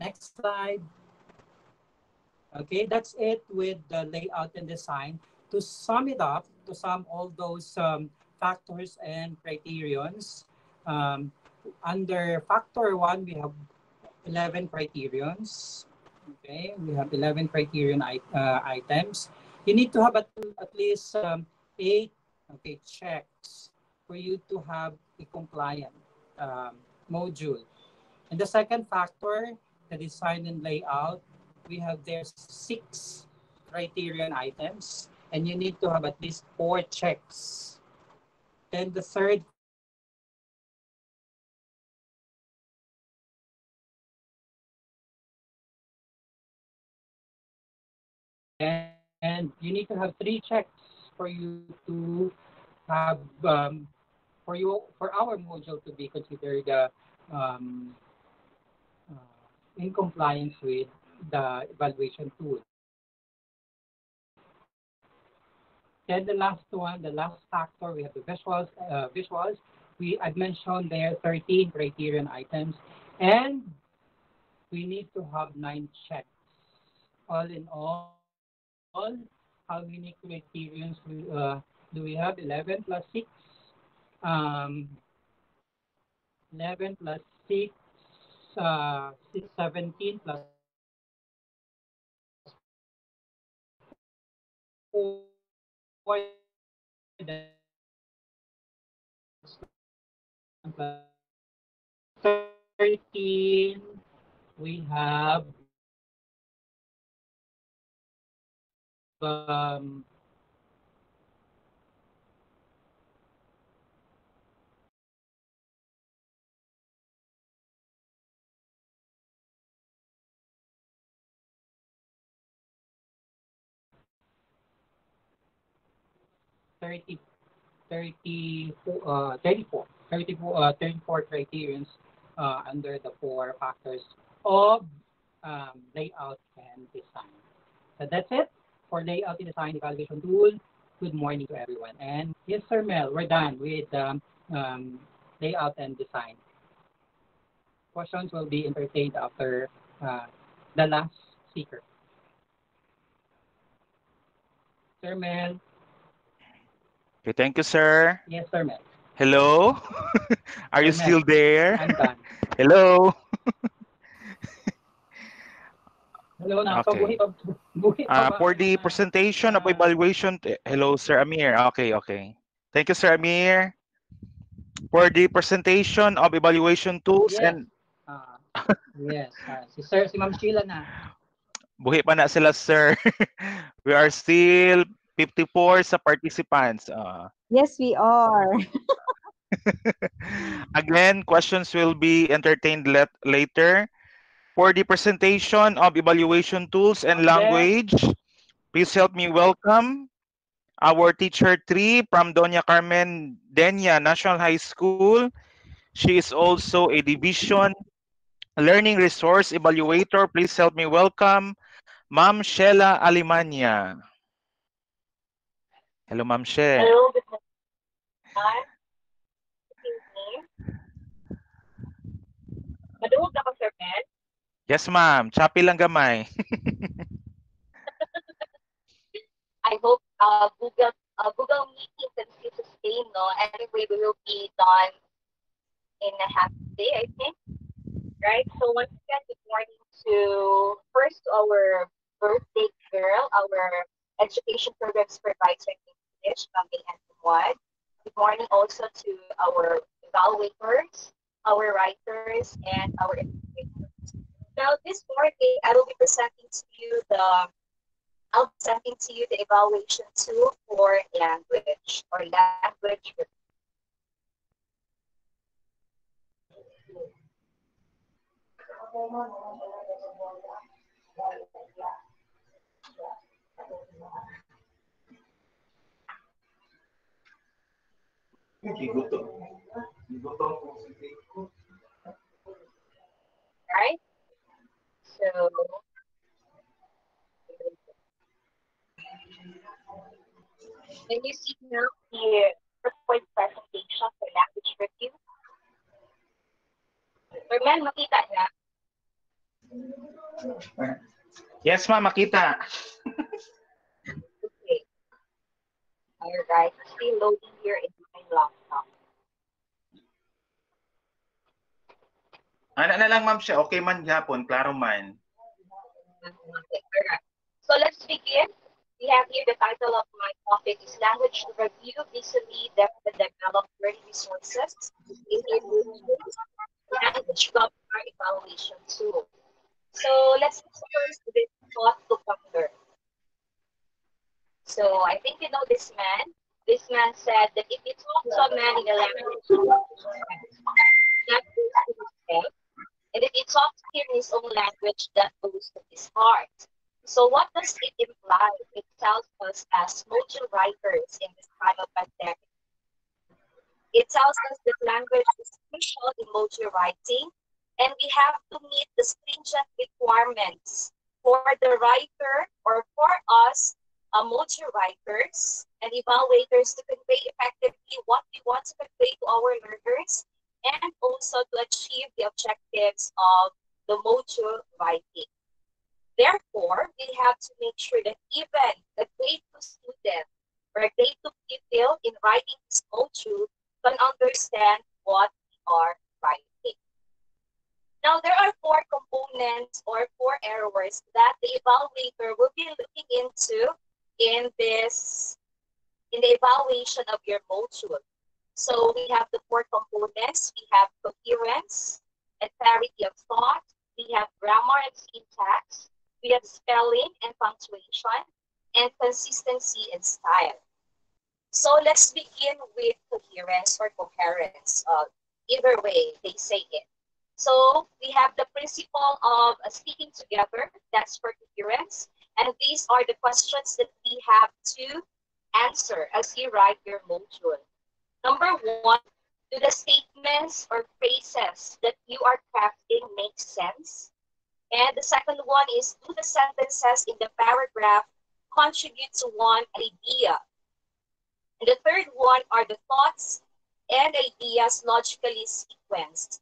Next slide. Okay, that's it with the layout and design. To sum it up, to sum all those um, factors and criterions, um, under factor one, we have 11 criterions. Okay, we have 11 criterion uh, items. You need to have at, at least um, eight okay, checks for you to have a compliant um, module. And the second factor the design and layout, we have there six criterion items, and you need to have at least four checks. Then the third and, and you need to have three checks for you to have um, for you for our module to be considered uh, um, in compliance with the evaluation tool. Then the last one, the last factor, we have the visuals. Uh, visuals. We I've mentioned there 13 criterion items, and we need to have nine checks. All in all, all how many criterions we, uh, do we have? 11 plus 6. Um, 11 plus 6, uh, 6 17 plus 4. Thirteen, we have um, uh, 34, 34, uh, 34 criterions uh, under the four factors of um, layout and design. So that's it for layout and design evaluation tool. Good morning to everyone. And yes, Sir Mel, we're done with um, um, layout and design. Questions will be entertained after uh, the last speaker. Sir Mel. Okay, thank you, sir. Yes, Sir Mel. Hello? Are you still there? I'm done. Hello? Hello Okay. pabuhi pa, buhi pa Uh, for the presentation of Ah. evaluation, hello, Sir Amir. Okay, okay. Thank you, Sir Amir. For the presentation of evaluation tools Yes. and Ah, yes, si Sir, si Ma'am Sheila na. buhi pa na sila, Sir. We are still 54 sa participants. Uh, Yes, we are. Again, questions will be entertained let, later. For the presentation of evaluation tools and language, please help me welcome our teacher 3 from Doña Carmen Denia National High School. She is also a division learning resource evaluator. Please help me welcome Ma'am Sheila Alimania. Hello, Ma'am She. Hello, good morning. Good evening. Maduog na ba, Sir Ben? Yes, ma'am. Choppy lang gamay. I hope uh, Google uh, Google Meeting can still sustain, no? Anyway, we will be done in a half day, I think. Right? So once again, good morning to first our birthday girl, our education program supervisor English, Mami and. Good morning also to our evaluators, our writers, and our educators. Now, this morning, I will be presenting to you the I'll be presenting to you the evaluation tool for language or language review. Right? So, when you see now the PowerPoint presentation for language review, Herman, makita na. Yes, ma'am. Makita. Okay. Alright, still loading here in my. Ano na lang, ma'am siya. Okay man yapon. Klaro man. So let's begin. We have here the title of my topic is Language Review, basically the, the developed learning resources in language vocabulary evaluation tool. So let's first with thought to. So I think you know this man. This man said that if you talk to a man in a language, that goes to his head. And if you talk to him in his own language, that goes to his heart. So what does it imply? It tells us as module writers in this time of pandemic. It tells us that language is crucial in module writing, and we have to meet the stringent requirements for the writer or for us uh, module writers and evaluators to convey effectively what we want to convey to our learners and also to achieve the objectives of the module writing. Therefore, we have to make sure that even the grade 2 student or grade 2 pupil in writing this module can understand what we are writing. Now, there are four components or four errors that the evaluator will be looking into in this, in the evaluation of your module. So we have the four components. We have coherence and clarity of thought. We have grammar and syntax. We have spelling and punctuation and consistency and style. So let's begin with coherence or coherence. Uh, either way, they say it. So we have the principle of uh, speaking together. That's for coherence. And these are the questions that we have to answer as you write your module. Number one, do the statements or phrases that you are crafting make sense? And the second one is, do the sentences in the paragraph contribute to one idea? And the third one are the thoughts and ideas logically sequenced.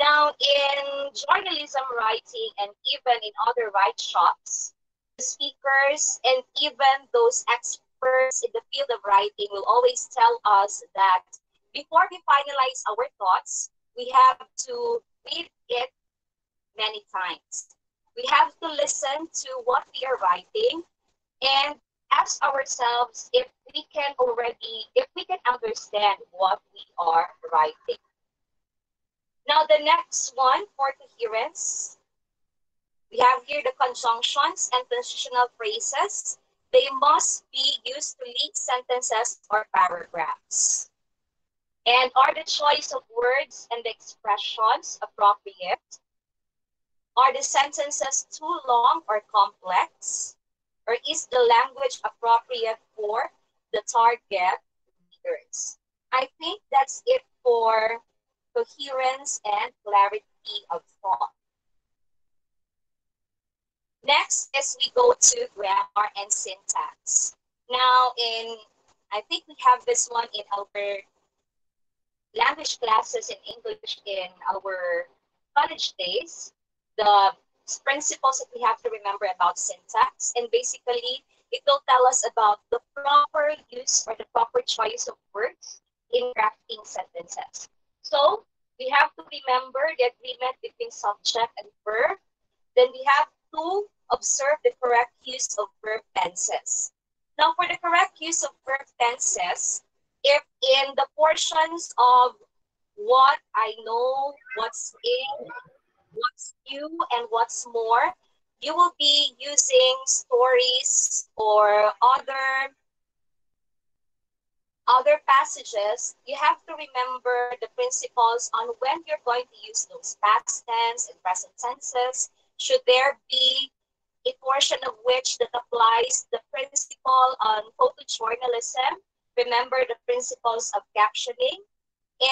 Now, in journalism writing and even in other write shops, speakers and even those experts in the field of writing will always tell us that before we finalize our thoughts, we have to read it many times. We have to listen to what we are writing and ask ourselves if we can already, if we can understand what we are writing. Now, the next one for coherence we have here the conjunctions and transitional phrases. They must be used to lead sentences or paragraphs. And are the choice of words and the expressions appropriate? Are the sentences too long or complex? Or is the language appropriate for the target readers? I think that's it for coherence and clarity of thought. Next is we go to grammar and syntax. Now, in I think we have this one in our language classes in English in our college days. The principles that we have to remember about syntax. And basically, it will tell us about the proper use or the proper choice of words in crafting sentences. So we have to remember the agreement between subject and verb. Then we have to observe the correct use of verb tenses. Now, for the correct use of verb tenses, if in the portions of what I know, what's in, what's new, and what's more, you will be using stories or other other passages, you have to remember the principles on when you're going to use those past tense and present tenses. Should there be a portion of which that applies the principle on photojournalism. Remember the principles of captioning.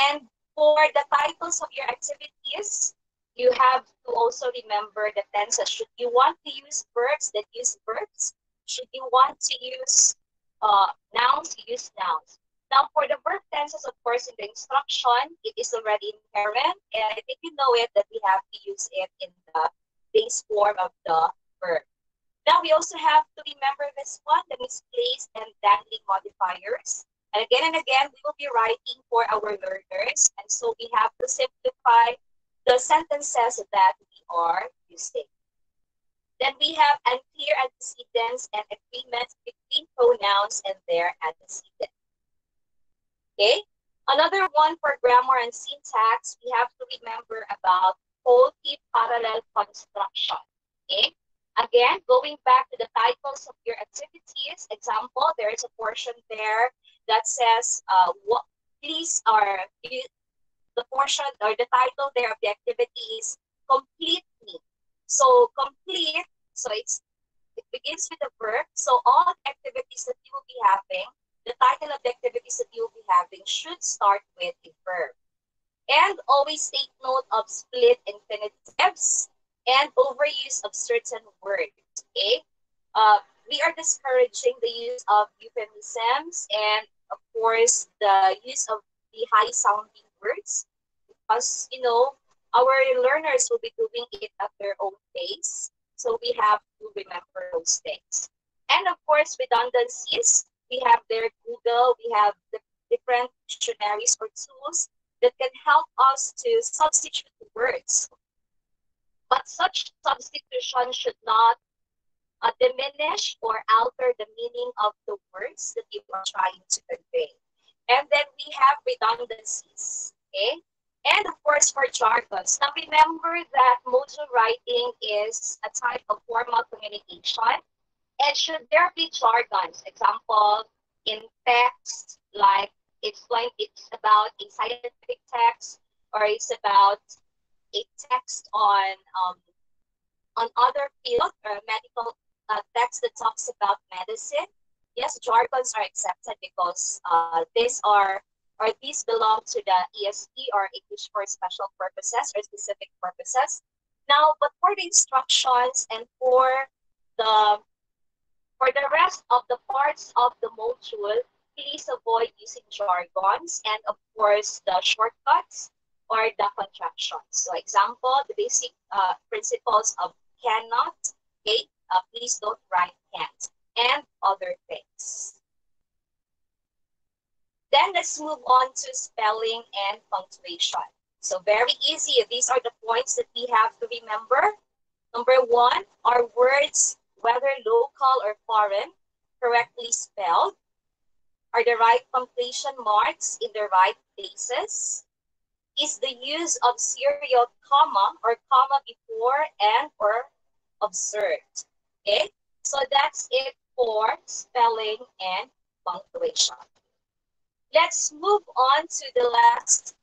And for the titles of your activities, you have to also remember the tenses. Should you want to use verbs, that use verbs. Should you want to use uh, nouns, use nouns. Now, for the verb tenses, of course, in the instruction, it is already inherent. And I think you know it that we have to use it in the base form of the verb. Now we also have to remember this one, the misplaced and dangling modifiers. And again and again, we will be writing for our learners. And so we have to simplify the sentences that we are using. Then we have unclear antecedents and agreements between pronouns and their antecedents. Okay. Another one for grammar and syntax, we have to remember about faulty parallel construction. Okay. Again, going back to the titles of your activities, example, there is a portion there that says, uh, what, please, or the portion or the title there of the activity is complete me. So complete, so it's it begins with a verb. So all activities that you will be having, the title of the activities that you will be having should start with a verb. And always take note of split infinitives and overuse of certain words. Okay, uh, we are discouraging the use of euphemisms and, of course, the use of the high-sounding words because, you know, our learners will be doing it at their own pace. So we have to remember those things. And of course, redundancies. We have their Google, we have the different dictionaries or tools that can help us to substitute words. But such substitution should not uh, diminish or alter the meaning of the words that you are trying to convey. And then we have redundancies, okay? And of course, for jargons. Now remember that module writing is a type of formal communication. And should there be jargons, example, in text, like it's like it's about a scientific text or it's about a text on um, on other field or medical uh, text that talks about medicine, yes, jargons are accepted because uh, these are or these belong to the ESP or English for special purposes or specific purposes. Now, but for the instructions and for the for the rest of the parts of the module, please avoid using jargons and of course the shortcuts or the contractions. So example, the basic uh, principles of cannot, okay, uh, please don't write can't, and other things. Then let's move on to spelling and punctuation. So very easy. These are the points that we have to remember. Number one, are words, whether local or foreign, correctly spelled? Are the right punctuation marks in the right places? Is the use of serial comma or comma before and or observed? Okay, so that's it for spelling and punctuation. Let's move on to the last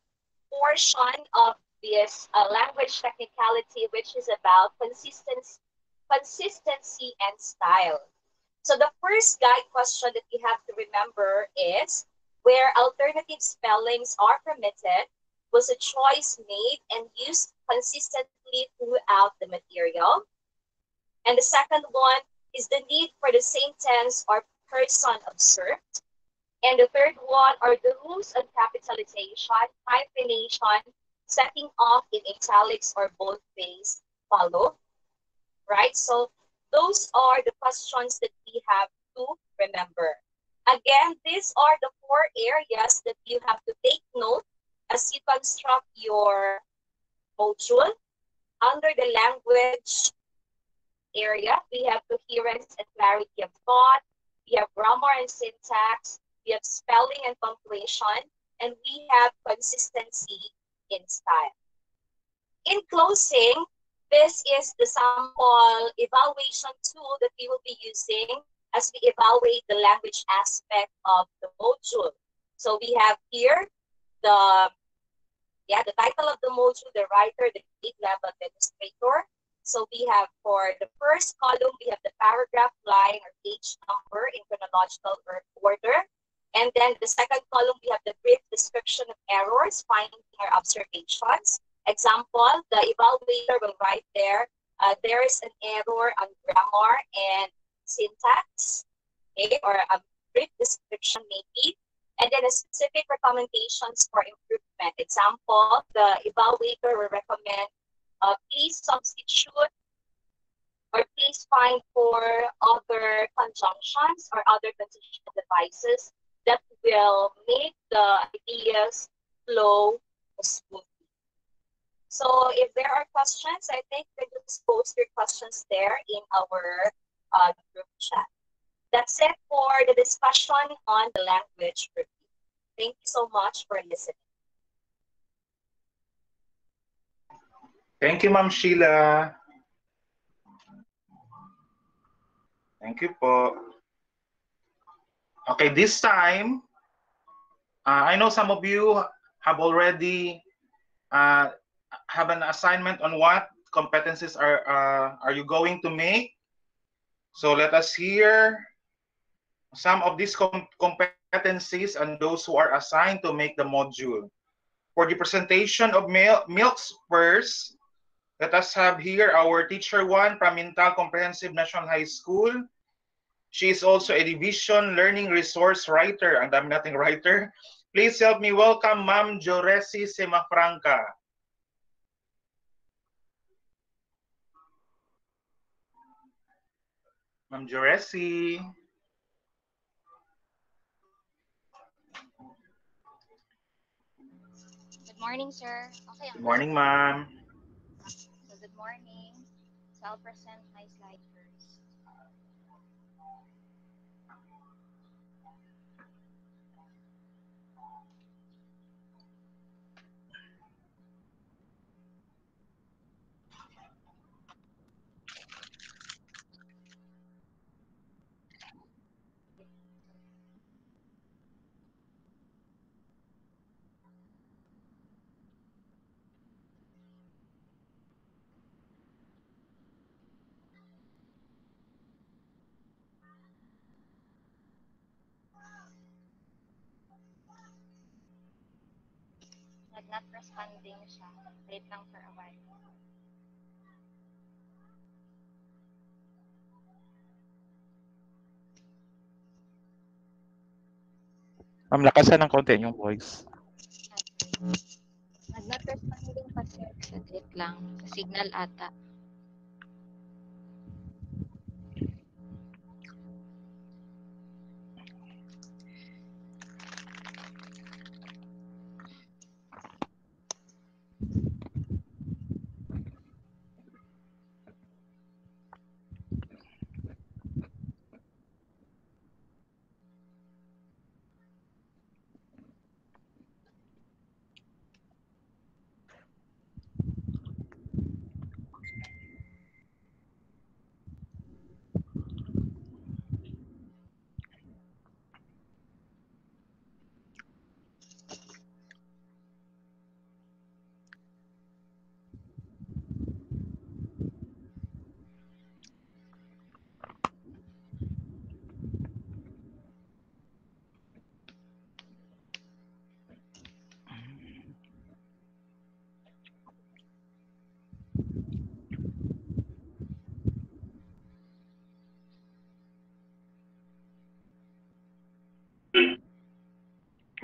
portion of this uh, language technicality, which is about consistency, consistency and style. So the first guide question that you have to remember is where alternative spellings are permitted, was a choice made and used consistently throughout the material. And the second one is the need for the same tense or person observed. And the third one are the rules on capitalization, hyphenation, setting off in italics or boldface follow. Right? So those are the questions that we have to remember. Again, these are the four areas that you have to take note as you construct your module. Under the language area, we have coherence and clarity of thought, we have grammar and syntax, we have spelling and punctuation, and we have consistency in style. In closing, this is the sample evaluation tool that we will be using as we evaluate the language aspect of the module. So we have here the yeah the title of the module, the writer, the grade level administrator. So we have for the first column, we have the paragraph line or page number in chronological order. And then the second column, we have the brief description of errors, finding or observations. Example, the evaluator will write there, uh, there is an error on grammar and syntax, okay, or a brief description maybe. And then a specific recommendations for improvement. Example, the evaluator will recommend, uh, please substitute or please find for other conjunctions or other conjunction devices that will make the ideas flow smoothly. So if there are questions, I think you can just post your questions there in our uh, group chat. That's it for the discussion on the language review. Thank you so much for listening. Thank you, Ma'am Sheila. Thank you po. Okay, this time, uh, I know some of you have already uh, have an assignment on what competencies are uh, are you going to make. So let us hear some of these com competencies and those who are assigned to make the module. For the presentation of mil MELCs first, let us have here our teacher one from Mintal Comprehensive National High School, She is also a division learning resource writer. Ang dami nating writer. Please help me welcome Ma'am Joresi Semafranca. Ma'am Joresi. Good morning, sir. Okay. Good morning, ma'am. So good morning. So I'll present my slide Nag not responding siya. Wait lang for a while. Ma'am, lakasan ng konti yung voice. Nag not responding kasi. Saglit lang. Sa signal ata.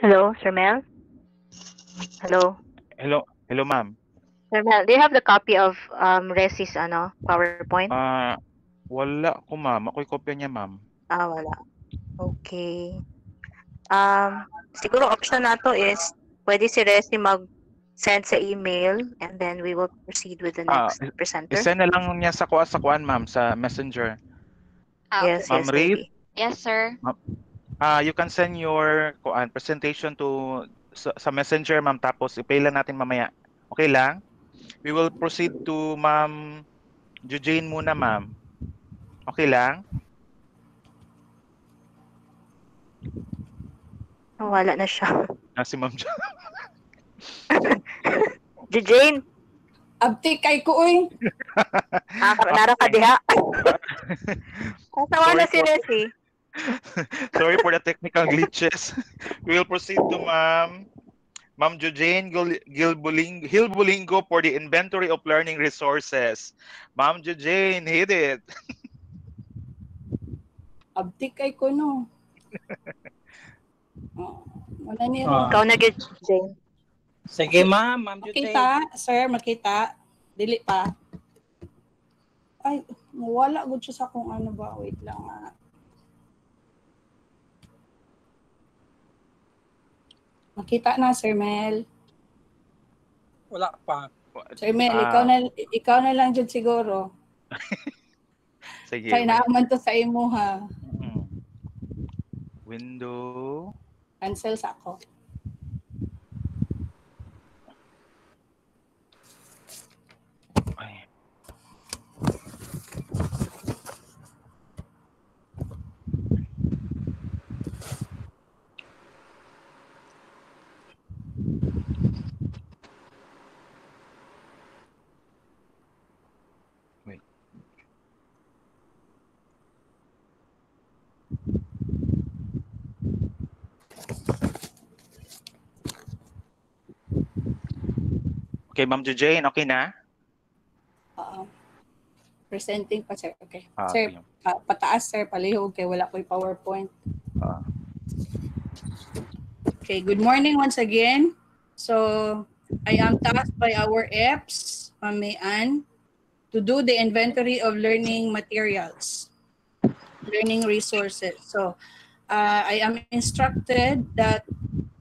Hello, Sir Mel? Hello? Hello, hello ma'am. Sir Mel, do you have the copy of um, Resi's ano, PowerPoint? Ah, wala ko ma'am. Ako'y kopya niya ma'am. Ah, wala. Okay. Um, siguro option na to is pwede si Resi mag-send sa email and then we will proceed with the Ah, next presenter. Isend na lang niya sa kuha sa kuan ma'am sa Messenger. Ah, Yes, Ma'am yes, maybe. Yes, sir. Ah, you can send your kuan presentation to sa, sa Messenger ma'am tapos i-pay lang natin mamaya. Okay lang? We will proceed to Ma'am Eugene muna ma'am. Okay lang? Oh, wala na siya. Ah, si Ma'am Jo- Jane, Abti kay ko uy. ah, nara ka diha. Kasawa na si. Resi. Sorry for the technical glitches. We will proceed to Ma'am Ma'am Jojane Gil Gilbuling Hilbulingo for the inventory of learning resources. Ma'am Jojane, hit it. Abti kay ko no. Oh, wala niya. Ah. Ikaw na gid, Jane. Sige, ma'am. Ma'am Jute. Makita, sir, makita. Dili pa. Ay, wala gud siya sa kung ano ba. Wait lang ah. Makita na, Sir Mel. Wala pa. Sir Mel, Ah. ikaw na ikaw na lang jud siguro. Sige. Kay naaman to sa imo ha. Hmm. Window. Cancel sa ako. Ay. Wait. Okay, Ma'am Jane, okay na? Oo. Presenting pa, sir. Okay. Ah, sir, sige. ah, pataas, sir. Palihog kay wala ko'y PowerPoint. Ah. Okay, good morning once again. So, I am tasked by our EPS, Ma'am May Ann, to do the inventory of learning materials, learning resources. So, uh, I am instructed that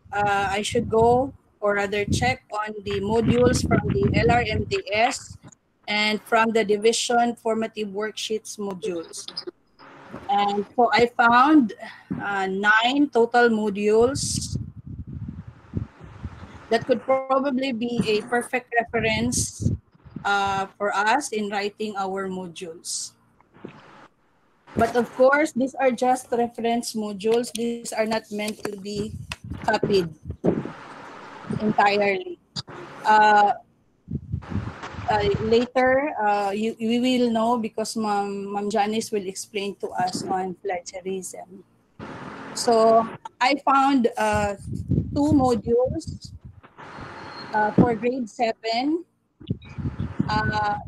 uh, I should go or rather check on the modules from the LRMDS and from the division formative worksheets modules. And so I found uh, nine total modules that could probably be a perfect reference uh, for us in writing our modules. But of course, these are just reference modules. These are not meant to be copied entirely. Uh, uh, later, uh, you, we will know because Ma'am, Ma'am Janice will explain to us on plagiarism. So I found uh, two modules uh, for grade 7 uh,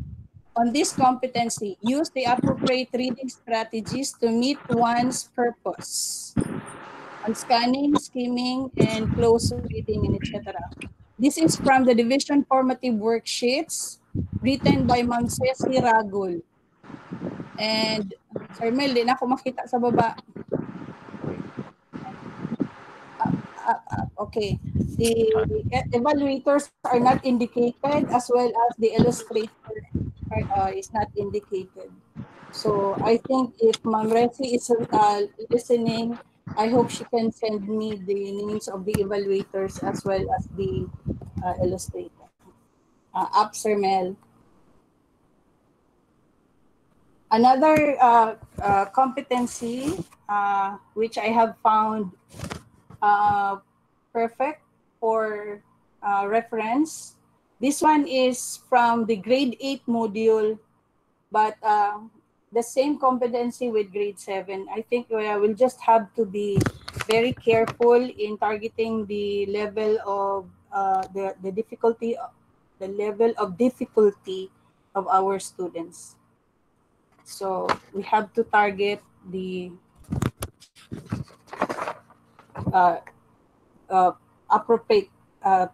on this competency. Use the appropriate reading strategies to meet one's purpose on scanning, skimming, and close reading, and etc. This is from the division formative worksheets written by Ma'am Ceci Ragul. And Sir Mel, di na ako makita sa baba. Ah, ah, ah, okay. The evaluators are not indicated as well as the illustrator uh, is not indicated. So I think if Ma'am Resi is uh, listening, I hope she can send me the names of the evaluators as well as the uh, illustrator. Uh, up, Sir Mel. Another uh, uh, competency uh, which I have found uh, perfect for uh, reference. This one is from the grade 8 module, but the same competency with grade 7. I think uh, we'll just have to be very careful in targeting the level of uh, the, the difficulty, the level of difficulty of our students. So we have to target the uh, uh, appropriate uh,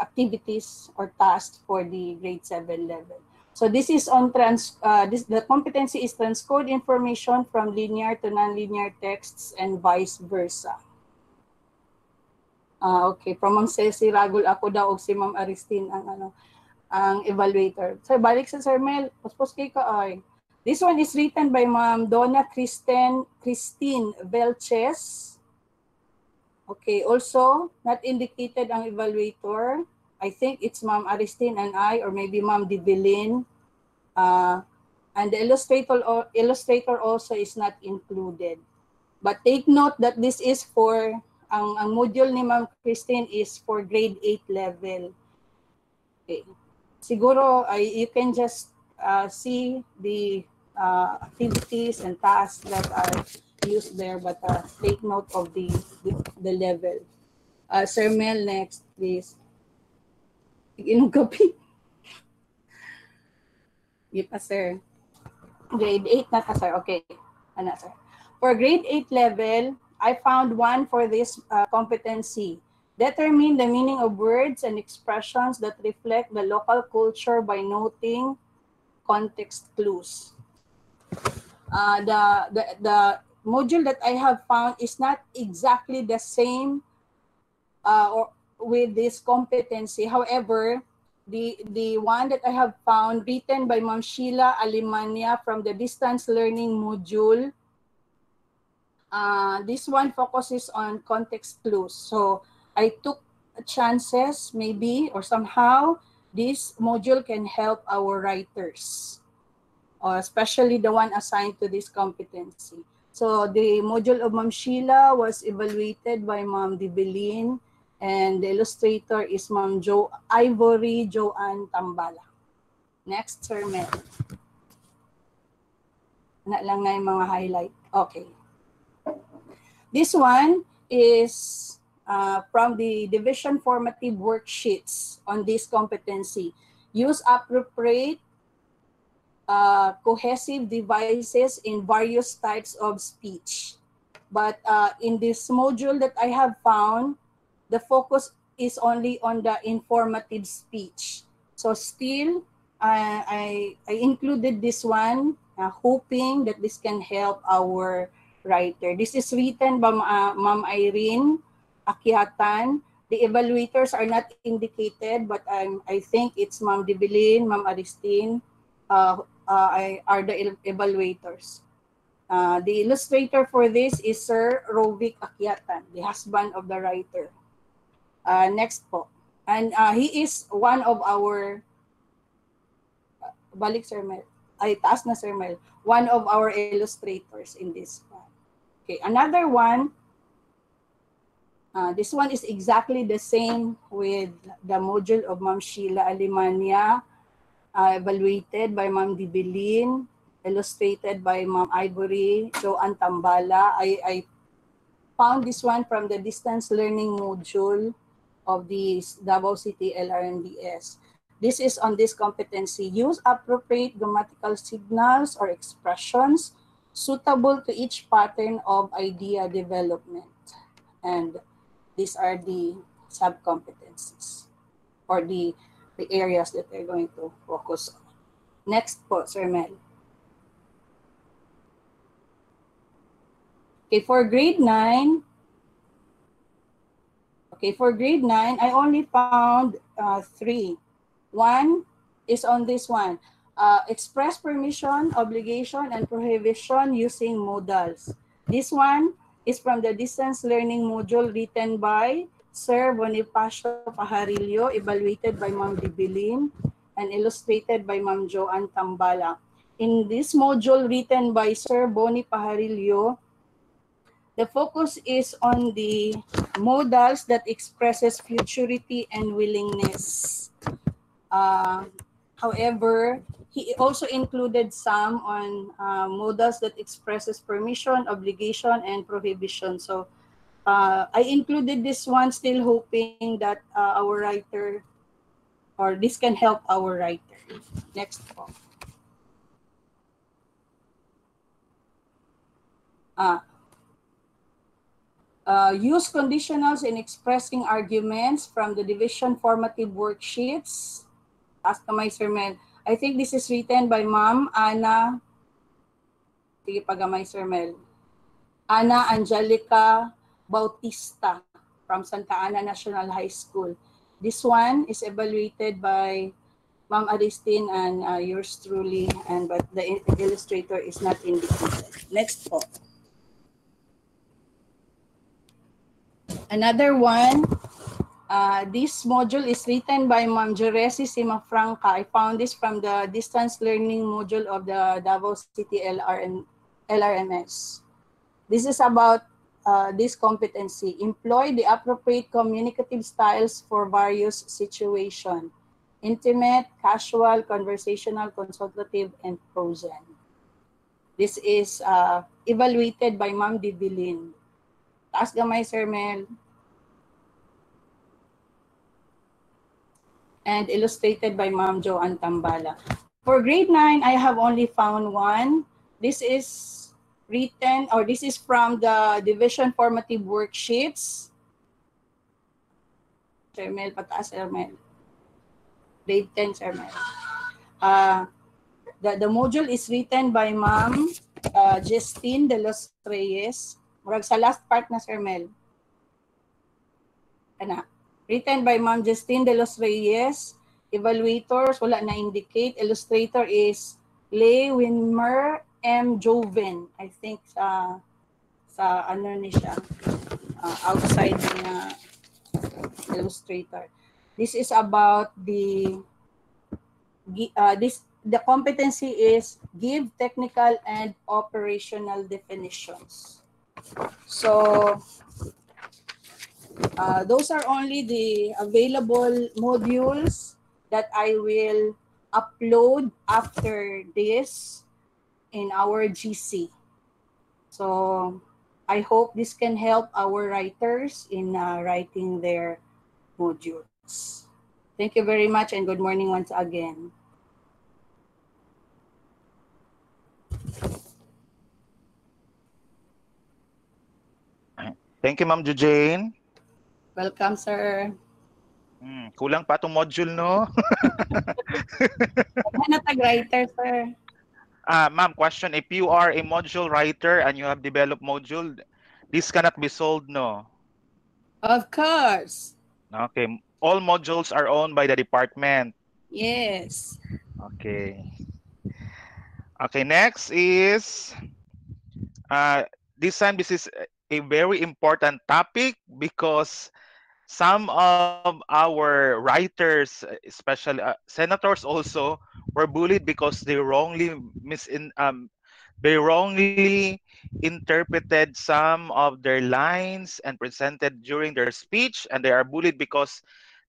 activities or tasks for the grade 7 level. So this is on trans, uh, this, the competency is transcode information from linear to nonlinear texts and vice versa. Ah, okay. From Ma'am Ceci Ragul, ako daw og si Ma'am Aristine ang ano, ang evaluator. So balik sa Sir Mel, puspos kay ka ay. This one is written by Ma'am Donna Kristen Christine Velches. Okay, also not indicated ang evaluator. I think it's Ma'am Aristine and I or maybe Ma'am Divelin. Uh, and the illustrator illustrator also is not included. But take note that this is for ang ang module ni Ma'am Christine is for grade 8 level. Okay. Siguro I you can just uh, see the uh, activities and tasks that are used there but uh, take note of the the, the level. Uh, Sir Mel next please. Inom kape. Ipa sir. Grade 8 na ka sir. Okay. Ano sir? For grade 8 level, I found one for this uh, competency. Determine the meaning of words and expressions that reflect the local culture by noting context clues. Uh, the, the, the module that I have found is not exactly the same uh, or with this competency. However, the, the one that I have found written by Ma'am Sheila Alemania from the distance learning module uh, this one focuses on context clues. So I took chances, maybe, or somehow, this module can help our writers, or especially the one assigned to this competency. So the module of Ma'am Sheila was evaluated by Ma'am Dibelin, and the illustrator is Ma'am Jo Ivory Joanne Tambala. Next, Sir Mel. Na lang na yung mga highlight. Okay. This one is uh, from the division formative worksheets on this competency. Use appropriate uh, cohesive devices in various types of speech. But uh, in this module that I have found, the focus is only on the informative speech. So still, uh, I, I included this one, uh, hoping that this can help our writer. This is written by uh, Ma'am Irene Akyatan. The evaluators are not indicated, but um, I think it's Ma'am Develin, Ma'am Aristine, uh, uh, are the evaluators. Uh, the illustrator for this is Sir Rovic Akyatan, the husband of the writer. Uh, next po. And uh, he is one of our, uh, balik Sir Mel, ay taas na Sir Mel, one of our illustrators in this one. Okay, another one, uh, this one is exactly the same with the module of Ma'am Sheila Alemania, uh, evaluated by Ma'am Dibilin, illustrated by Ma'am Ivory, Joanne Tambala. I, I found this one from the distance learning module of the Davao City LRMDS. This is on this competency. Use appropriate grammatical signals or expressions suitable to each pattern of idea development. And these are the sub-competencies or the, the areas that they're going to focus on. Next po, Sir Mel. Okay, for grade 9, okay, for grade 9, I only found uh, three. One is on this one. Uh, express permission, obligation, and prohibition using modals. This one is from the distance learning module written by Sir Bonifacio Pajarillo, evaluated by Ma'am Dibilin, and illustrated by Ma'am Joanne Tambala. In this module written by Sir Boni Pajarillo, the focus is on the modals that expresses futurity and willingness. Uh, however, he also included some on uh, modals that expresses permission, obligation, and prohibition. So uh, I included this one still hoping that uh, our writer or this can help our writer. Next. Uh, uh, use conditionals in expressing arguments from the division formative worksheets. Ask my sermon. I think this is written by Ma'am Ana. Sige, pagamay sermon. Ana Angelica Bautista from Santa Ana National High School. This one is evaluated by Ma'am Aristine and uh, yours truly, and but the illustrator is not indicated. Next po. Another one, uh, this module is written by Ma'am Jeresi Simafranca. I found this from the distance learning module of the Davao City LRM, LRMS. This is about uh, this competency. Employ the appropriate communicative styles for various situations. Intimate, casual, conversational, consultative, and frozen. This is uh, evaluated by Ma'am Dibilin. Taas gamay, Sir Mel. And illustrated by Ma'am Joanne Tambala. For grade 9, I have only found one. This is written, or this is from the division formative worksheets. Sir Mel, pataas, Sir Mel. Grade 10, Sir Mel. Uh, the, the module is written by Ma'am uh, Justine de los Reyes Murag sa last part na Sir Mel. Ana. Written by Ma'am Justine de los Reyes. Evaluators, wala na indicate. Illustrator is Lay Winmer M. Joven. I think sa sa ano ni siya uh, outside na illustrator. This is about the uh, this the competency is give technical and operational definitions. So uh, those are only the available modules that I will upload after this in our GC. So I hope this can help our writers in uh, writing their modules. Thank you very much and good morning once again. Thank you, Ma'am Jane. Welcome, sir. Hmm, kulang pa itong module, no? Ano tag-writer, sir? Ah, ma'am, question. If you are a module writer and you have developed module, this cannot be sold, no? Of course. Okay. All modules are owned by the department. Yes. Okay. Okay, next is uh, this time this is a very important topic because some of our writers, especially uh, senators also, were bullied because they wrongly misin um, they wrongly interpreted some of their lines and presented during their speech, and they are bullied because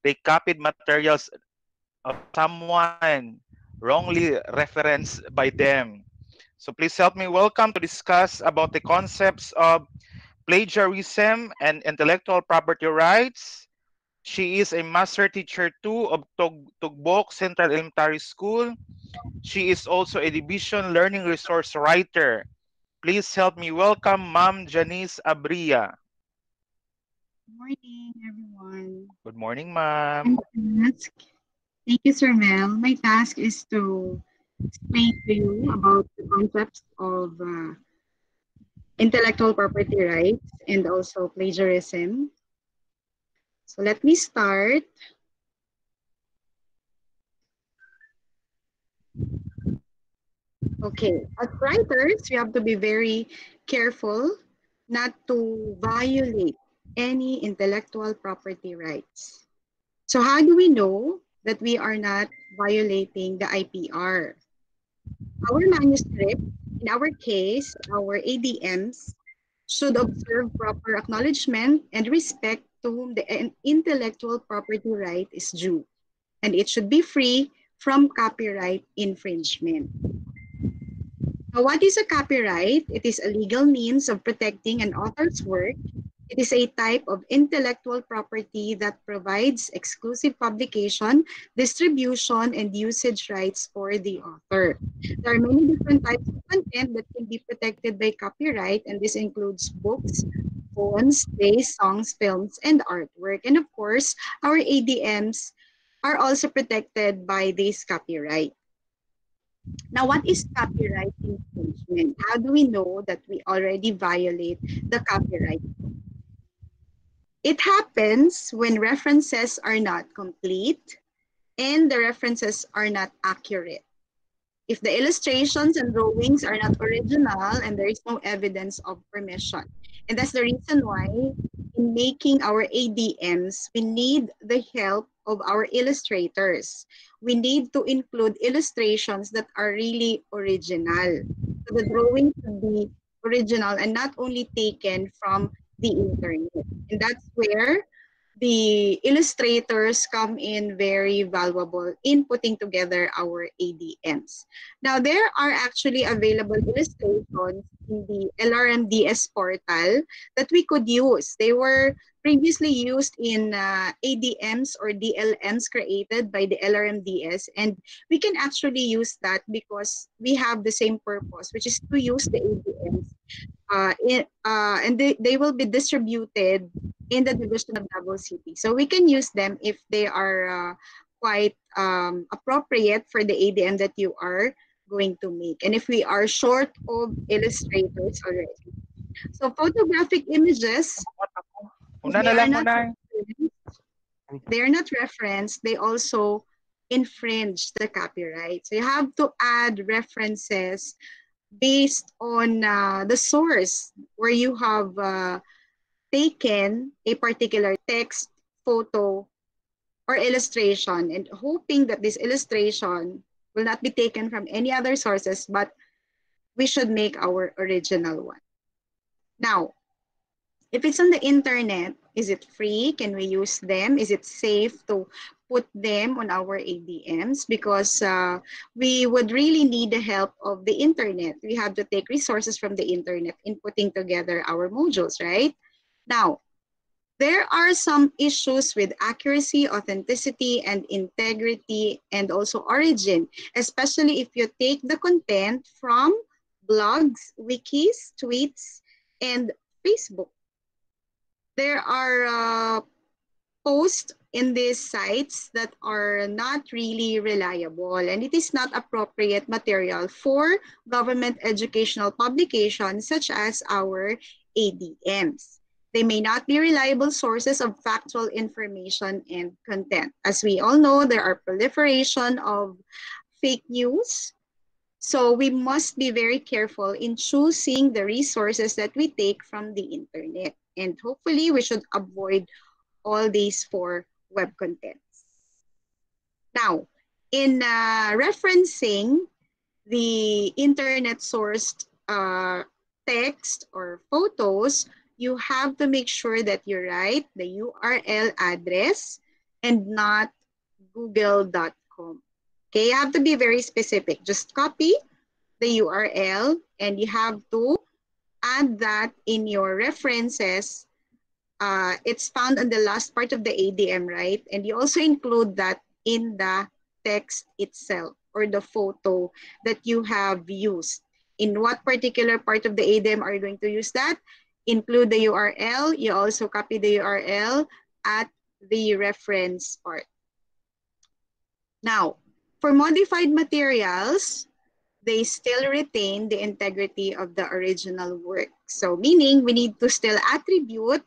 they copied materials of someone wrongly referenced by them. So please help me welcome to discuss about the concepts of plagiarism and intellectual property rights. She is a master teacher too of Tug Tugbok Central Elementary School. She is also a division learning resource writer. Please help me welcome Ma'am Janice Abria. Good morning, everyone. Good morning, ma'am. Thank you, Sir Mel. My task is to explain to you about the concepts of uh, intellectual property rights and also plagiarism. So let me start. Okay, as writers, we have to be very careful not to violate any intellectual property rights. So how do we know that we are not violating the IPR? Our manuscript, in our case, our ADMs, should observe proper acknowledgement and respect to whom the intellectual property right is due. And it should be free from copyright infringement. Now, what is a copyright? It is a legal means of protecting an author's work. It is a type of intellectual property that provides exclusive publication, distribution, and usage rights for the author. There are many different types of content that can be protected by copyright, and this includes books, poems, plays, songs, films, and artwork. And of course, our ADMs are also protected by this copyright. Now, what is copyright infringement? How do we know that we already violate the copyright? It happens when references are not complete and the references are not accurate. If the illustrations and drawings are not original and there is no evidence of permission. And that's the reason why in making our ADMs, we need the help of our illustrators. We need to include illustrations that are really original. So the drawing should be original and not only taken from the internet. And that's where the illustrators come in very valuable in putting together our ADMs. Now, there are actually available illustrations in the LRMDS portal that we could use. They were previously used in uh, ADMs or DLMs created by the LRMDS, and we can actually use that because we have the same purpose, which is to use the ADMs uh, in, uh, and they, they will be distributed in the division of Davao City. So we can use them if they are uh, quite um, appropriate for the ADM that you are going to make. And if we are short of illustrators already. So photographic images, they are not they are not referenced, they also infringe the copyright. So you have to add references based on uh, the source where you have uh, taken a particular text, photo, or illustration and hoping that this illustration will not be taken from any other sources, but we should make our original one. Now, if it's on the internet, is it free? Can we use them? Is it safe to put them on our ADMs? Because uh, we would really need the help of the internet. We have to take resources from the internet in putting together our modules, right? Now, there are some issues with accuracy, authenticity, and integrity, and also origin, especially if you take the content from blogs, wikis, tweets, and Facebook. There are uh, posts in these sites that are not really reliable and it is not appropriate material for government educational publications such as our ADMs. They may not be reliable sources of factual information and content. As we all know, there are proliferation of fake news. So we must be very careful in choosing the resources that we take from the internet. And hopefully we should avoid all these four web contents. Now, in uh, referencing the internet sourced uh, text or photos, you have to make sure that you write the URL address and not google.com. Okay, you have to be very specific. Just copy the URL and you have to add that in your references uh, it's found on the last part of the ADM, right? And you also include that in the text itself or the photo that you have used. In what particular part of the ADM are you going to use that? Include the URL. You also copy the URL at the reference part. Now, for modified materials, they still retain the integrity of the original work. So meaning we need to still attribute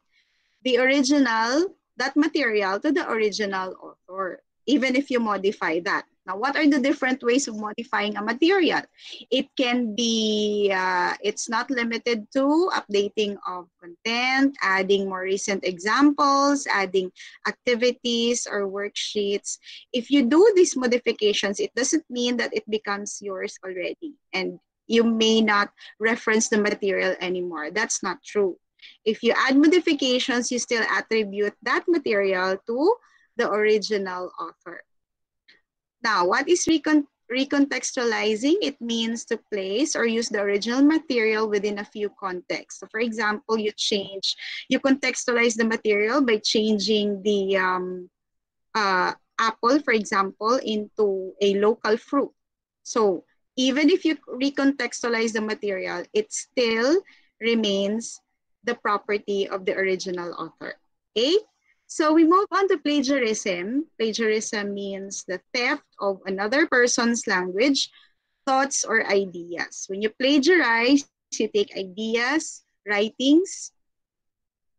the original, that material to the original author, even if you modify that. Now, what are the different ways of modifying a material? It can be, uh, it's not limited to updating of content, adding more recent examples, adding activities or worksheets. If you do these modifications, it doesn't mean that it becomes yours already and you may not reference the material anymore. That's not true. If you add modifications, you still attribute that material to the original author. Now, what is recon recontextualizing? It means to place or use the original material within a few contexts. So for example, you change, you contextualize the material by changing the um, uh, apple, for example, into a local fruit. So even if you recontextualize the material, it still remains the property of the original author. Okay? So we move on to plagiarism. Plagiarism means the theft of another person's language, thoughts, or ideas. When you plagiarize, you take ideas, writings,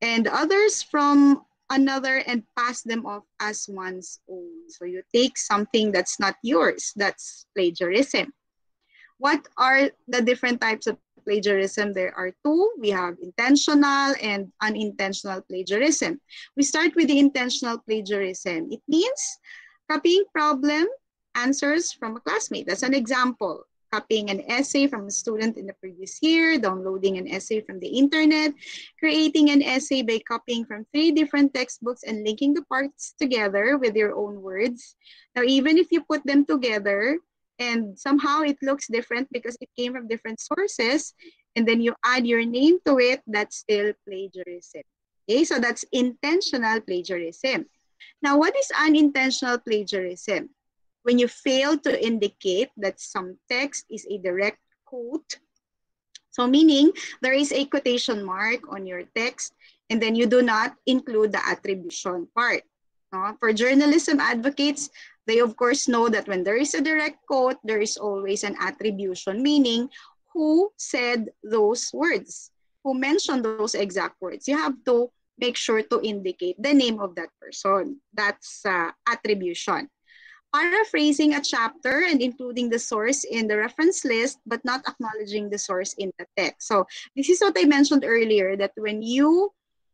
and others from another and pass them off as one's own. So you take something that's not yours. That's plagiarism. What are the different types of plagiarism, there are two. We have intentional and unintentional plagiarism. We start with the intentional plagiarism. It means copying problem answers from a classmate. That's an example. Copying an essay from a student in the previous year, downloading an essay from the internet, creating an essay by copying from three different textbooks and linking the parts together with your own words. Now, even if you put them together, and somehow it looks different because it came from different sources and then you add your name to it that's still plagiarism. Okay so that's intentional plagiarism. Now what is unintentional plagiarism? When you fail to indicate that some text is a direct quote so meaning there is a quotation mark on your text and then you do not include the attribution part. No? for journalism advocates they of course know that when there is a direct quote, there is always an attribution, meaning who said those words, who mentioned those exact words. You have to make sure to indicate the name of that person. That's uh, attribution. Paraphrasing a chapter and including the source in the reference list, but not acknowledging the source in the text. So this is what I mentioned earlier, that when you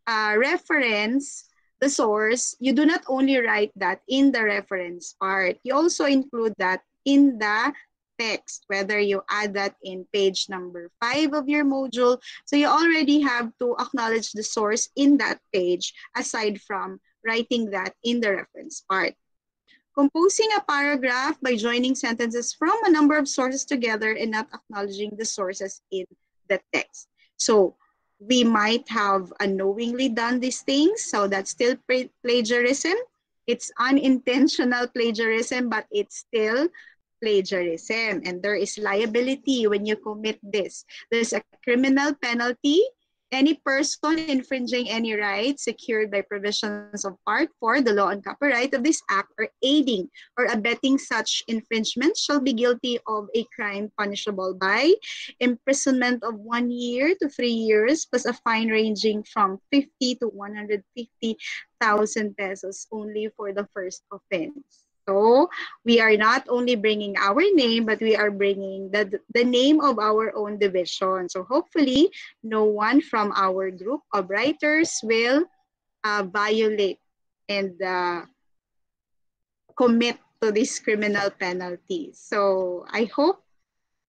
uh, reference the source, you do not only write that in the reference part, you also include that in the text, whether you add that in page number five of your module. So you already have to acknowledge the source in that page aside from writing that in the reference part. Composing a paragraph by joining sentences from a number of sources together and not acknowledging the sources in the text. So we might have unknowingly done these things, so that's still plagiarism. It's unintentional plagiarism, but it's still plagiarism. And there is liability when you commit this. There's a criminal penalty any person infringing any right secured by provisions of Part 4, the law on copyright of this act, or aiding or abetting such infringement shall be guilty of a crime punishable by imprisonment of one year to three years, plus a fine ranging from 50 to 150,000 pesos only for the first offense. So we are not only bringing our name, but we are bringing the, the name of our own division. So hopefully no one from our group of writers will uh, violate and uh, commit to this criminal penalty. So I hope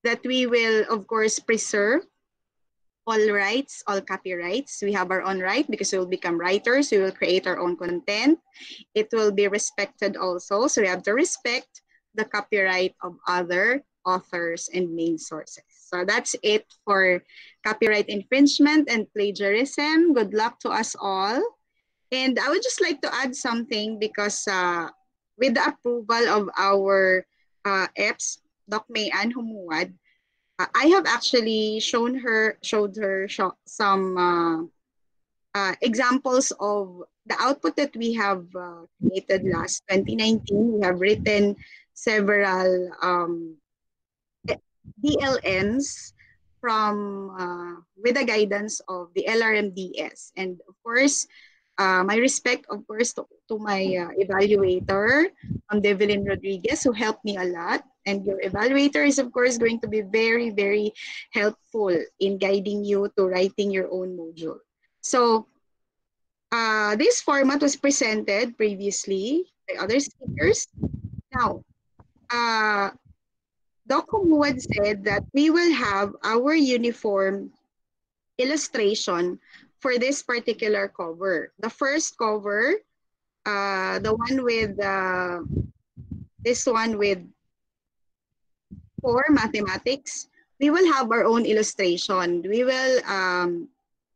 that we will, of course, preserve all rights, all copyrights. We have our own right because we will become writers. We will create our own content. It will be respected also. So we have to respect the copyright of other authors and main sources. So that's it for copyright infringement and plagiarism. Good luck to us all. And I would just like to add something because uh, with the approval of our uh, EPS, Doc May Ann Humuad, I have actually shown her, showed her some uh, uh, examples of the output that we have uh, created last 2019. We have written several um, DLMs from uh, with the guidance of the LRMDS. And of course, uh, my respect, of course, to, to my uh, evaluator, um, Devlin Rodriguez, who helped me a lot. And your evaluator is, of course, going to be very, very helpful in guiding you to writing your own module. So uh, this format was presented previously by other speakers. Now, uh, Humuad said that we will have our uniform illustration for this particular cover. The first cover, uh, the one with uh, this one with for mathematics, we will have our own illustration. We will um,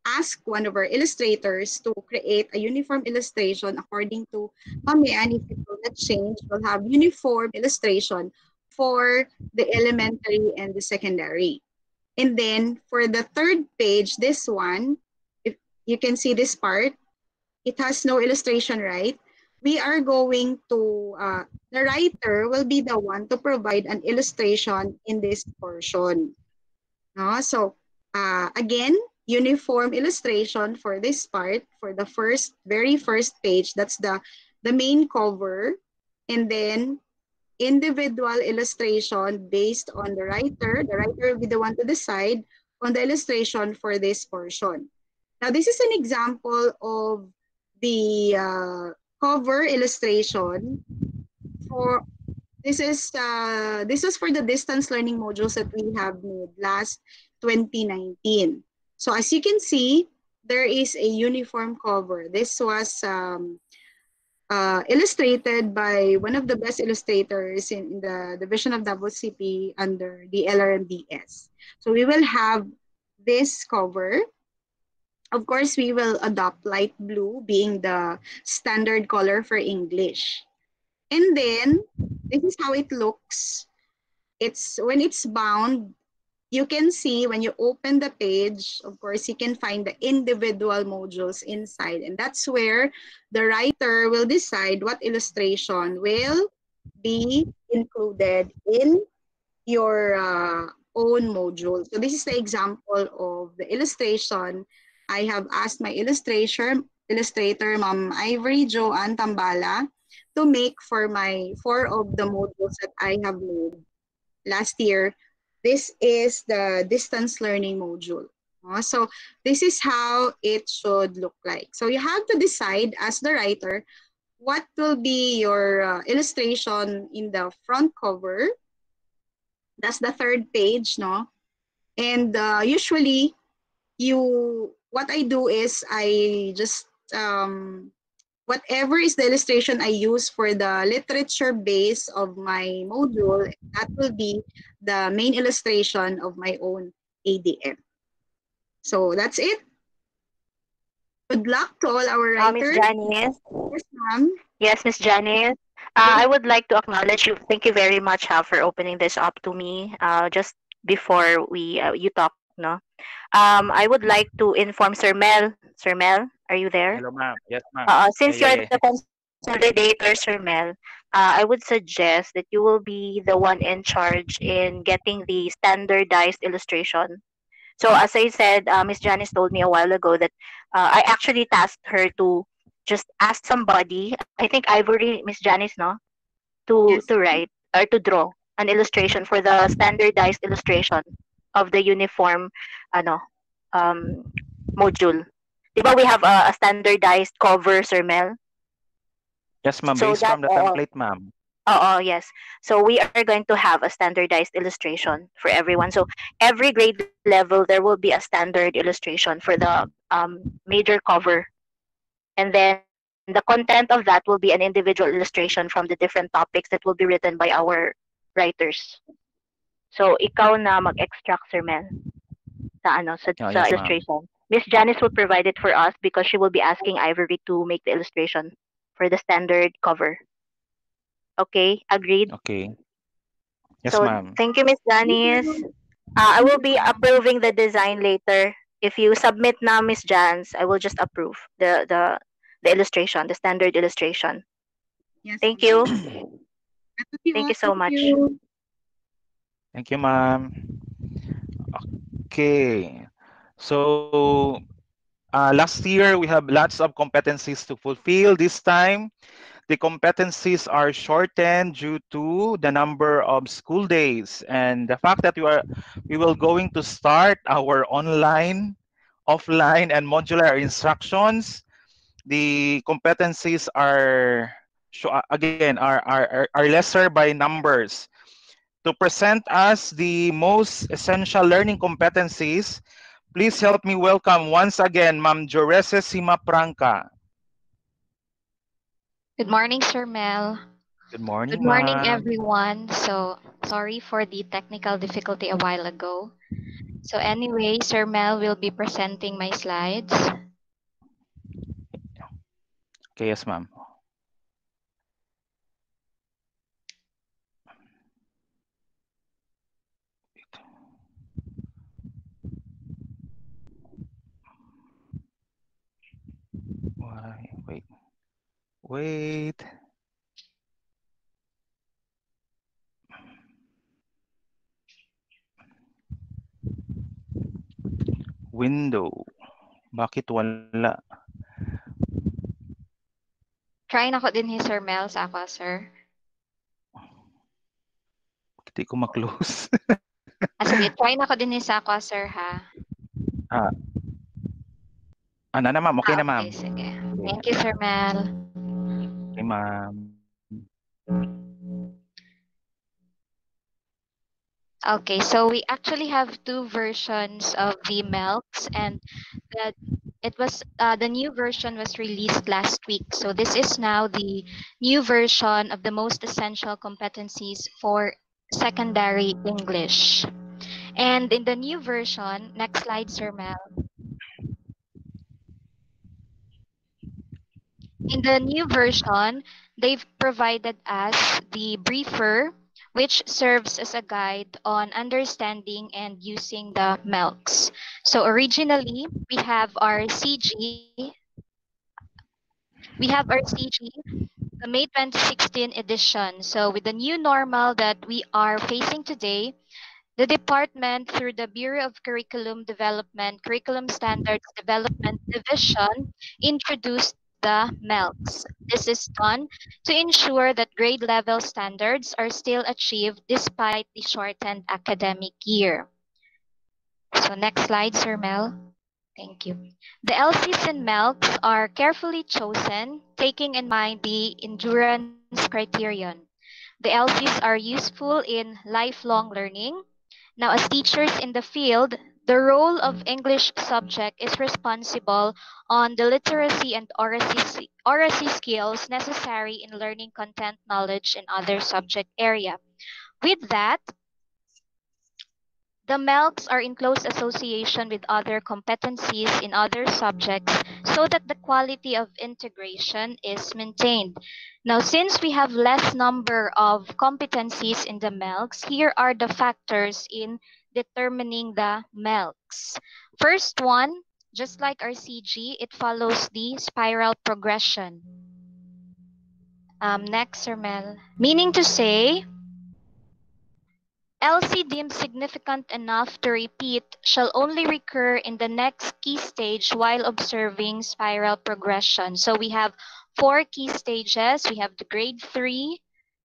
ask one of our illustrators to create a uniform illustration according to Mamian. If it will not change, we'll have uniform illustration for the elementary and the secondary. And then for the third page, this one, if you can see this part. It has no illustration, right? We are going to, uh, the writer will be the one to provide an illustration in this portion. No? So uh, again, uniform illustration for this part, for the first, very first page, that's the, the main cover. And then individual illustration based on the writer. The writer will be the one to decide on the illustration for this portion. Now, this is an example of the uh, cover illustration for this is uh, this is for the distance learning modules that we have made last 2019. So as you can see, there is a uniform cover. This was um, uh, illustrated by one of the best illustrators in, the division of WCP under the LRMDS. So we will have this cover of course, we will adopt light blue being the standard color for English. And then, this is how it looks. It's when it's bound, you can see when you open the page, of course, you can find the individual modules inside. And that's where the writer will decide what illustration will be included in your uh, own module. So this is the example of the illustration I have asked my illustrator, illustrator Ma'am Ivory Joanne Tambala to make for my four of the modules that I have made last year. This is the distance learning module. Uh, so this is how it should look like. So you have to decide as the writer what will be your uh, illustration in the front cover. That's the third page, no? And uh, usually you what I do is I just um, whatever is the illustration I use for the literature base of my module, that will be the main illustration of my own ADM. So that's it. Good luck to all our Uh, writers. Miss Janice. Yes, ma'am. Yes, Miss Janice. Uh, I would like to acknowledge you. Thank you very much uh, for opening this up to me. Uh, just before we uh, you talk, no. Um, I would like to inform Sir Mel. Sir Mel, are you there? Hello, ma'am. Yes, ma'am. Uh, since Yeah, you're yeah, the consolidator, Sir Mel, uh, I would suggest that you will be the one in charge in getting the standardized illustration. So as I said, uh, Miss Janice told me a while ago that uh, I actually tasked her to just ask somebody, I think Ivory, Miss Janice, no, to Yes. to write or to draw an illustration for the standardized illustration of the uniform, ano, um, module. Diba we have a, a standardized cover, Sir Mel? Yes, ma'am. So Based from the template, ma'am. Oh, yes. So we are going to have a standardized illustration for everyone. So every grade level, there will be a standard illustration for the um, major cover. And then the content of that will be an individual illustration from the different topics that will be written by our writers. So ikaw na mag-extract, Sir Mel, sa, ano, sa, Oh, sa yes, illustration. Miss Janice will provide it for us because she will be asking Ivory to make the illustration for the standard cover. Okay, agreed? Okay. Yes, so ma'am. thank you, Miss Janice. Uh, I will be approving the design later. If you submit now, Miss Jans, I will just approve the the the illustration, the standard illustration. Yes, Thank you. That would be Thank you so much. you. Thank you, ma'am. Okay. So, uh, last year we have lots of competencies to fulfill. This time, the competencies are shortened due to the number of school days and the fact that we are we will going to start our online, offline, and modular instructions. The competencies are again are, are- are lesser by numbers to present us the most essential learning competencies, please help me welcome once again Ma'am Jorese Simapranca. Good morning, Sir Mel. Good morning, Good morning, ma'am. everyone. So, sorry for the technical difficulty a while ago. So, anyway, Sir Mel will be presenting my slides. Okay, yes, ma'am. Wait. Window. Bakit wala? Try na ko din ni Sir Mel sa ako, sir. Hindi ko ma-close. Ah, sige, try na ko din ni sa ako, sir, ha? ah. Ano na, ma'am? Okay Ah, na, ma'am. Okay, sige. Thank you, Sir Mel. Okay, so we actually have two versions of the MELCs, and that it was uh, the new version was released last week. So this is now the new version of the most essential competencies for secondary English. And in the new version, next slide, Sir Mel. In the new version, they've provided us the briefer, which serves as a guide on understanding and using the MELCs. So originally, we have our CG. We have our CG, the May 2016 edition. So with the new normal that we are facing today, the department, through the Bureau of Curriculum Development, Curriculum Standards Development Division, introduced the MELCs. This is done to ensure that grade level standards are still achieved despite the shortened academic year. So next slide, Sir Mel. Thank you. The LCs and MELCs are carefully chosen, taking in mind the endurance criterion. The LCs are useful in lifelong learning. Now, as teachers in the field, the role of English subject is responsible on the literacy and oracy, skills necessary in learning content knowledge in other subject area. With that, the MELCs are in close association with other competencies in other subjects so that the quality of integration is maintained. Now, since we have less number of competencies in the MELCs, here are the factors in determining the MELCs. First one, just like our CG, it follows the spiral progression. Um, next, Mel. Meaning to say, LC deemed significant enough to repeat shall only recur in the next key stage while observing spiral progression. So we have four key stages. We have the grade 3,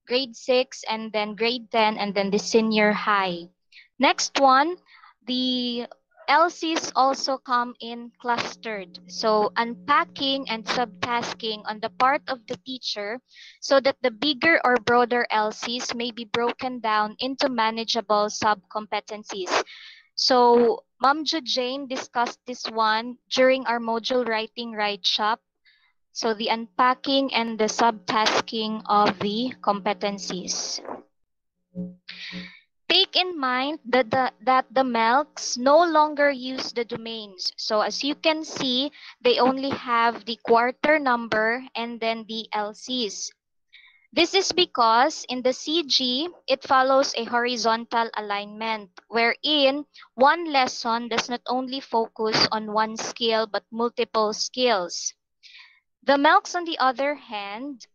grade 6, and then grade 10, and then the senior high. Next one, the LCs also come in clustered. So unpacking and subtasking on the part of the teacher so that the bigger or broader LCs may be broken down into manageable sub-competencies. So Mom Jane discussed this one during our module writing writeshop. So the unpacking and the subtasking of the competencies. Take in mind that the, that the MELCs no longer use the domains. So as you can see, they only have the quarter number and then the LCs. This is because in the CG, it follows a horizontal alignment, wherein one lesson does not only focus on one skill, but multiple skills. The MELCs, on the other hand,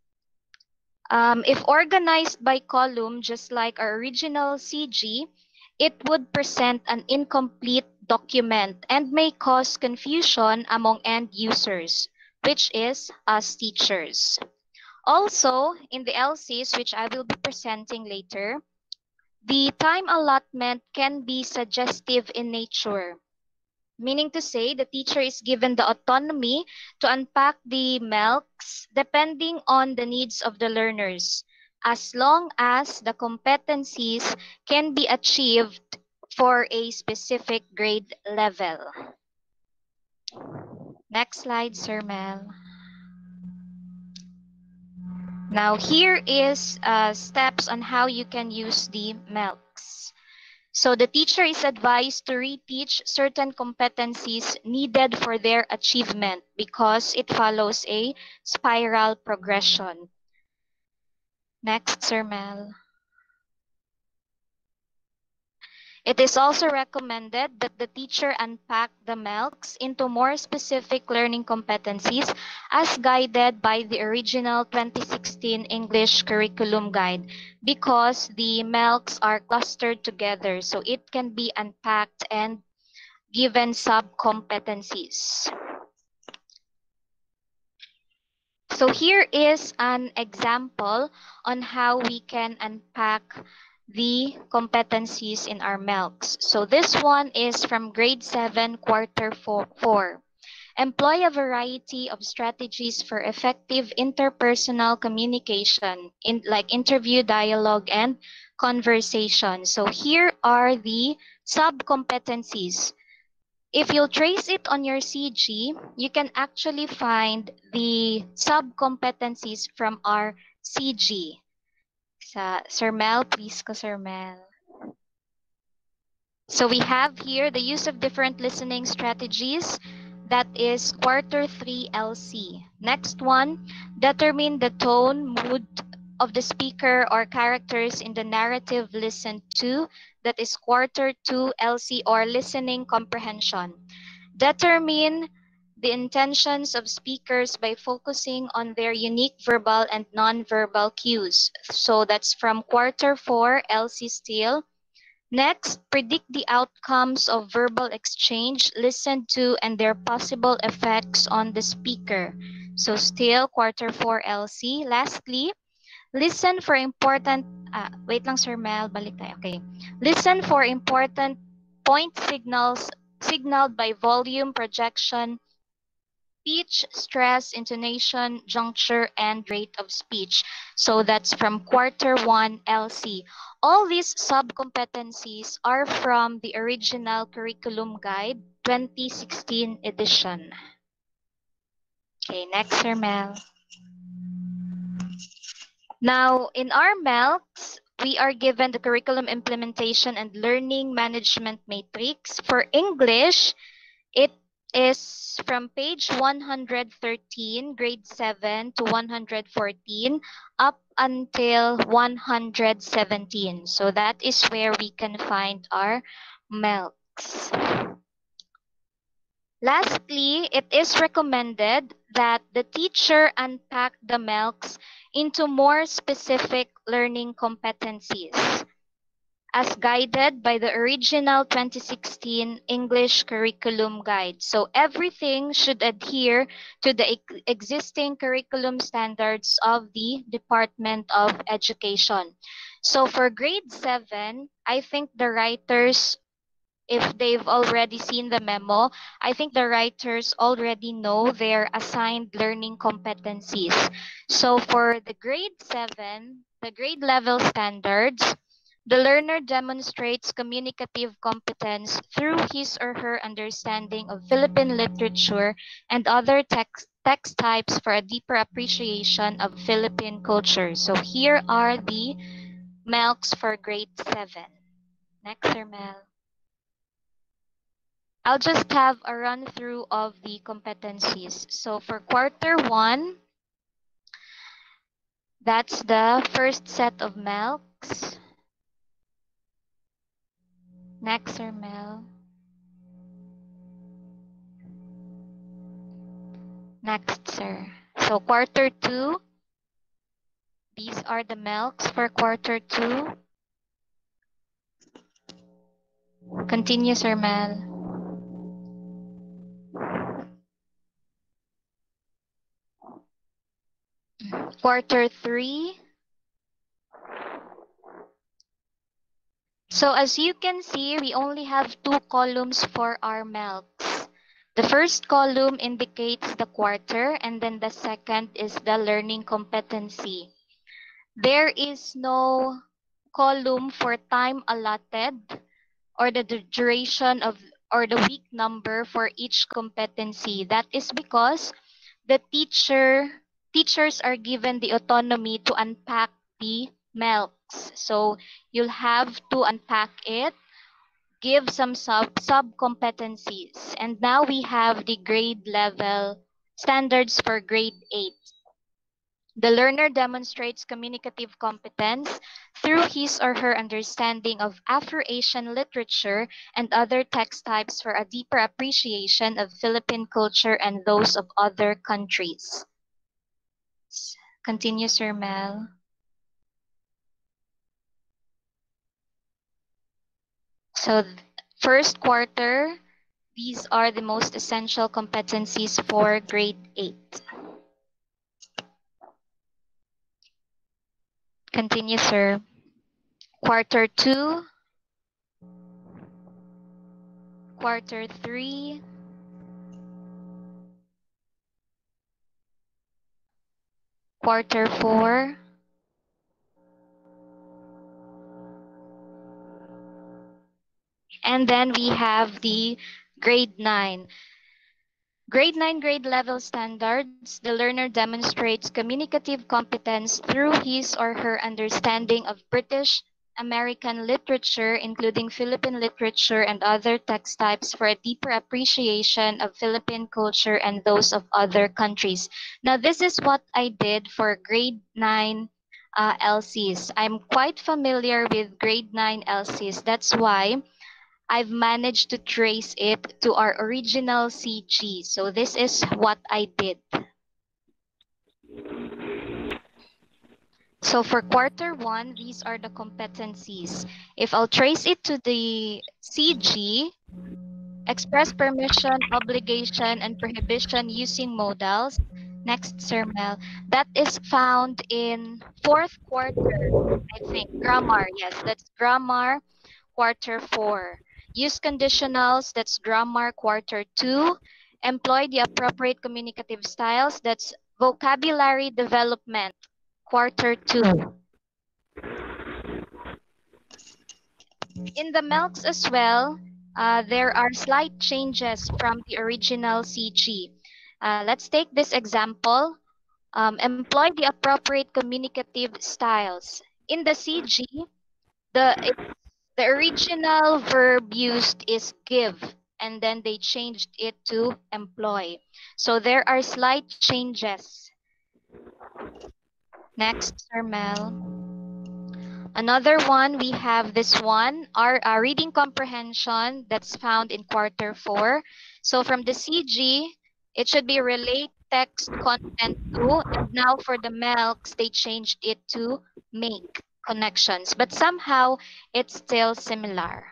um, if organized by column, just like our original CG, it would present an incomplete document and may cause confusion among end users, which is us teachers. Also, in the LCs, which I will be presenting later, the time allotment can be suggestive in nature meaning to say the teacher is given the autonomy to unpack the MELCs depending on the needs of the learners, as long as the competencies can be achieved for a specific grade level. Next slide, Sir Mel. Now here is uh, steps on how you can use the MELCs. So the teacher is advised to reteach certain competencies needed for their achievement because it follows a spiral progression. Next, Sir Mel. It is also recommended that the teacher unpack the MELCs into more specific learning competencies as guided by the original 2016 English Curriculum Guide because the MELCs are clustered together so it can be unpacked and given sub-competencies. So here is an example on how we can unpack the competencies in our MELCs. So this one is from grade 7, quarter four, 4. Employ a variety of strategies for effective interpersonal communication, in, like interview, dialogue, and conversation. So here are the sub-competencies. If you'll trace it on your CG, you can actually find the sub-competencies from our CG. Sa Sir Mel, please ko Sir Mel. So we have here the use of different listening strategies. That is quarter 3 LC. Next one, determine the tone, mood of the speaker or characters in the narrative listened to. That is quarter 2 LC or listening comprehension. Determine the intentions of speakers by focusing on their unique verbal and non-verbal cues. So that's from quarter four, LC Steele. Next, predict the outcomes of verbal exchange listened to and their possible effects on the speaker. So still quarter four LC. Lastly, listen for important, uh, wait lang Sir Mel, balik tayo. Okay. Listen for important point signals signaled by volume, projection, speech, stress, intonation, juncture, and rate of speech. So that's from quarter one LC. All these sub-competencies are from the original curriculum guide 2016 edition. Okay, next, Sir Mel. Now, in our MELCs, we are given the curriculum implementation and learning management matrix. For English, it is from page 113, grade 7 to 114, up until 117. So that is where we can find our MELCs. Lastly, it is recommended that the teacher unpack the MELCs into more specific learning competencies as guided by the original 2016 English Curriculum Guide. So everything should adhere to the ex existing curriculum standards of the Department of Education. So for grade 7, I think the writers if they've already seen the memo, I think the writers already know their assigned learning competencies. So for the grade 7, the grade level standards, the learner demonstrates communicative competence through his or her understanding of Philippine literature and other text, text types for a deeper appreciation of Philippine culture. So here are the MELCs for grade 7. Next, Sir Mel. I'll just have a run through of the competencies. So for quarter one, that's the first set of MELCs. Next, Sir Mel. Next, sir. So quarter two, these are the MELCs for quarter two. Continue, Sir Mel. Mm-hmm. quarter three. So as you can see, we only have two columns for our MELCs. The first column indicates the quarter and then the second is the learning competency. There is no column for time allotted or the duration of or the week number for each competency. That is because the teacher teachers are given the autonomy to unpack the So you'll have to unpack it, give some sub sub competencies. And now we have the grade level standards for grade 8. The learner demonstrates communicative competence through his or her understanding of Afro-Asian literature and other text types for a deeper appreciation of Philippine culture and those of other countries. Continue, Sir Mel. So first quarter, these are the most essential competencies for grade 8. Continue, sir. Quarter 2, quarter 3, quarter 4, and then we have the grade 9. Grade 9 grade level standards, the learner demonstrates communicative competence through his or her understanding of British American literature, including Philippine literature and other text types for a deeper appreciation of Philippine culture and those of other countries. Now, this is what I did for grade 9 uh, LCs. I'm quite familiar with grade 9 LCs. That's why I've managed to trace it to our original CG. So this is what I did. So for quarter one, these are the competencies. If I'll trace it to the CG, express permission, obligation, and prohibition using modals. Next, Sir Mel. That is found in fourth quarter, I think. Grammar, yes, that's grammar, quarter four. Use conditionals, that's grammar quarter two. Employ the appropriate communicative styles, that's vocabulary development quarter two. In the MELCs as well, uh, there are slight changes from the original CG. Uh, let's take this example. Um, employ the appropriate communicative styles. In the CG, the the original verb used is give, and then they changed it to employ. So there are slight changes. Next, Sir Mel. Another one, we have this one, our, our reading comprehension that's found in quarter four. So from the CG, it should be relate text content to, and now for the MELCs, they changed it to make connections, but somehow it's still similar.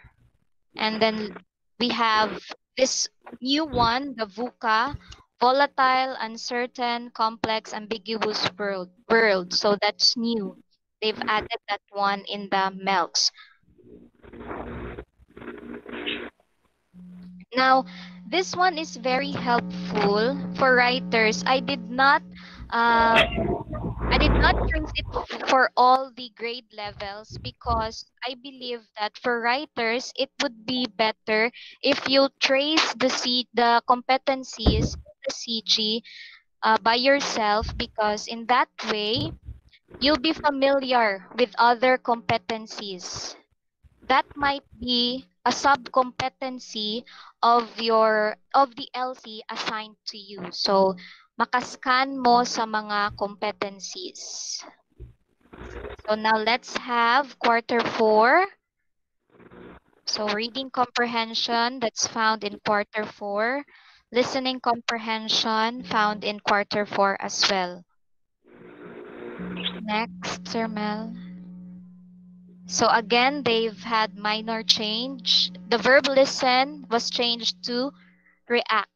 And then we have this new one, the VUCA, volatile, uncertain, complex, ambiguous world. world. So that's new. They've added that one in the MELCs. Now, this one is very helpful for writers. I did not uh, I did not use it for all the grade levels because I believe that for writers it would be better if you trace the C the competencies the CG uh, by yourself because in that way you'll be familiar with other competencies. That might be a sub-competency of your of the LC assigned to you. So makascan mo sa mga competencies. So now let's have quarter four. So reading comprehension that's found in quarter four. Listening comprehension found in quarter four as well. Next, Sir Mel. So again, they've had minor change. The verb listen was changed to react.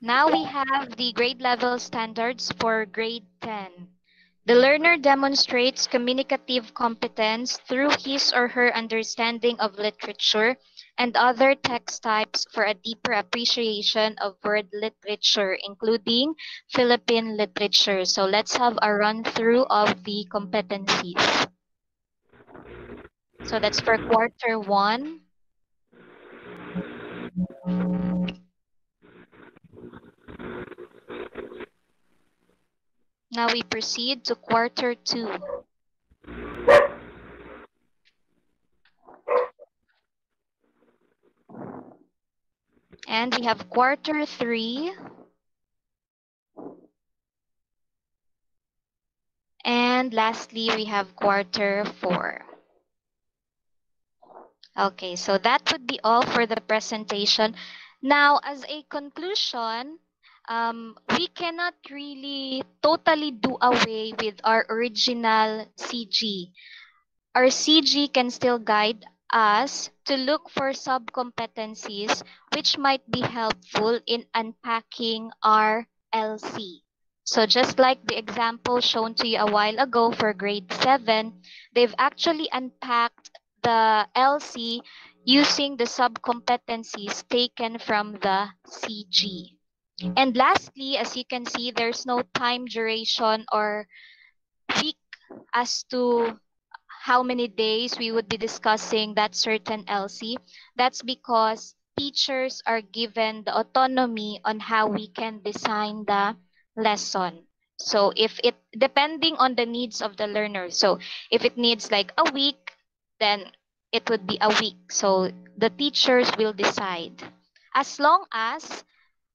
Now we have the grade level standards for grade 10. The learner demonstrates communicative competence through his or her understanding of literature and other text types for a deeper appreciation of world literature, including Philippine literature. So let's have a run through of the competencies. So that's for quarter one. Now we proceed to quarter two. And we have quarter three. And lastly, we have quarter four. Okay, so that would be all for the presentation. Now, as a conclusion, um, we cannot really totally do away with our original CG. Our CG can still guide us to look for sub-competencies which might be helpful in unpacking our LC. So just like the example shown to you a while ago for grade 7, they've actually unpacked the LC using the sub-competencies taken from the CG. And lastly, as you can see, there's no time duration or week as to how many days we would be discussing that certain LC. That's because teachers are given the autonomy on how we can design the lesson. So if it, depending on the needs of the learner. So if it needs like a week, then it would be a week. So the teachers will decide. As long as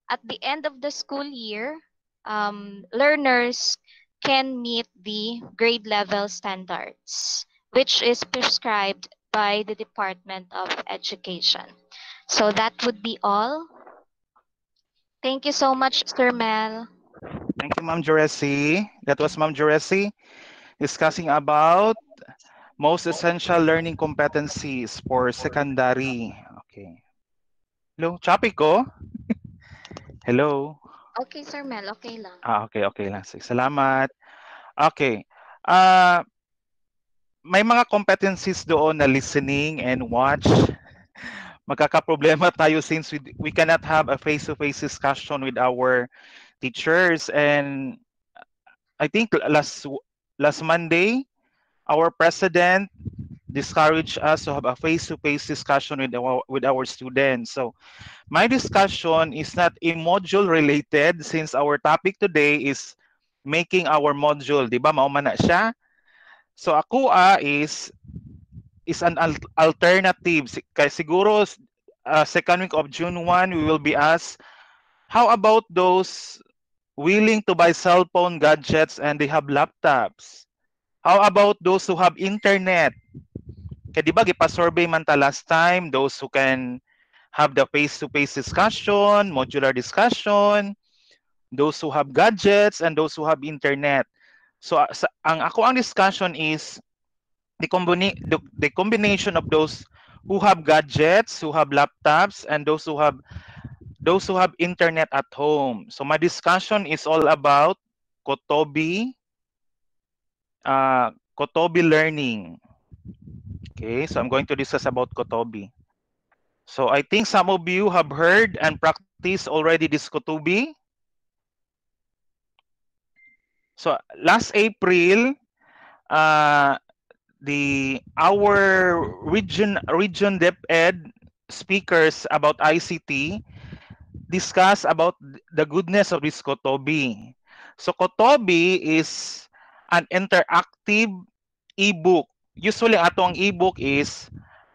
at the end of the school year, um, learners can meet the grade level standards, which is prescribed by the Department of Education. So that would be all. Thank you so much, Sir Mel. Thank you, Ma'am Juresi. That was Ma'am Juresi discussing about most essential learning competencies for secondary. Okay. Hello, choppy ko? Hello? Okay, Sir Mel. Okay lang. Ah, okay, okay lang. Sige, Salamat. Okay. Ah, may mga competencies doon na listening and watch. Magkakaproblema tayo since we, we cannot have a face-to-face discussion with our teachers and I think last last Monday our president discouraged us to have a face-to-face discussion with our, with our students. So my discussion is not a module related since our topic today is making our module, di ba? Mauma na siya. So ako ah, is is an al- alternative. Kaya siguro uh, second week of June 1, we will be asked, how about those willing to buy cell phone gadgets and they have laptops. How about those who have internet? Kaya di ba gipa-survey man ta last time, those who can have the face-to-face discussion, modular discussion, those who have gadgets and those who have internet. So sa, ang ako ang discussion is the, combina- the, the combination of those who have gadgets, who have laptops, and those who have those who have internet at home. So my discussion is all about Kotobi, uh, Kotobi learning. Okay, so I'm going to discuss about Kotobee. So I think some of you have heard and practiced already this Kotobee. So last April, uh, the our region region DepEd speakers about ICT discuss about the goodness of this Kotobee. So Kotobee is an interactive ebook. Usually ato ang ebook is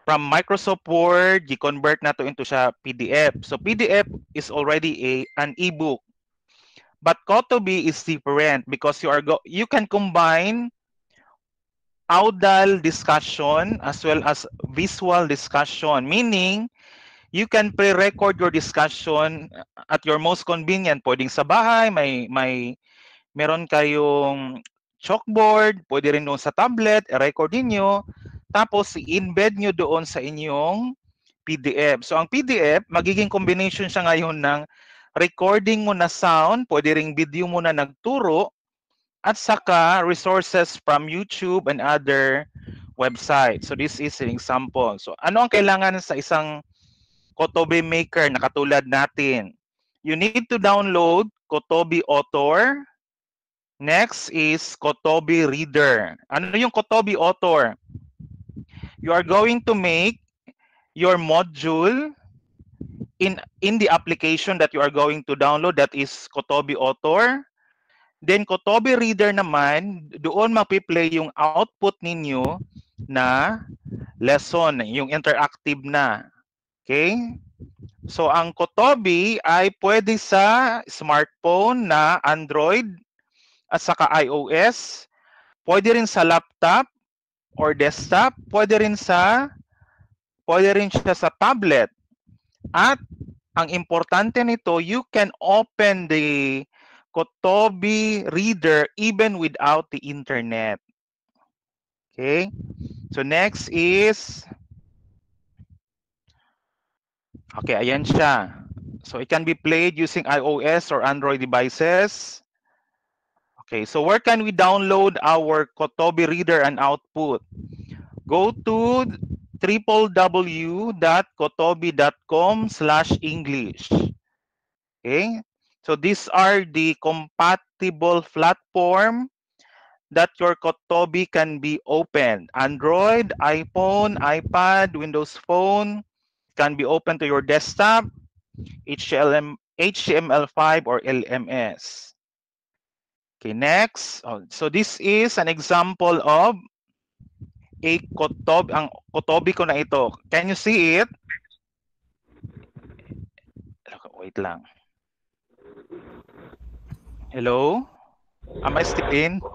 from Microsoft Word, you-convert na to into siya PDF. So PDF is already a an ebook. But Kotobi is different because you are go you can combine audal discussion as well as visual discussion, meaning you can pre-record your discussion at your most convenient. Pwedeng sa bahay, may, may meron kayong chalkboard, pwede rin doon sa tablet, i-record niyo tapos i-embed nyo doon sa inyong PDF. So ang PDF, magiging combination siya ngayon ng recording mo na sound, pwede ring video mo na nagturo, at saka resources from YouTube and other websites. So this is an example. So ano ang kailangan sa isang Kotobi maker na katulad natin? You need to download Kotobi Author. Next is Kotobi Reader. Ano yung Kotobi Author? You are going to make your module in in the application that you are going to download that is Kotobi Author Then Kotobi Reader naman, doon mapiplay yung output ninyo na lesson, yung interactive na. Okay? So ang Kotobi ay pwede sa smartphone na Android at saka iOS. Pwede rin sa laptop or desktop. Pwede rin sa pwede rin siya sa tablet. At ang importante nito, you can open the Kotobi reader even without the internet. Okay. So next is Okay, ayan siya. So it can be played using iOS or Android devices. Okay, so where can we download our Kotobee reader and output? Go to www.kotobee.com slash English. Okay, so these are the compatible platform that your Kotobee can be opened. Android, iPhone, iPad, Windows Phone can be open to your desktop, HTML, HTML5 or LMS. Okay, next. Oh, so this is an example of a Kotobi, ang Kotobi ko na ito. Can you see it? Wait lang. Hello? Am I still in?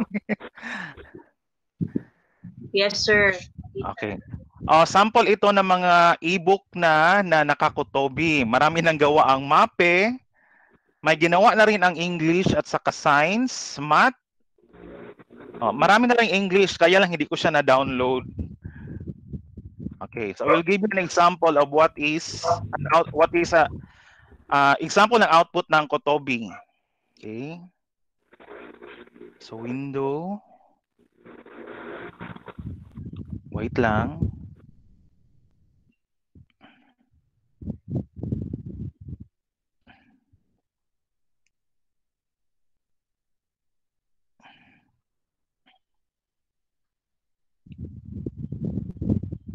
yes, sir. Okay. Oh, sample ito ng mga e-book na na nakakotobi. Marami nang gawa ang MAPE. May ginawa na rin ang English at saka Science, Math. Oh, marami na rin English kaya lang hindi ko siya na-download. Okay, so I will give you an example of what is an out what is a uh, example ng output ng Kotobi. Okay. So window. Wait lang.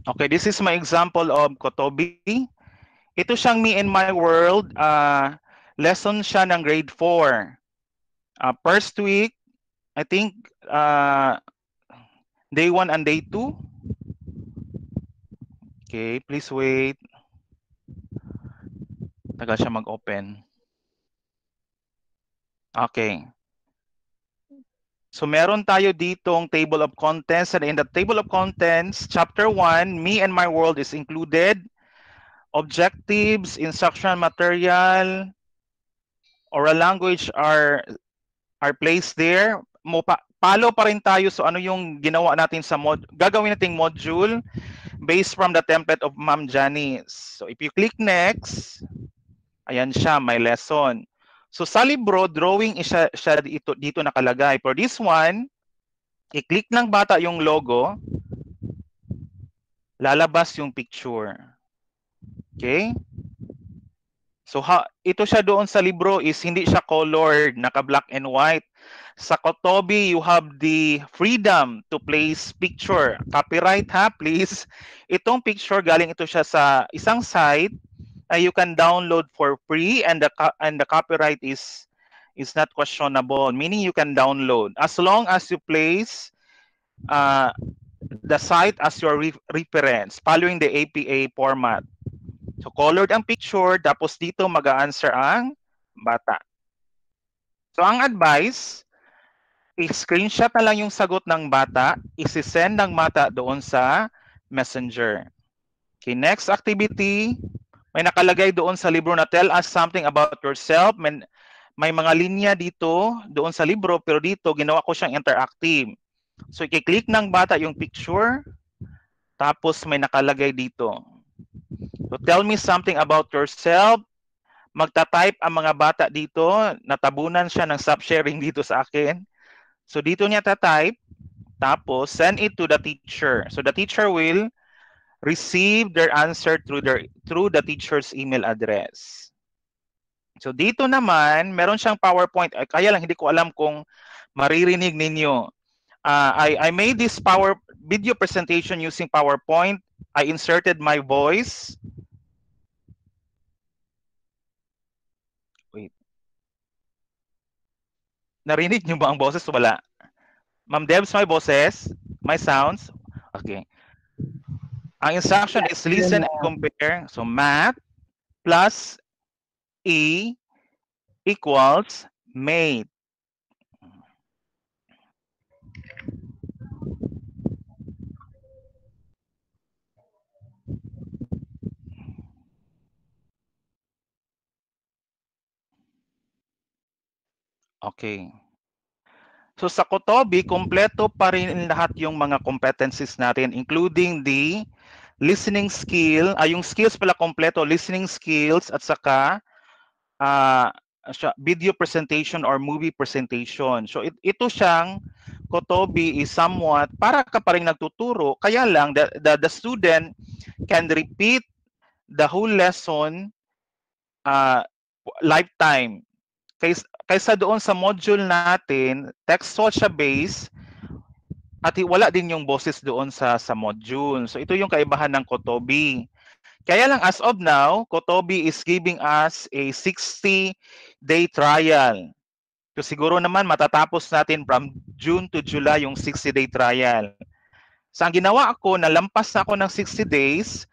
Okay, this is my example of Kotobee. Ito siyang Me and My World. Uh, lesson siya ng grade 4. Uh, first week, I think uh, day 1 and day 2. Okay, please wait. Tagal siya mag-open. Okay. So meron tayo ditong table of contents and in the table of contents, chapter 1, me and my world is included. Objectives, instructional material, oral language are are placed there. Mo pa, follow pa rin tayo so ano yung ginawa natin sa mod gagawin nating module based from the template of Ma'am Janice. So if you click next, ayan siya, my lesson. So sa libro, drawing siya, siya dito, dito nakalagay. For this one, i-click ng bata yung logo, lalabas yung picture. Okay? So ha, ito siya doon sa libro is hindi siya colored, naka black and white. Sa Kotobi, you have the freedom to place picture. Copyright ha, please. Itong picture, galing ito siya sa isang site uh, you can download for free and the and the copyright is is not questionable meaning you can download. As long as you place uh, the site as your re reference following the APA format. So colored ang picture tapos dito mag-answer ang bata. So ang advice i-screenshot na lang yung sagot ng bata, isi-send ng bata doon sa messenger. Okay, next activity, may nakalagay doon sa libro na tell us something about yourself. May, may mga linya dito doon sa libro pero dito ginawa ko siyang interactive. So i-click ng bata yung picture tapos may nakalagay dito. So tell me something about yourself. Magta-type ang mga bata dito. Natabunan siya ng sub-sharing dito sa akin. So dito niya ta-type tapos send it to the teacher. So the teacher will receive their answer through their through the teacher's email address. So dito naman, meron siyang PowerPoint. Kaya lang hindi ko alam kung maririnig ninyo. Uh, I, I made this power video presentation using PowerPoint. I inserted my voice. Wait. Narinig niyo ba ang boses? Wala. Ma'am Debs, my boses? My sounds? Okay. Ang instruction is listen and compare. So math plus E equals made. Okay. So sa Kotobi, kompleto pa rin lahat yung mga competencies natin including the listening skill, ay uh, yung skills pala kompleto, listening skills at saka uh, video presentation or movie presentation. So it, ito siyang Kotobi is somewhat para ka pa rin nagtuturo, kaya lang the, the, the student can repeat the whole lesson uh, lifetime. Kaysa, kaysa doon sa module natin, textual siya base, at wala din yung boses doon sa sa module. So ito yung kaibahan ng Kotobi. Kaya lang as of now, Kotobi is giving us a 60 day trial. So siguro naman matatapos natin from June to July yung 60 day trial. So ang ginawa ako, nalampas na ako ng 60 days,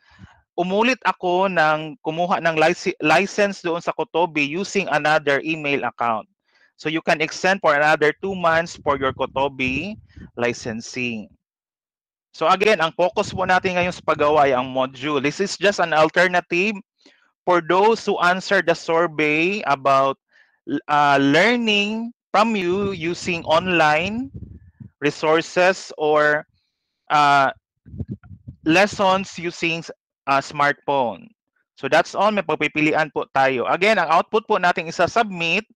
umulit ako ng kumuha ng license doon sa Kotobi using another email account. So you can extend for another two months for your Kotobi licensing. So again, ang focus po natin ngayon sa paggawa ay ang module. This is just an alternative for those who answer the survey about uh, learning from you using online resources or uh, lessons using a smartphone. So that's all. May pagpipilian po tayo. Again, ang output po natin isa-submit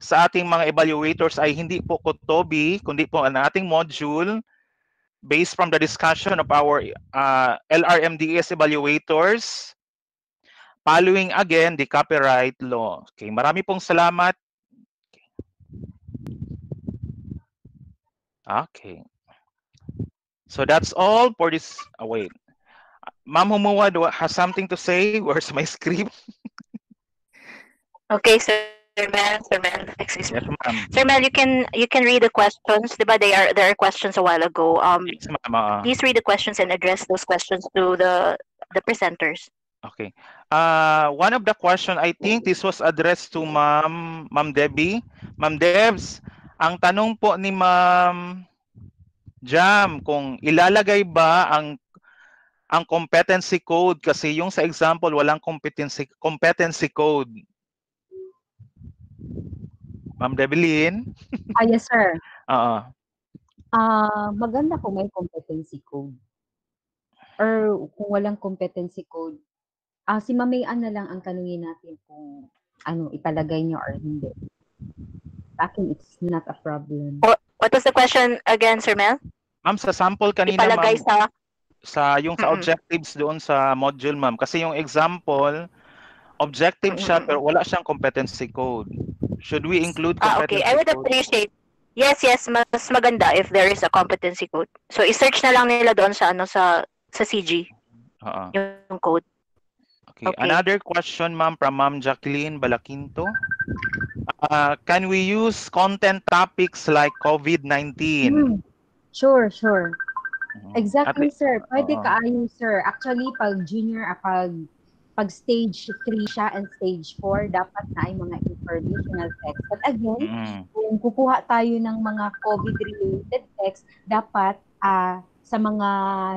sa ating mga evaluators ay hindi po Kotobi, kundi po ang ating module based from the discussion of our uh, LRMDS evaluators following again the copyright law. Okay, marami pong salamat. Okay. So that's all for this. Oh, wait. Ma'am Humuwa has something to say. Where's my script? okay, sir. Sir Mel, Sir Mel, excuse me. Yes, Sir Mel, you can you can read the questions, diba? They are there are questions a while ago. Um, yes, uh, please read the questions and address those questions to the the presenters. Okay. Uh, one of the question, I think this was addressed to Ma'am Ma'am Debbie. Ma'am Debs, ang tanong po ni Ma'am Jam kung ilalagay ba ang ang competency code kasi yung sa example walang competency competency code. Ma'am Debilin? Ah, yes, sir. Oo. Ah, maganda kung may competency code. Or kung walang competency code, ah, si Ma'am na lang ang tanungin natin kung ano, italagay niyo or hindi. Sa akin, it's not a problem. What, what was the question again, Sir Mel? Ma'am, sa sample kanina, Ipalagay ma'am, sa... sa yung sa objectives doon sa module, ma'am. Kasi yung example, objective siya pero wala siyang competency code. Should we include Ah, okay. competency I would code? appreciate. Yes, yes, mas maganda if there is a competency code. So i-search na lang nila doon sa ano sa sa CG Oo. yung code. Okay. Okay. Another question, ma'am, from Ma'am Jacqueline Balaquinto. Uh, can we use content topics like COVID-19? Hmm. Sure, sure. Exactly, Ate- sir. Pwede oo. kaayo, sir. Actually, pag junior, ah, pag pag stage 3 siya and stage 4, dapat na ay mga informational text. But again, Mm. kung kukuha tayo ng mga COVID-related text, dapat ah, sa mga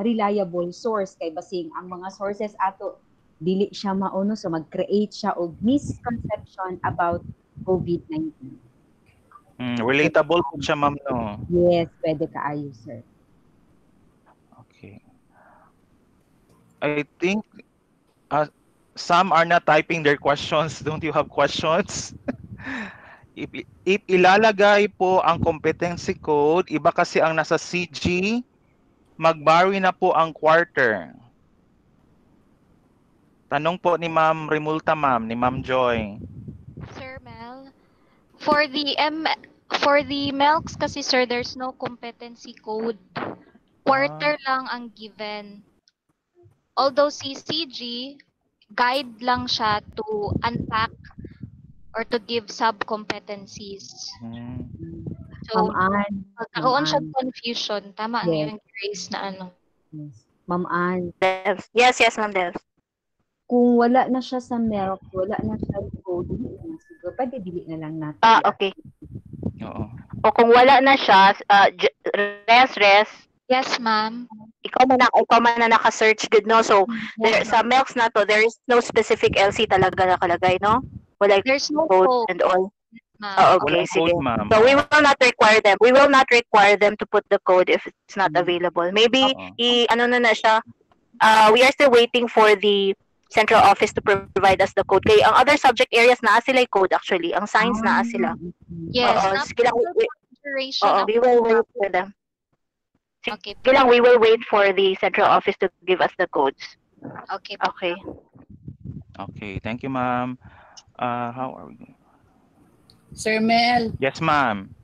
reliable source kay basing ang mga sources ato dili siya mauno so mag-create siya og misconception about COVID-19. Mm, relatable po siya, ma'am, no? Yes, pwede kaayo, sir. Okay. I think uh, some are not typing their questions. Don't you have questions? if, if ilalagay po ang competency code, iba kasi ang nasa CG, mag-vary na po ang quarter. Tanong po ni Ma'am Remulta, ma'am, ni Ma'am Joy. Sir Mel, for the M for the MELCs kasi sir, there's no competency code. Quarter lang ang given. Although CCG, guide lang siya to unpack or to give sub-competencies. Hmm. So, magkaroon siya confusion. Tama Yes. niya yung Grace na ano. Yes. Ma'am Ann, Yes, yes, Ma'am Devs. kung wala na siya sa milk, wala na siya dili na siguro. Pwede dili na lang natin. Ah, okay. Oo. O kung wala na siya, uh, j- res, res, Yes, ma'am. ikaw man na, ikaw man na naka-search good, no? So, there, sa milks na to, there is no specific LC talaga nakalagay, no? Wala There's no code code. and all. ma'am. Oh, okay, Walang sige. code, ma'am. So, we will not require them. We will not require them to put the code if it's not available. Maybe, Oo. i, ano na na siya, uh, we are still waiting for the central office to provide us the code. Kaya ang other subject areas, naa sila yung code actually. Ang science, naa sila. Yes, Oo, not sige lang, we, we, consideration oo, of we will wait for them. Okay. Sige lang, we will wait for the central office to give us the codes. Okay. Okay. Okay, thank you, ma'am. Uh, how are we? Sir Mel, Yes, ma'am.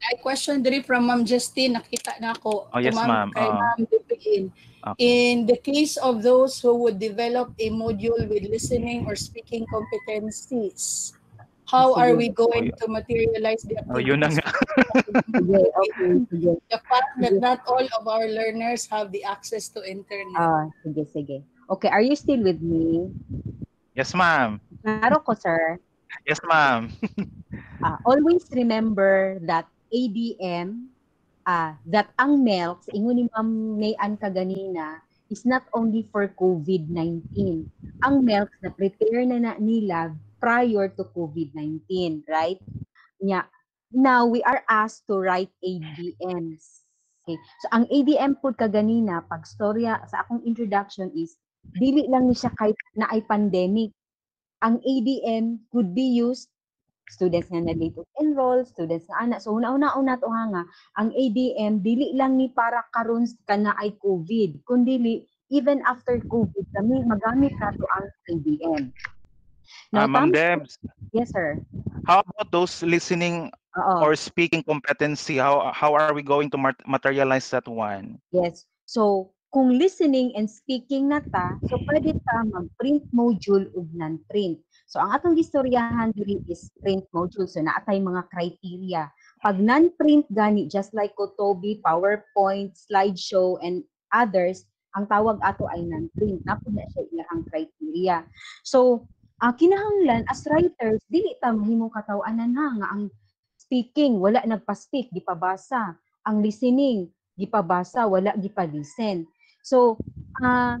I question diri from Ma'am Justine, nakita na ako. Oh, yes, to ma'am. Kay Oo. Ma'am Dipin. Okay. In the case of those who would develop a module with listening or speaking competencies, how are we going to materialize the Oh, yun na nga. Okay, sige. The fact that not all of our learners have the access to internet. Ah, sige, sige. Okay, are you still with me? Yes, ma'am. Klaro ko, sir. Yes, ma'am. Ah, always remember that ADM, ah, that ang MELCS, ingon ni Ma'am Mayan kaganina, is not only for COVID-19. Ang MELCS na prepare na, na nila prior to COVID-19, right? Nya, now we are asked to write ADMs. Okay. So ang ADM po kaganina, pag storya sa akong introduction is, dili lang ni siya kahit na ay pandemic. Ang ADM could be used students nga na late enroll, students nga ana. So una-una-una to nga, ang ADM dili lang ni para karon ka na ay COVID, kundi even after COVID kami magamit nato ang ADM. Ah, Ma'am Debs, Yes, sir. how about those listening Oo. or speaking competency? How how are we going to mat- materialize that one? Yes. So, kung listening and speaking na ta, so pwede ta mag-print module ug non-print. So, ang atong gistoryahan diri is print module. So, naatay mga criteria. Pag non-print gani, just like Kotobi, PowerPoint, slideshow, and others, Ang tawag ato ay non-print. Napo na siya ilahang criteria. So, uh, kinahanglan as writers dili ta mahimong kataw-anan ha nga ang speaking wala nagpa-speak gipabasa. Ang listening gipabasa wala gipa-listen. So uh,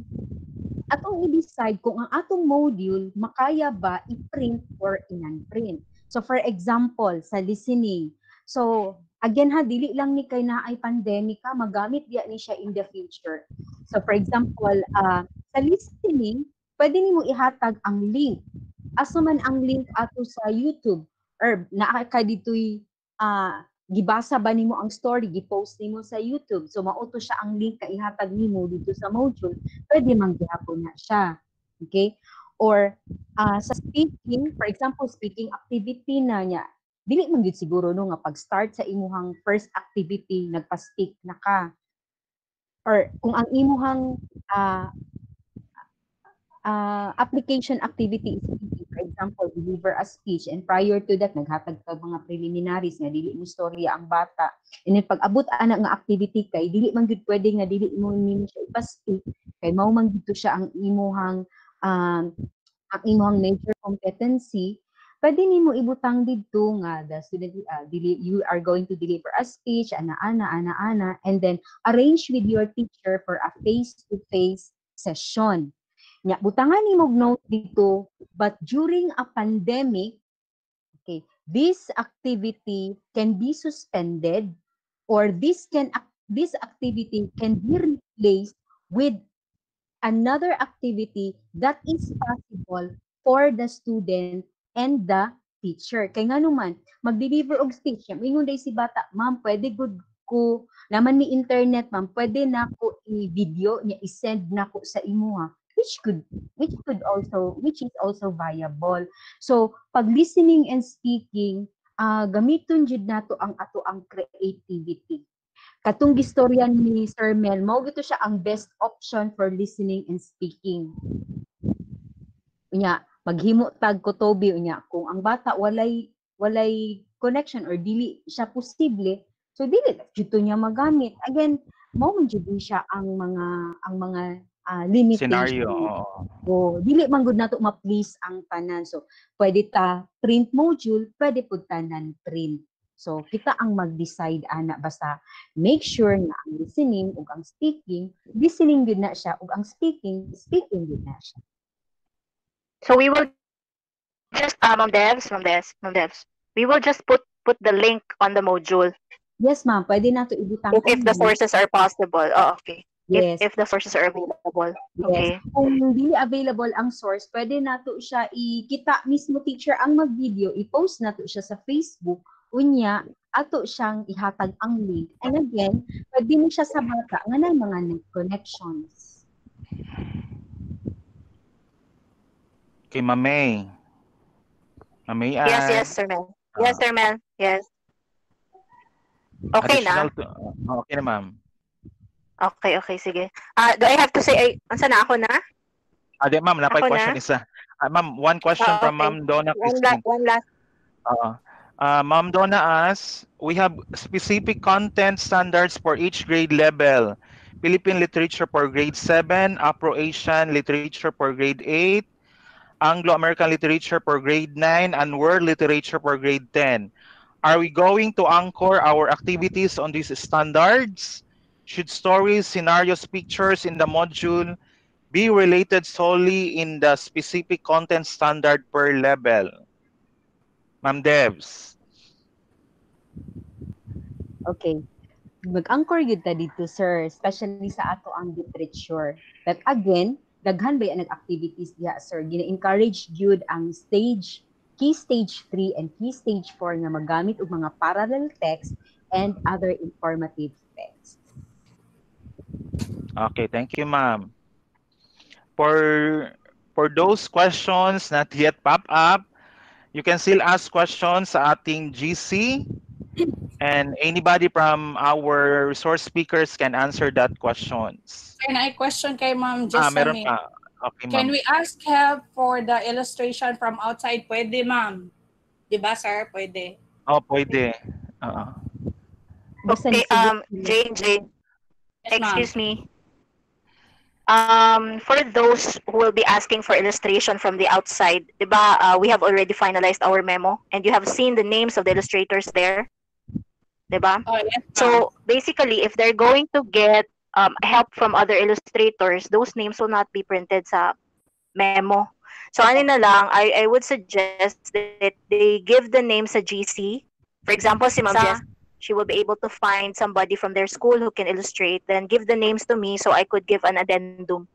atong i-decide kung ang atong module makaya ba i-print or in-print so for example sa listening. So again ha dili lang ni kay na ay pandemic magamit diya ni siya in the future. So for example uh, sa listening pwede nimo ihatag ang link. Asa man ang link ato sa YouTube or naa ka ditoy uh, gibasa ba nimo ang story gi-post nimo sa YouTube. So mauto siya ang link ka ihatag nimo dito sa module pwede man gihapon na siya okay? Or uh, sa speaking for example speaking activity na niya dili man gyud siguro no nga pag-start sa imuhang first activity nagpa-speak na ka. Or kung ang imuhang uh, uh, application activity is for example, deliver a speech and prior to that, naghatag ka mga preliminaries nga dili mo storya ang bata. And then pag abot ana nga activity kay dili man gud pwede nga dili mo nimo siya ipa-speak kay mao man gid siya ang imuhang um, ang imuhang major competency pwede nimo ibutang didto nga the student uh, dili, you are going to deliver a speech ana ana ana ana and then arrange with your teacher for a face to face session Nya butangan ni mog note dito, but during a pandemic, okay, this activity can be suspended or this can this activity can be replaced with another activity that is possible for the student and the teacher. Kay nga naman, mag-deliver og speech. Ingon day si bata, ma'am, pwede good ko, naman ni internet, ma'am, pwede na ko i-video niya, i-send na ko sa imo ha which could which could also which is also viable. So pag listening and speaking uh, gamiton jud nato ang ato ang creativity. Katong gistorya ni Sir Mel mao gito siya ang best option for listening and speaking. Unya maghimo tag ko tobi unya kung ang bata walay walay connection or dili siya posible so dili jud niya magamit. Again mao man jud siya ang mga ang mga uh, limitation. Scenario. O, dili man gud nato ma-please ang tanan. So, pwede ta print module, pwede pud tanan print. So, kita ang mag-decide ana basta make sure na ang listening ug ang speaking, listening gud na siya ug ang speaking, speaking gud na siya. So we will just um, Ma'am Devs, Ma'am Devs, Ma'am Devs. We will just put put the link on the module. Yes, ma'am. Pwede na to ibutang. If, if the sources are possible. Oh, okay. Yes. If, if the sources are available. Okay. Yes. Kung hindi available ang source, pwede nato siya ikita mismo teacher ang mag-video, i-post nato siya sa Facebook, unya ato siyang ihatag ang link. And again, pwede mo siya sa bata nga na mga net connections. Kay Mamay. Mamay Yes, yes, Sir Mel. Yes, Sir Mel. Yes. Okay na? To, uh, okay na, ma'am. Okay, okay, sige. Uh, do I have to say, ay, ansa na ako na? Ah, di, ma'am, napay Ako question na? isa. Uh, ma'am, one question from okay. Ma'am Donna One last, one last. Uh, uh, Ma'am Donna asks, we have specific content standards for each grade level. Philippine literature for grade 7, Afro-Asian literature for grade 8, Anglo-American literature for grade 9, and world literature for grade 10. Are we going to anchor our activities on these standards? Should stories, scenarios, pictures in the module be related solely in the specific content standard per level? Ma'am Devs. Okay. Mag-anchor yun ta dito, sir, especially sa ato ang literature. But again, daghan ba yan activities diha, sir? Gina-encourage yun ang stage, key stage 3 and key stage 4 na magamit og mga parallel text and other informative text. Okay, thank you, ma'am. For for those questions not yet pop up, you can still ask questions sa ating GC and anybody from our resource speakers can answer that questions. Can I question kay Ma'am Ah, Jessamine? meron pa. Okay, Can we ask help for the illustration from outside? Pwede, ma'am. Di ba, sir? Pwede. Oh, pwede. Oo. Okay, um, Jane, Jane. Yes. Excuse me. Um, for those who will be asking for illustration from the outside, diba, uh, we have already finalized our memo and you have seen the names of the illustrators there. Diba? Oh, yes, So basically, if they're going to get um, help from other illustrators, those names will not be printed sa memo. So ano na lang, I, I would suggest that they give the name sa GC. For example, si Ma'am Jess, she will be able to find somebody from their school who can illustrate, then give the names to me so I could give an addendum.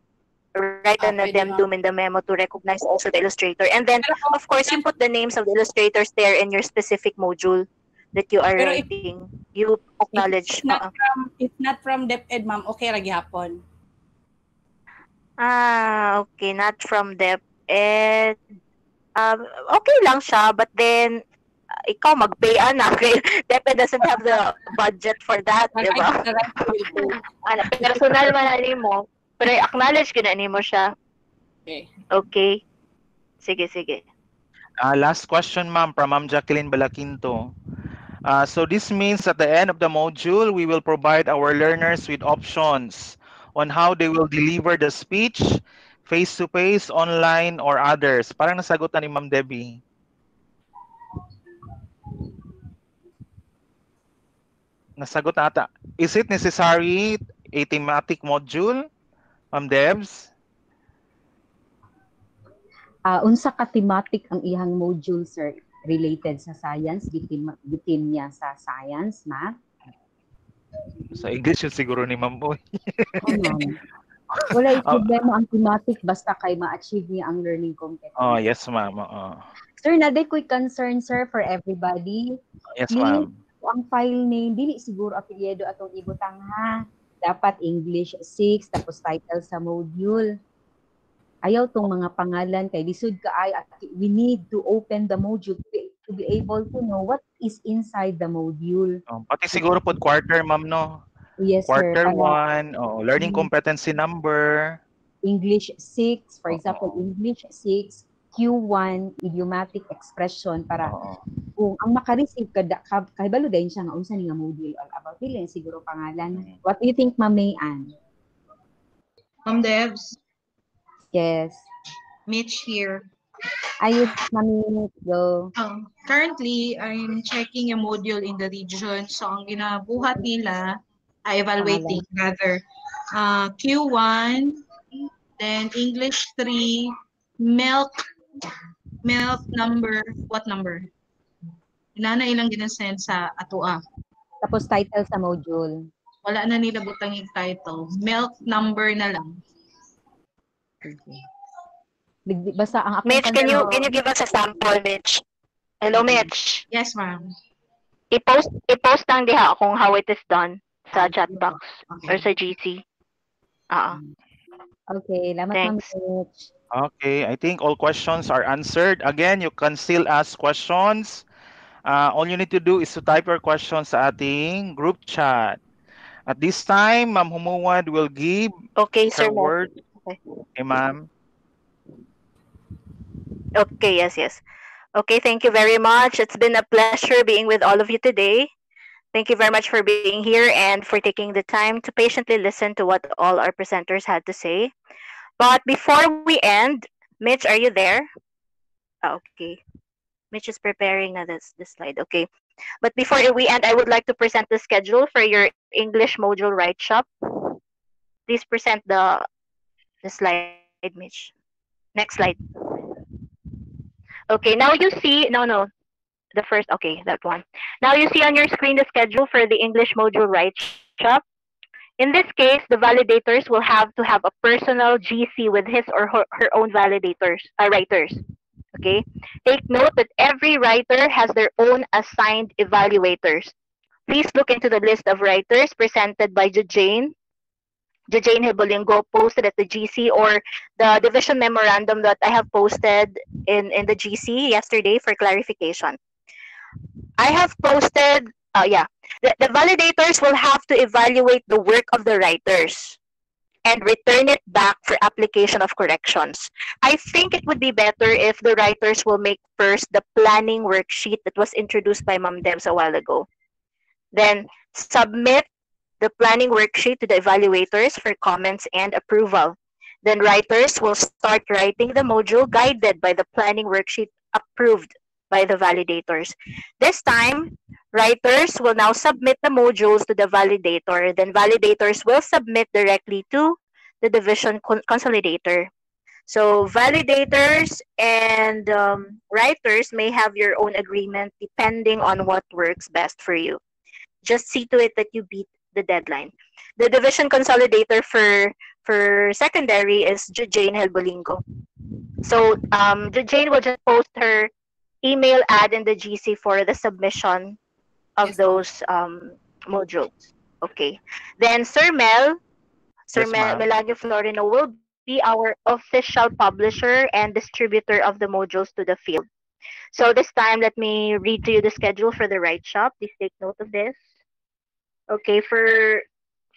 Write an Ah, addendum in the memo to recognize also the illustrator. And then, of course, you put the names of the illustrators there in your specific module that you are Pero if- writing. You acknowledge. It's not uh-uh. from, it's not from DepEd, ma'am. Okay, ra gihapon. Ah, okay, not from dep. Eh, um, okay lang siya, but then, uh, ikaw mag-pay ana. DepEd doesn't have the budget for that, di ba? Ano, personal man ani mo. Pero acknowledge ko na mo siya. Okay. Okay. Sige, sige. Uh, last question, ma'am, from Ma'am Jacqueline Balaquinto. Uh, so this means at the end of the module, we will provide our learners with options on how they will deliver the speech, face-to-face, online, or others. Parang nasagot na ni Ma'am Debbie. Nasagot na ata. Is it necessary a thematic module, Ma'am Debs? Ah, unsa ka thematic ang ihang module sir related sa science gitim gitim niya sa science math Sa English yun siguro ni Ma'am Boy. Ano? wala Oh. problema ang thematic basta kay ma-achieve niya ang learning competence Oh, yes, ma'am. Oo. sir naday ko'y concern sir for everybody Yes, Please, ma'am. Ang file name dili siguro apelyido atong ibutang ha dapat English 6 tapos title sa module ayaw tong mga pangalan kay lisod ka ay at we need to open the module to be, to be able to know what is inside the module Oh, pati siguro po quarter, ma'am, no? yes Quarter sir para 1, oh, learning Mm. competency number. English 6 for example English 6 Q1 idiomatic expression para kung ang maka-receive kada ka, kahibalo din siya nga unsa ni nga module all about dili siguro pangalan. What do you think Ma'am May Ann? Ma'am Debs, yes. Mitch here. ayos Mami go. Um, currently, I'm checking a module in the region. So, ang ginabuhat nila, ay evaluating rather, uh, Q1, then English 3, milk, milk number, what number? Inana ilang ginasend sa atua. tapos title sa module Wala na nila butang yung title. Milk number na lang. Dig- basta ang akong Mitch, can you can you give us a sample, Mitch? Hello, Mitch. Yes, ma'am. I-post i-post lang diha kung how it is done sa chat box or sa GC. Ah. okay lamat Ma'am Thanks. Mitch Okay, I think all questions are answered. Again, you can still ask questions. Uh, all you need to do is to type your questions sa ating group chat. At this time, Ma'am Humuwad will give Okay, her sir. Word. Okay. Okay, ma'am. Okay, yes, yes. Okay, thank you very much. It's been a pleasure being with all of you today. Thank you very much for being here and for taking the time to patiently listen to what all our presenters had to say. But before we end, Mitch, are you there? Ah, okay. Mitch is preparing na this, this slide. Okay. But before we end, I would like to present the schedule for your English module writeshop. Please present the the slide, Mitch. Next slide. Okay, now you see, no, no, the first, okay, that one. Now you see on your screen the schedule for the English module write shop. In this case, the validators will have to have a personal GC with his or her, her own validators, uh, writers. Okay, take note that every writer has their own assigned evaluators. Please look into the list of writers presented by Jane. Jane Hebolingo posted at the GC or the division memorandum that I have posted in, in the GC yesterday for clarification. I have posted, uh, yeah, the, the validators will have to evaluate the work of the writers and return it back for application of corrections. I think it would be better if the writers will make first the planning worksheet that was introduced by Ma'am Debs a while ago. Then submit the planning worksheet to the evaluators for comments and approval. Then writers will start writing the module guided by the planning worksheet approved by the validators. This time, writers will now submit the modules to the validator. Then validators will submit directly to the division con consolidator. So validators and um, writers may have your own agreement depending on what works best for you. Just see to it that you beat the deadline. The division consolidator for for secondary is Jane Helbolingo. So um, Jane will just post her email ad in the GC for the submission of those um, modules. Okay. Then Sir Mel, Sir yes, Mel Melanio Florino will be our official publisher and distributor of the modules to the field. So this time, let me read to you the schedule for the Write Shop. Please take note of this. Okay, for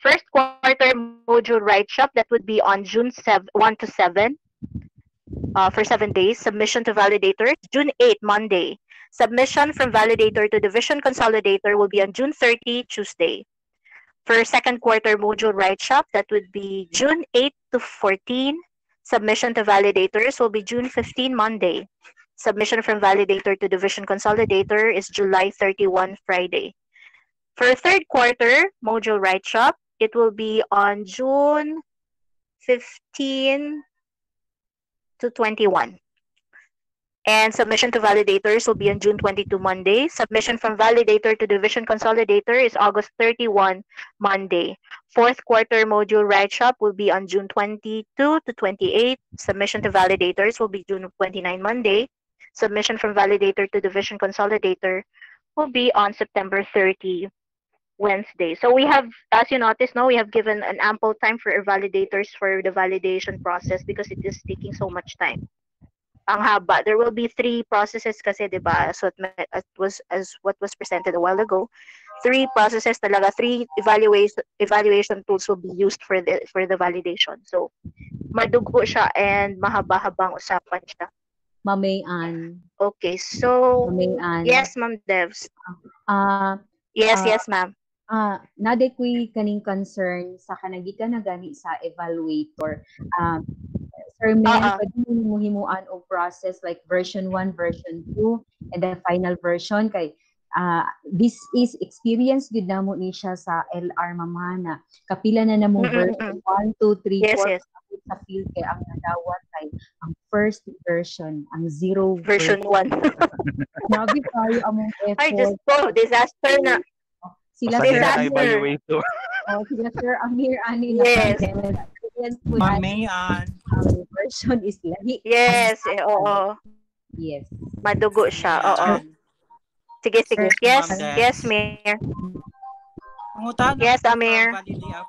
first quarter module Write Shop, that would be on June 7, 1 to 7 uh, for seven days. Submission to validator, June 8, Monday. Submission from validator to division consolidator will be on June 30, Tuesday. For second quarter module Write Shop, that would be June 8 to 14. Submission to validators will be June 15, Monday. Submission from validator to division consolidator is July 31, Friday. For third quarter module Write Shop, it will be on June 15 to 21. And submission to validators will be on June 22, Monday. Submission from validator to division consolidator is August 31, Monday. Fourth quarter module Write Shop will be on June 22 to 28. Submission to validators will be June 29, Monday. Submission from validator to division consolidator will be on September 30, Wednesday. So we have, as you notice, now we have given an ample time for validators for the validation process because it is taking so much time. Ang haba. There will be three processes kasi, di ba? As what, as was, as what was presented a while ago. Three processes talaga. Three evaluation, evaluation tools will be used for the, for the validation. So, madugo siya and mahaba-habang usapan siya. Mamayan. Okay, so... Mamayan. Yes, Ma'am Devs. Uh, yes, uh, yes, ma'am uh, nadekoy kaning concern sa kanagika na gani sa evaluator. Um, Sir uh-huh. pwede mo himuan og process like version 1, version 2, and the final version kay uh, this is experience gud namo ni siya sa LR mamana. Kapila na namo version 1, 2, 3, yes, 4 yes. sa field kay ang nadawat kay ang first version, ang zero version 1. Grabe kayo among effort. Ay, just po, disaster na. Sila Sir Amir. evaluator. Oh, sila Sir Amir ani Yes. Yes, Mamayan. Ang version is lahi. Yes, eh, oo. Yes. Madugo siya, oo. Sige, sige. Sir, Yes, yes, Mayor. Pangutan Yes, Amir.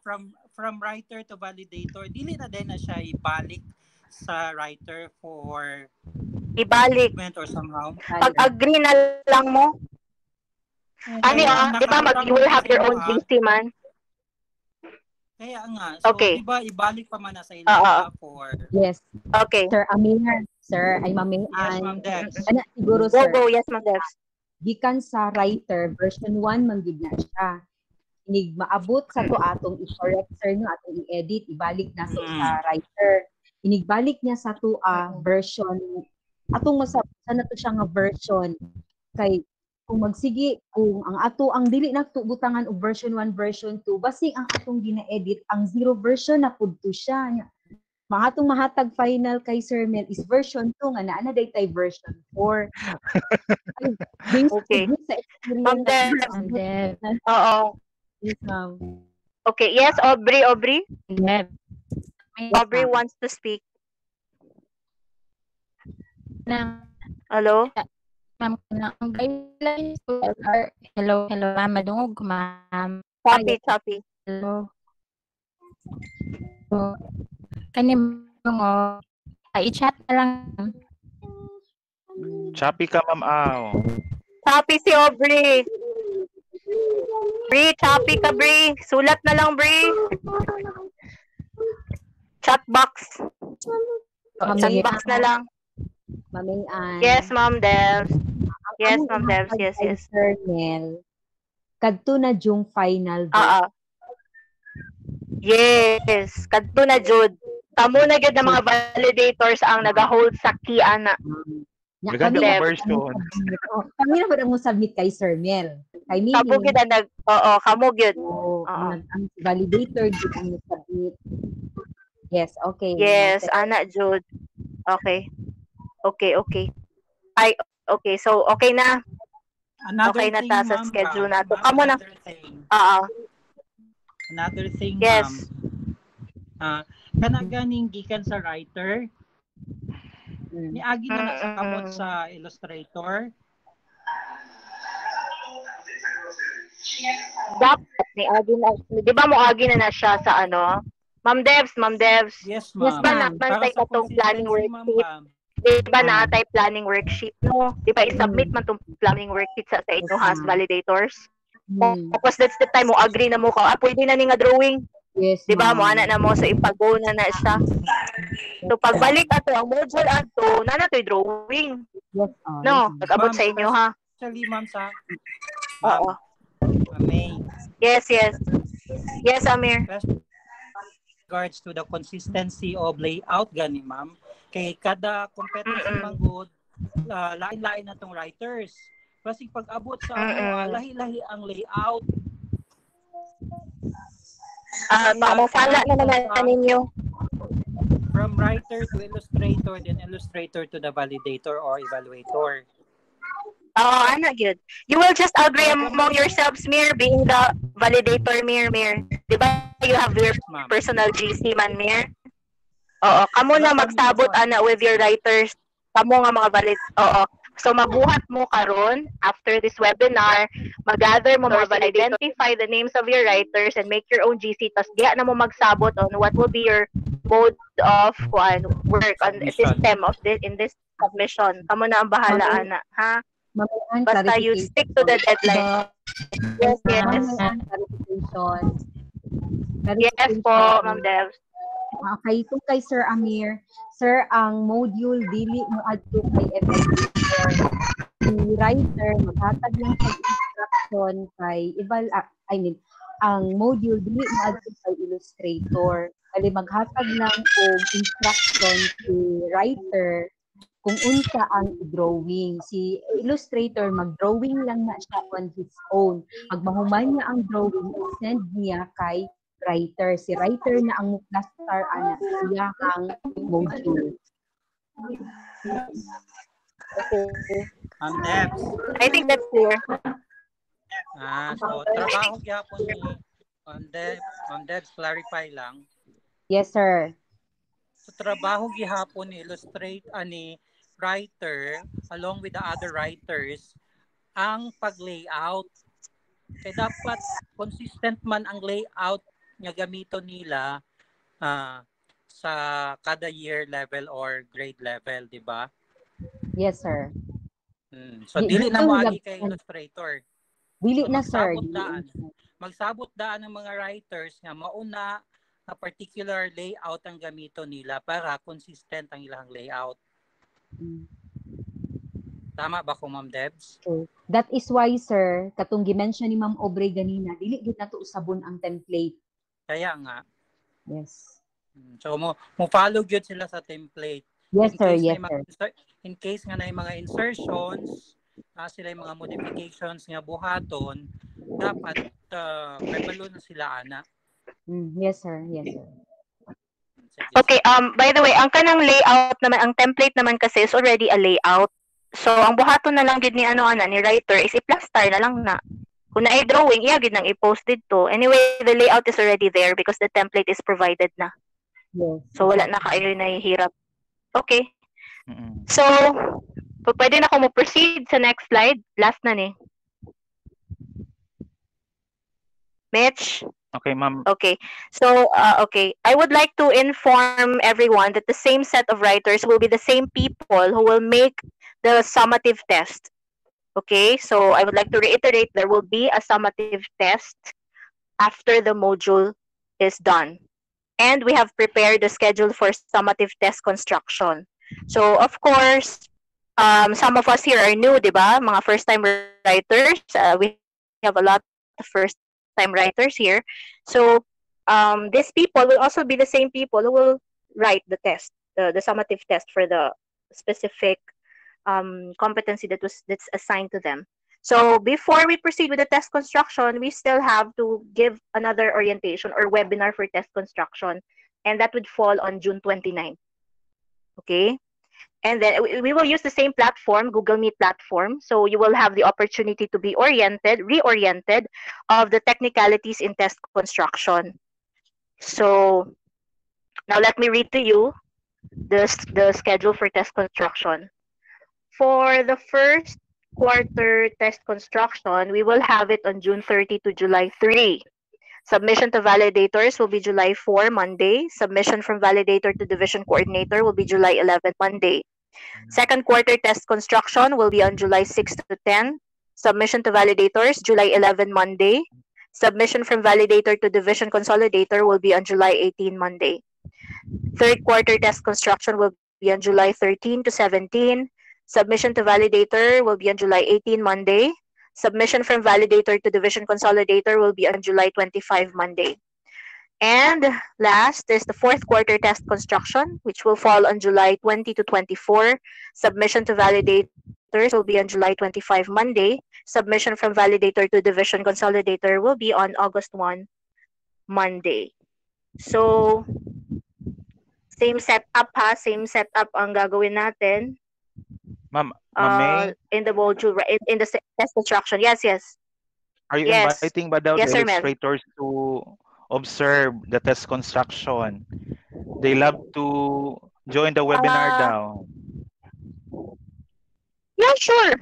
from from writer to validator, dili na din na siya ibalik sa writer for Ibalik. or somehow. Pag-agree na lang mo. Ano ah, di ba mag, you will have your own GC man? Kaya nga, so Okay. di ba ibalik pa man na sa ila Oo. for Yes. Okay. Sir Amir, sir, ay mami Yes, Ma'am Dex. Ana siguro Go, sir. go. Yes, Ma'am Dex. Gikan sa writer version 1 man gid na siya. Inig maabot sa to atong i-correct sir no atong i-edit ibalik na sa, Mm. sa writer. Inigbalik niya sa to a version atong masab sa na to siya nga version kay kung magsigi kung ang ato ang dili na to butangan og version 1 version 2 basing ang atong gina-edit ang zero version na pud to siya Nya, mga atong mahatag final kay Sir Mel is version 2 nga naa na daytay version 4 Ay, based Okay. sa experience. Oo. Okay. Yes, Aubrey, Aubrey. Yes. Aubrey wants to speak. Na, Hello? Ma'am, na, ang guidelines po are, hello, hello, ma'am, madungog ko, ma'am. Choppy, choppy. Hello. So, kani mo, ay i-chat na lang. Choppy ka, ma'am Aw. Choppy si Aubrey. Bri, choppy ka, Bri. Sulat na lang, Bri. Chat box. Chat box na lang. Maming Ann. Yes, Ma'am Devs. Yes, Ma'am Devs. Yes, yes. Sir Mel, kadto na yung final Oo. Yes. Kadto na, Jude. Kamo na gyud na mga validators ang nagahold sa key ana. Nya, Maganda kami na version. kami na ba ang submit kay Sir Mel? Kay Mimi. Kamo gyud ang nag oo, kamo gyud. Oo, ang validator gyud ang submit. Yes, okay. Yes, ana jud. Okay. Okay, okay. Ay, okay. So, okay na. Another Okay na ta sa ma'am, schedule nato. ma'am, Kamo na. Oo. Another thing, Yes. ma'am. Ah, kana ganing gikan sa writer, Mm. niagi na na sa kamot sa illustrator. Dapat ni agi na. Di ba mo agi na na siya sa ano? Ma'am Devs, Ma'am Devs. Yes, Yes ma'am. ba na Para bantay sa ka tong planning consistency, ma'am, worksheet? ma'am. Di ba Ah. naatay planning worksheet no? Di ba i-submit man tong planning worksheet sa, sa inyo has ma'am. validators? Mm. Tapos that's the time mo agree na mo ka. Ah, pwede na ni nga drawing. Yes, Di ba? Mo ana na mo so ipago na na siya. So pagbalik ato ang module ato, na na to'y drawing. Yes, oh, No, yes, nag-abot sa inyo ha. Actually, ma'am, sa Oo. May, Yes, yes. Yes, Amir. regards to the consistency of layout gani ma'am kay kada competency Mm-mm. man good ah, lain-lain na tong writers kasi pag abot sa Mm-mm. ah, lahi-lahi ang layout Ah, uh, mo fala na naman na ninyo. from writer to illustrator then illustrator to the validator or evaluator Oo, ano good. You will just agree among yourselves, Mir, being the validator, Mir, Mir. Di ba you have your personal GC man, Mir? Oo, kamo na magsabot ana with your writers. Kamo nga mga valid. Oo. So mabuhat mo karon after this webinar, mag-gather mo mga identify the names of your writers and make your own GC tas diha na mo magsabot on what will be your mode of kuan work on the system of this in this submission. Kamo na ang bahala Okay. ana, ha? Mamayan, Basta you stick to the deadline. Yes, yes. Mamayan, clarification. Yes po. Ma'am Devs. Okay, kung kay Sir Amir, Sir, ang module dili mo adto kay evaluator. Si writer maghatag lang sa instruction kay eval ah, I mean, ang module dili mo adto kay illustrator. Kali maghatag lang og instruction si writer kung unsa ang drawing. Si illustrator mag-drawing lang na siya on his own. Pag mahuman niya ang drawing, send niya kay writer. Si writer na ang muklastar ana siya ang module. Okay. depth I think that's clear. ah so trabaho gyapon ni on dev on devs clarify lang Yes, sir. sa trabaho gihapon ni illustrate ani writer along with the other writers ang pag-layout kay dapat consistent man ang layout nga gamito nila ah, sa kada year level or grade level di ba Yes, sir. Hmm. so Di- dili na dito mo nila- agi kay illustrator Dili So, na, sir. daan. magsabot daan ng mga writers nga mauna na particular layout ang gamito nila para consistent ang ilang layout Mm. tama ba ko ma'am Debs So, that is why, sir, katong gimension ni Ma'am Aubrey ganina, dili gid nato usabon ang template. Kaya nga Yes. Hmm. so mo mo follow gyud sila sa template Yes, in sir. case Yes, sir. mga in case nga na mga insertions na sila yung mga modifications nga buhaton dapat uh, kabalo na sila ana Mm, yes, sir. Yes, sir. Okay, um, by the way, ang kanang layout naman, ang template naman kasi is already a layout. So, ang buhaton na lang gid ni ano ana ni writer is i-plaster na lang na. Kung na drawing, iya gid nang i-post dito. Anyway, the layout is already there because the template is provided na. Yes. So, wala na kayo nahihirap. Okay. Mm-mm. So, pwede na ako mo-proceed sa next slide. Last na ni. Mitch? Okay, ma'am. Okay. So, uh, okay. I would like to inform everyone that the same set of writers will be the same people who will make the summative test. Okay. So, I would like to reiterate there will be a summative test after the module is done. And we have prepared the schedule for summative test construction. So, of course, um, some of us here are new, di ba? Mga first-time writers. Uh, we have a lot of first time writers here. So um, these people will also be the same people who will write the test, the, the summative test for the specific um, competency that was that's assigned to them. So before we proceed with the test construction, we still have to give another orientation or webinar for test construction, and that would fall on June 29. Okay, and then we will use the same platform, Google Meet platform. So you will have the opportunity to be oriented, reoriented of the technicalities in test construction. So now let me read to you the, the schedule for test construction. For the first quarter test construction, we will have it on June 30 to July 3. Submission to validators will be July 4, Monday. Submission from validator to division coordinator will be July 11, Monday. Second quarter test construction will be on July 6 to 10. Submission to validators, July 11, Monday. Submission from validator to division consolidator will be on July 18, Monday. Third quarter test construction will be on July 13 to 17. Submission to validator will be on July 18, Monday. Submission from validator to division consolidator will be on July 25, Monday. And last is the fourth quarter test construction, which will fall on July 20 to 24. Submission to validators will be on July 25, Monday. Submission from validator to division consolidator will be on August 1, Monday. So, same setup ha, same setup ang gagawin natin. Ma'am, Uh, in the module, in, in the test construction. Yes, yes. are you yes. inviting ba daw Yes, the illustrators to observe the test construction? They love to join the webinar Uh, daw. Yeah, sure.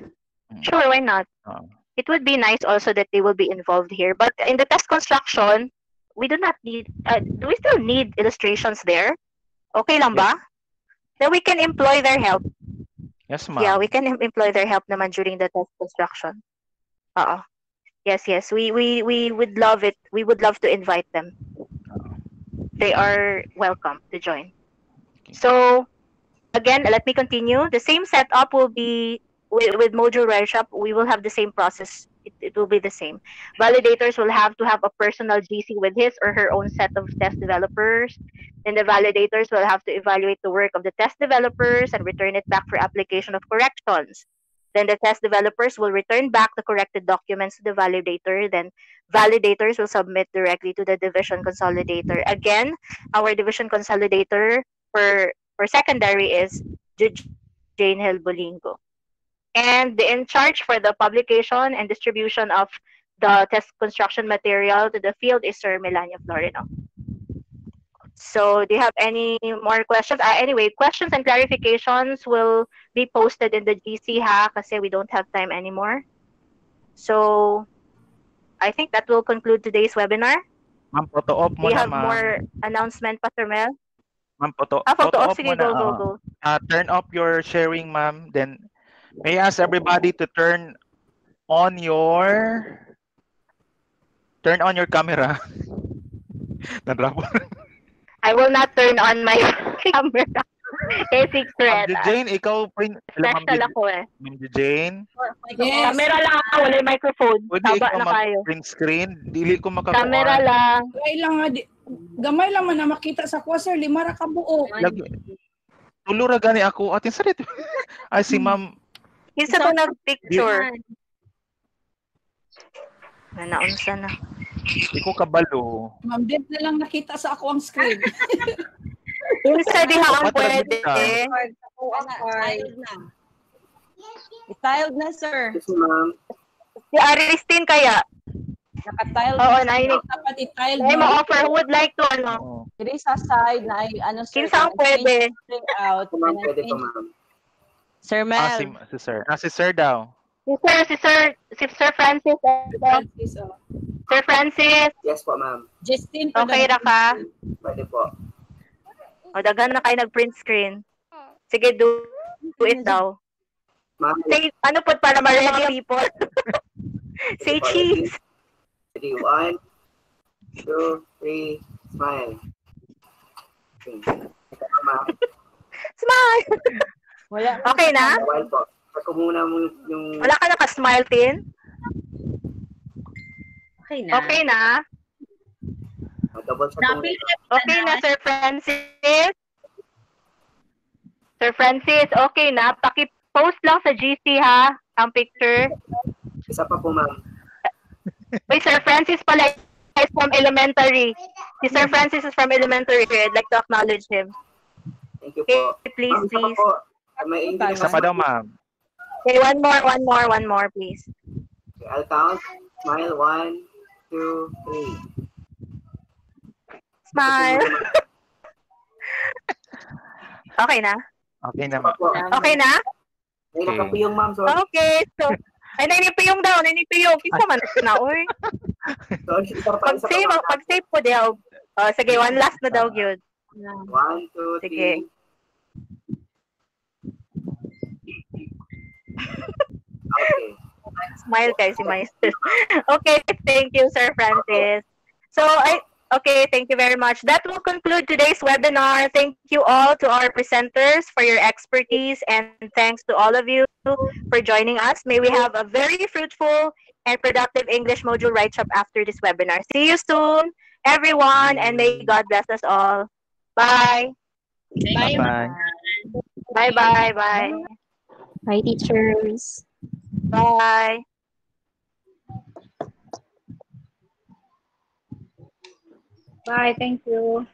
Sure, why not? Uh, It would be nice also that they will be involved here. But in the test construction, we do not need, uh, do we still need illustrations there? Okay lang ba? Then we can employ their help. Yes, ma'am. Yeah, we can employ their help naman during the test construction. Uh-oh. Yes, yes. We, we, we would love it. We would love to invite them. They are welcome to join. So, again, let me continue. The same setup will be with, with Module Shop. We will have the same process. It, it will be the same. Validators will have to have a personal GC with his or her own set of test developers. Then the validators will have to evaluate the work of the test developers and return it back for application of corrections. Then the test developers will return back the corrected documents to the validator. Then validators will submit directly to the division consolidator. Again, our division consolidator for, for secondary is Jane Hill Bolingo. And the in charge for the publication and distribution of the test construction material to the field is Sir Melanio Florino. So do you have any more questions? Uh, anyway, questions and clarifications will be posted in the GC ha kasi we don't have time anymore. So I think that will conclude today's webinar. Ma'am, photo op Do you have more announcement, Pastor Mel? Ma'am, photo, Ah, photo photo op Sige, muna. go, go, go. Uh, turn off your sharing, ma'am. Then, may I ask everybody to turn on your turn on your camera. Nadrapo. I will not turn on my camera. Eh, secret. Ma'am Jane, ikaw print. Ma'am Special ako eh. Ma'am Jane, Yes. Camera lang ako, wala yung microphone. pwede Taba ikaw na kayo. mag-print screen? Dili ko makakuha. Camera lang. Gamay lang nga, di- gamay lang man na makita sa kuha, sir. Lima ra ka buo. Lagi. Tulo ra gani ako. Atin sa. Ay, si ma'am. Kinsa to nag-picture? Na naunsa na. Di ko kabalo. Ma'am Deb na lang nakita sa ako ang screen. Kinsa di ha ang pwede. Tiled na. Tiled na, sir. Si Aristine kaya. Naka-tiled Oo, na. nainig. Dapat i-tile Ay, mo. ma-offer. Who would like to, ano? Diri sa side na ay ano sir. Kinsa ang pwede? Out. Ma'am, and pwede then- ma'am. Sir Ah, Mel. si, si sir. Ah, si sir daw. Si Sir, si Sir, si Sir Francis. eh. Francis, oh. Sir Francis. Yes po, ma'am. Justine, Okay ra ka? Pwede po. O, dagan na kayo nag-print screen. Sige, do, do it daw. Ma'am, Say, ano po para ma mga people? Say cheese. ready? One, two, three, smile. Smile. Wala. Okay na? While po. Check ko muna mo yung... Wala ka naka-smile, Tin? Okay na. Okay na? Double muna. Okay na, Sir Francis? Sir Francis, okay na. Paki-post lang sa GC ha, ang picture. Isa pa po, ma'am. Wait, Sir Francis pala is from elementary. Si Sir Francis is from elementary. I'd like to acknowledge him. Thank you Okay, po. please, Ma'am, please. po. May hindi Isa pa daw, ma'am. Okay, one more, one more, one more, please. Okay, I'll count. Smile. One, two, three. Smile. okay na? Okay na, ma'am. Okay na? Ay, nakapiyong, ma'am. Sorry. Okay, so, ay, nainipiyong daw, nainipiyong. Kisa man na, uy. Pag-save, pag-save po daw. Oh, sige, one last na daw, yun. One, two, Sige. Okay. Smile kay si Maestro. okay, thank you, Sir Francis. So, I, okay, thank you very much. That will conclude today's webinar. Thank you all to our presenters for your expertise and thanks to all of you for joining us. May we have a very fruitful and productive English module right up after this webinar. See you soon, everyone, and may God bless us all. Bye. Bye-bye. Bye-bye. Bye. Bye, teachers. Bye. Bye. Thank you.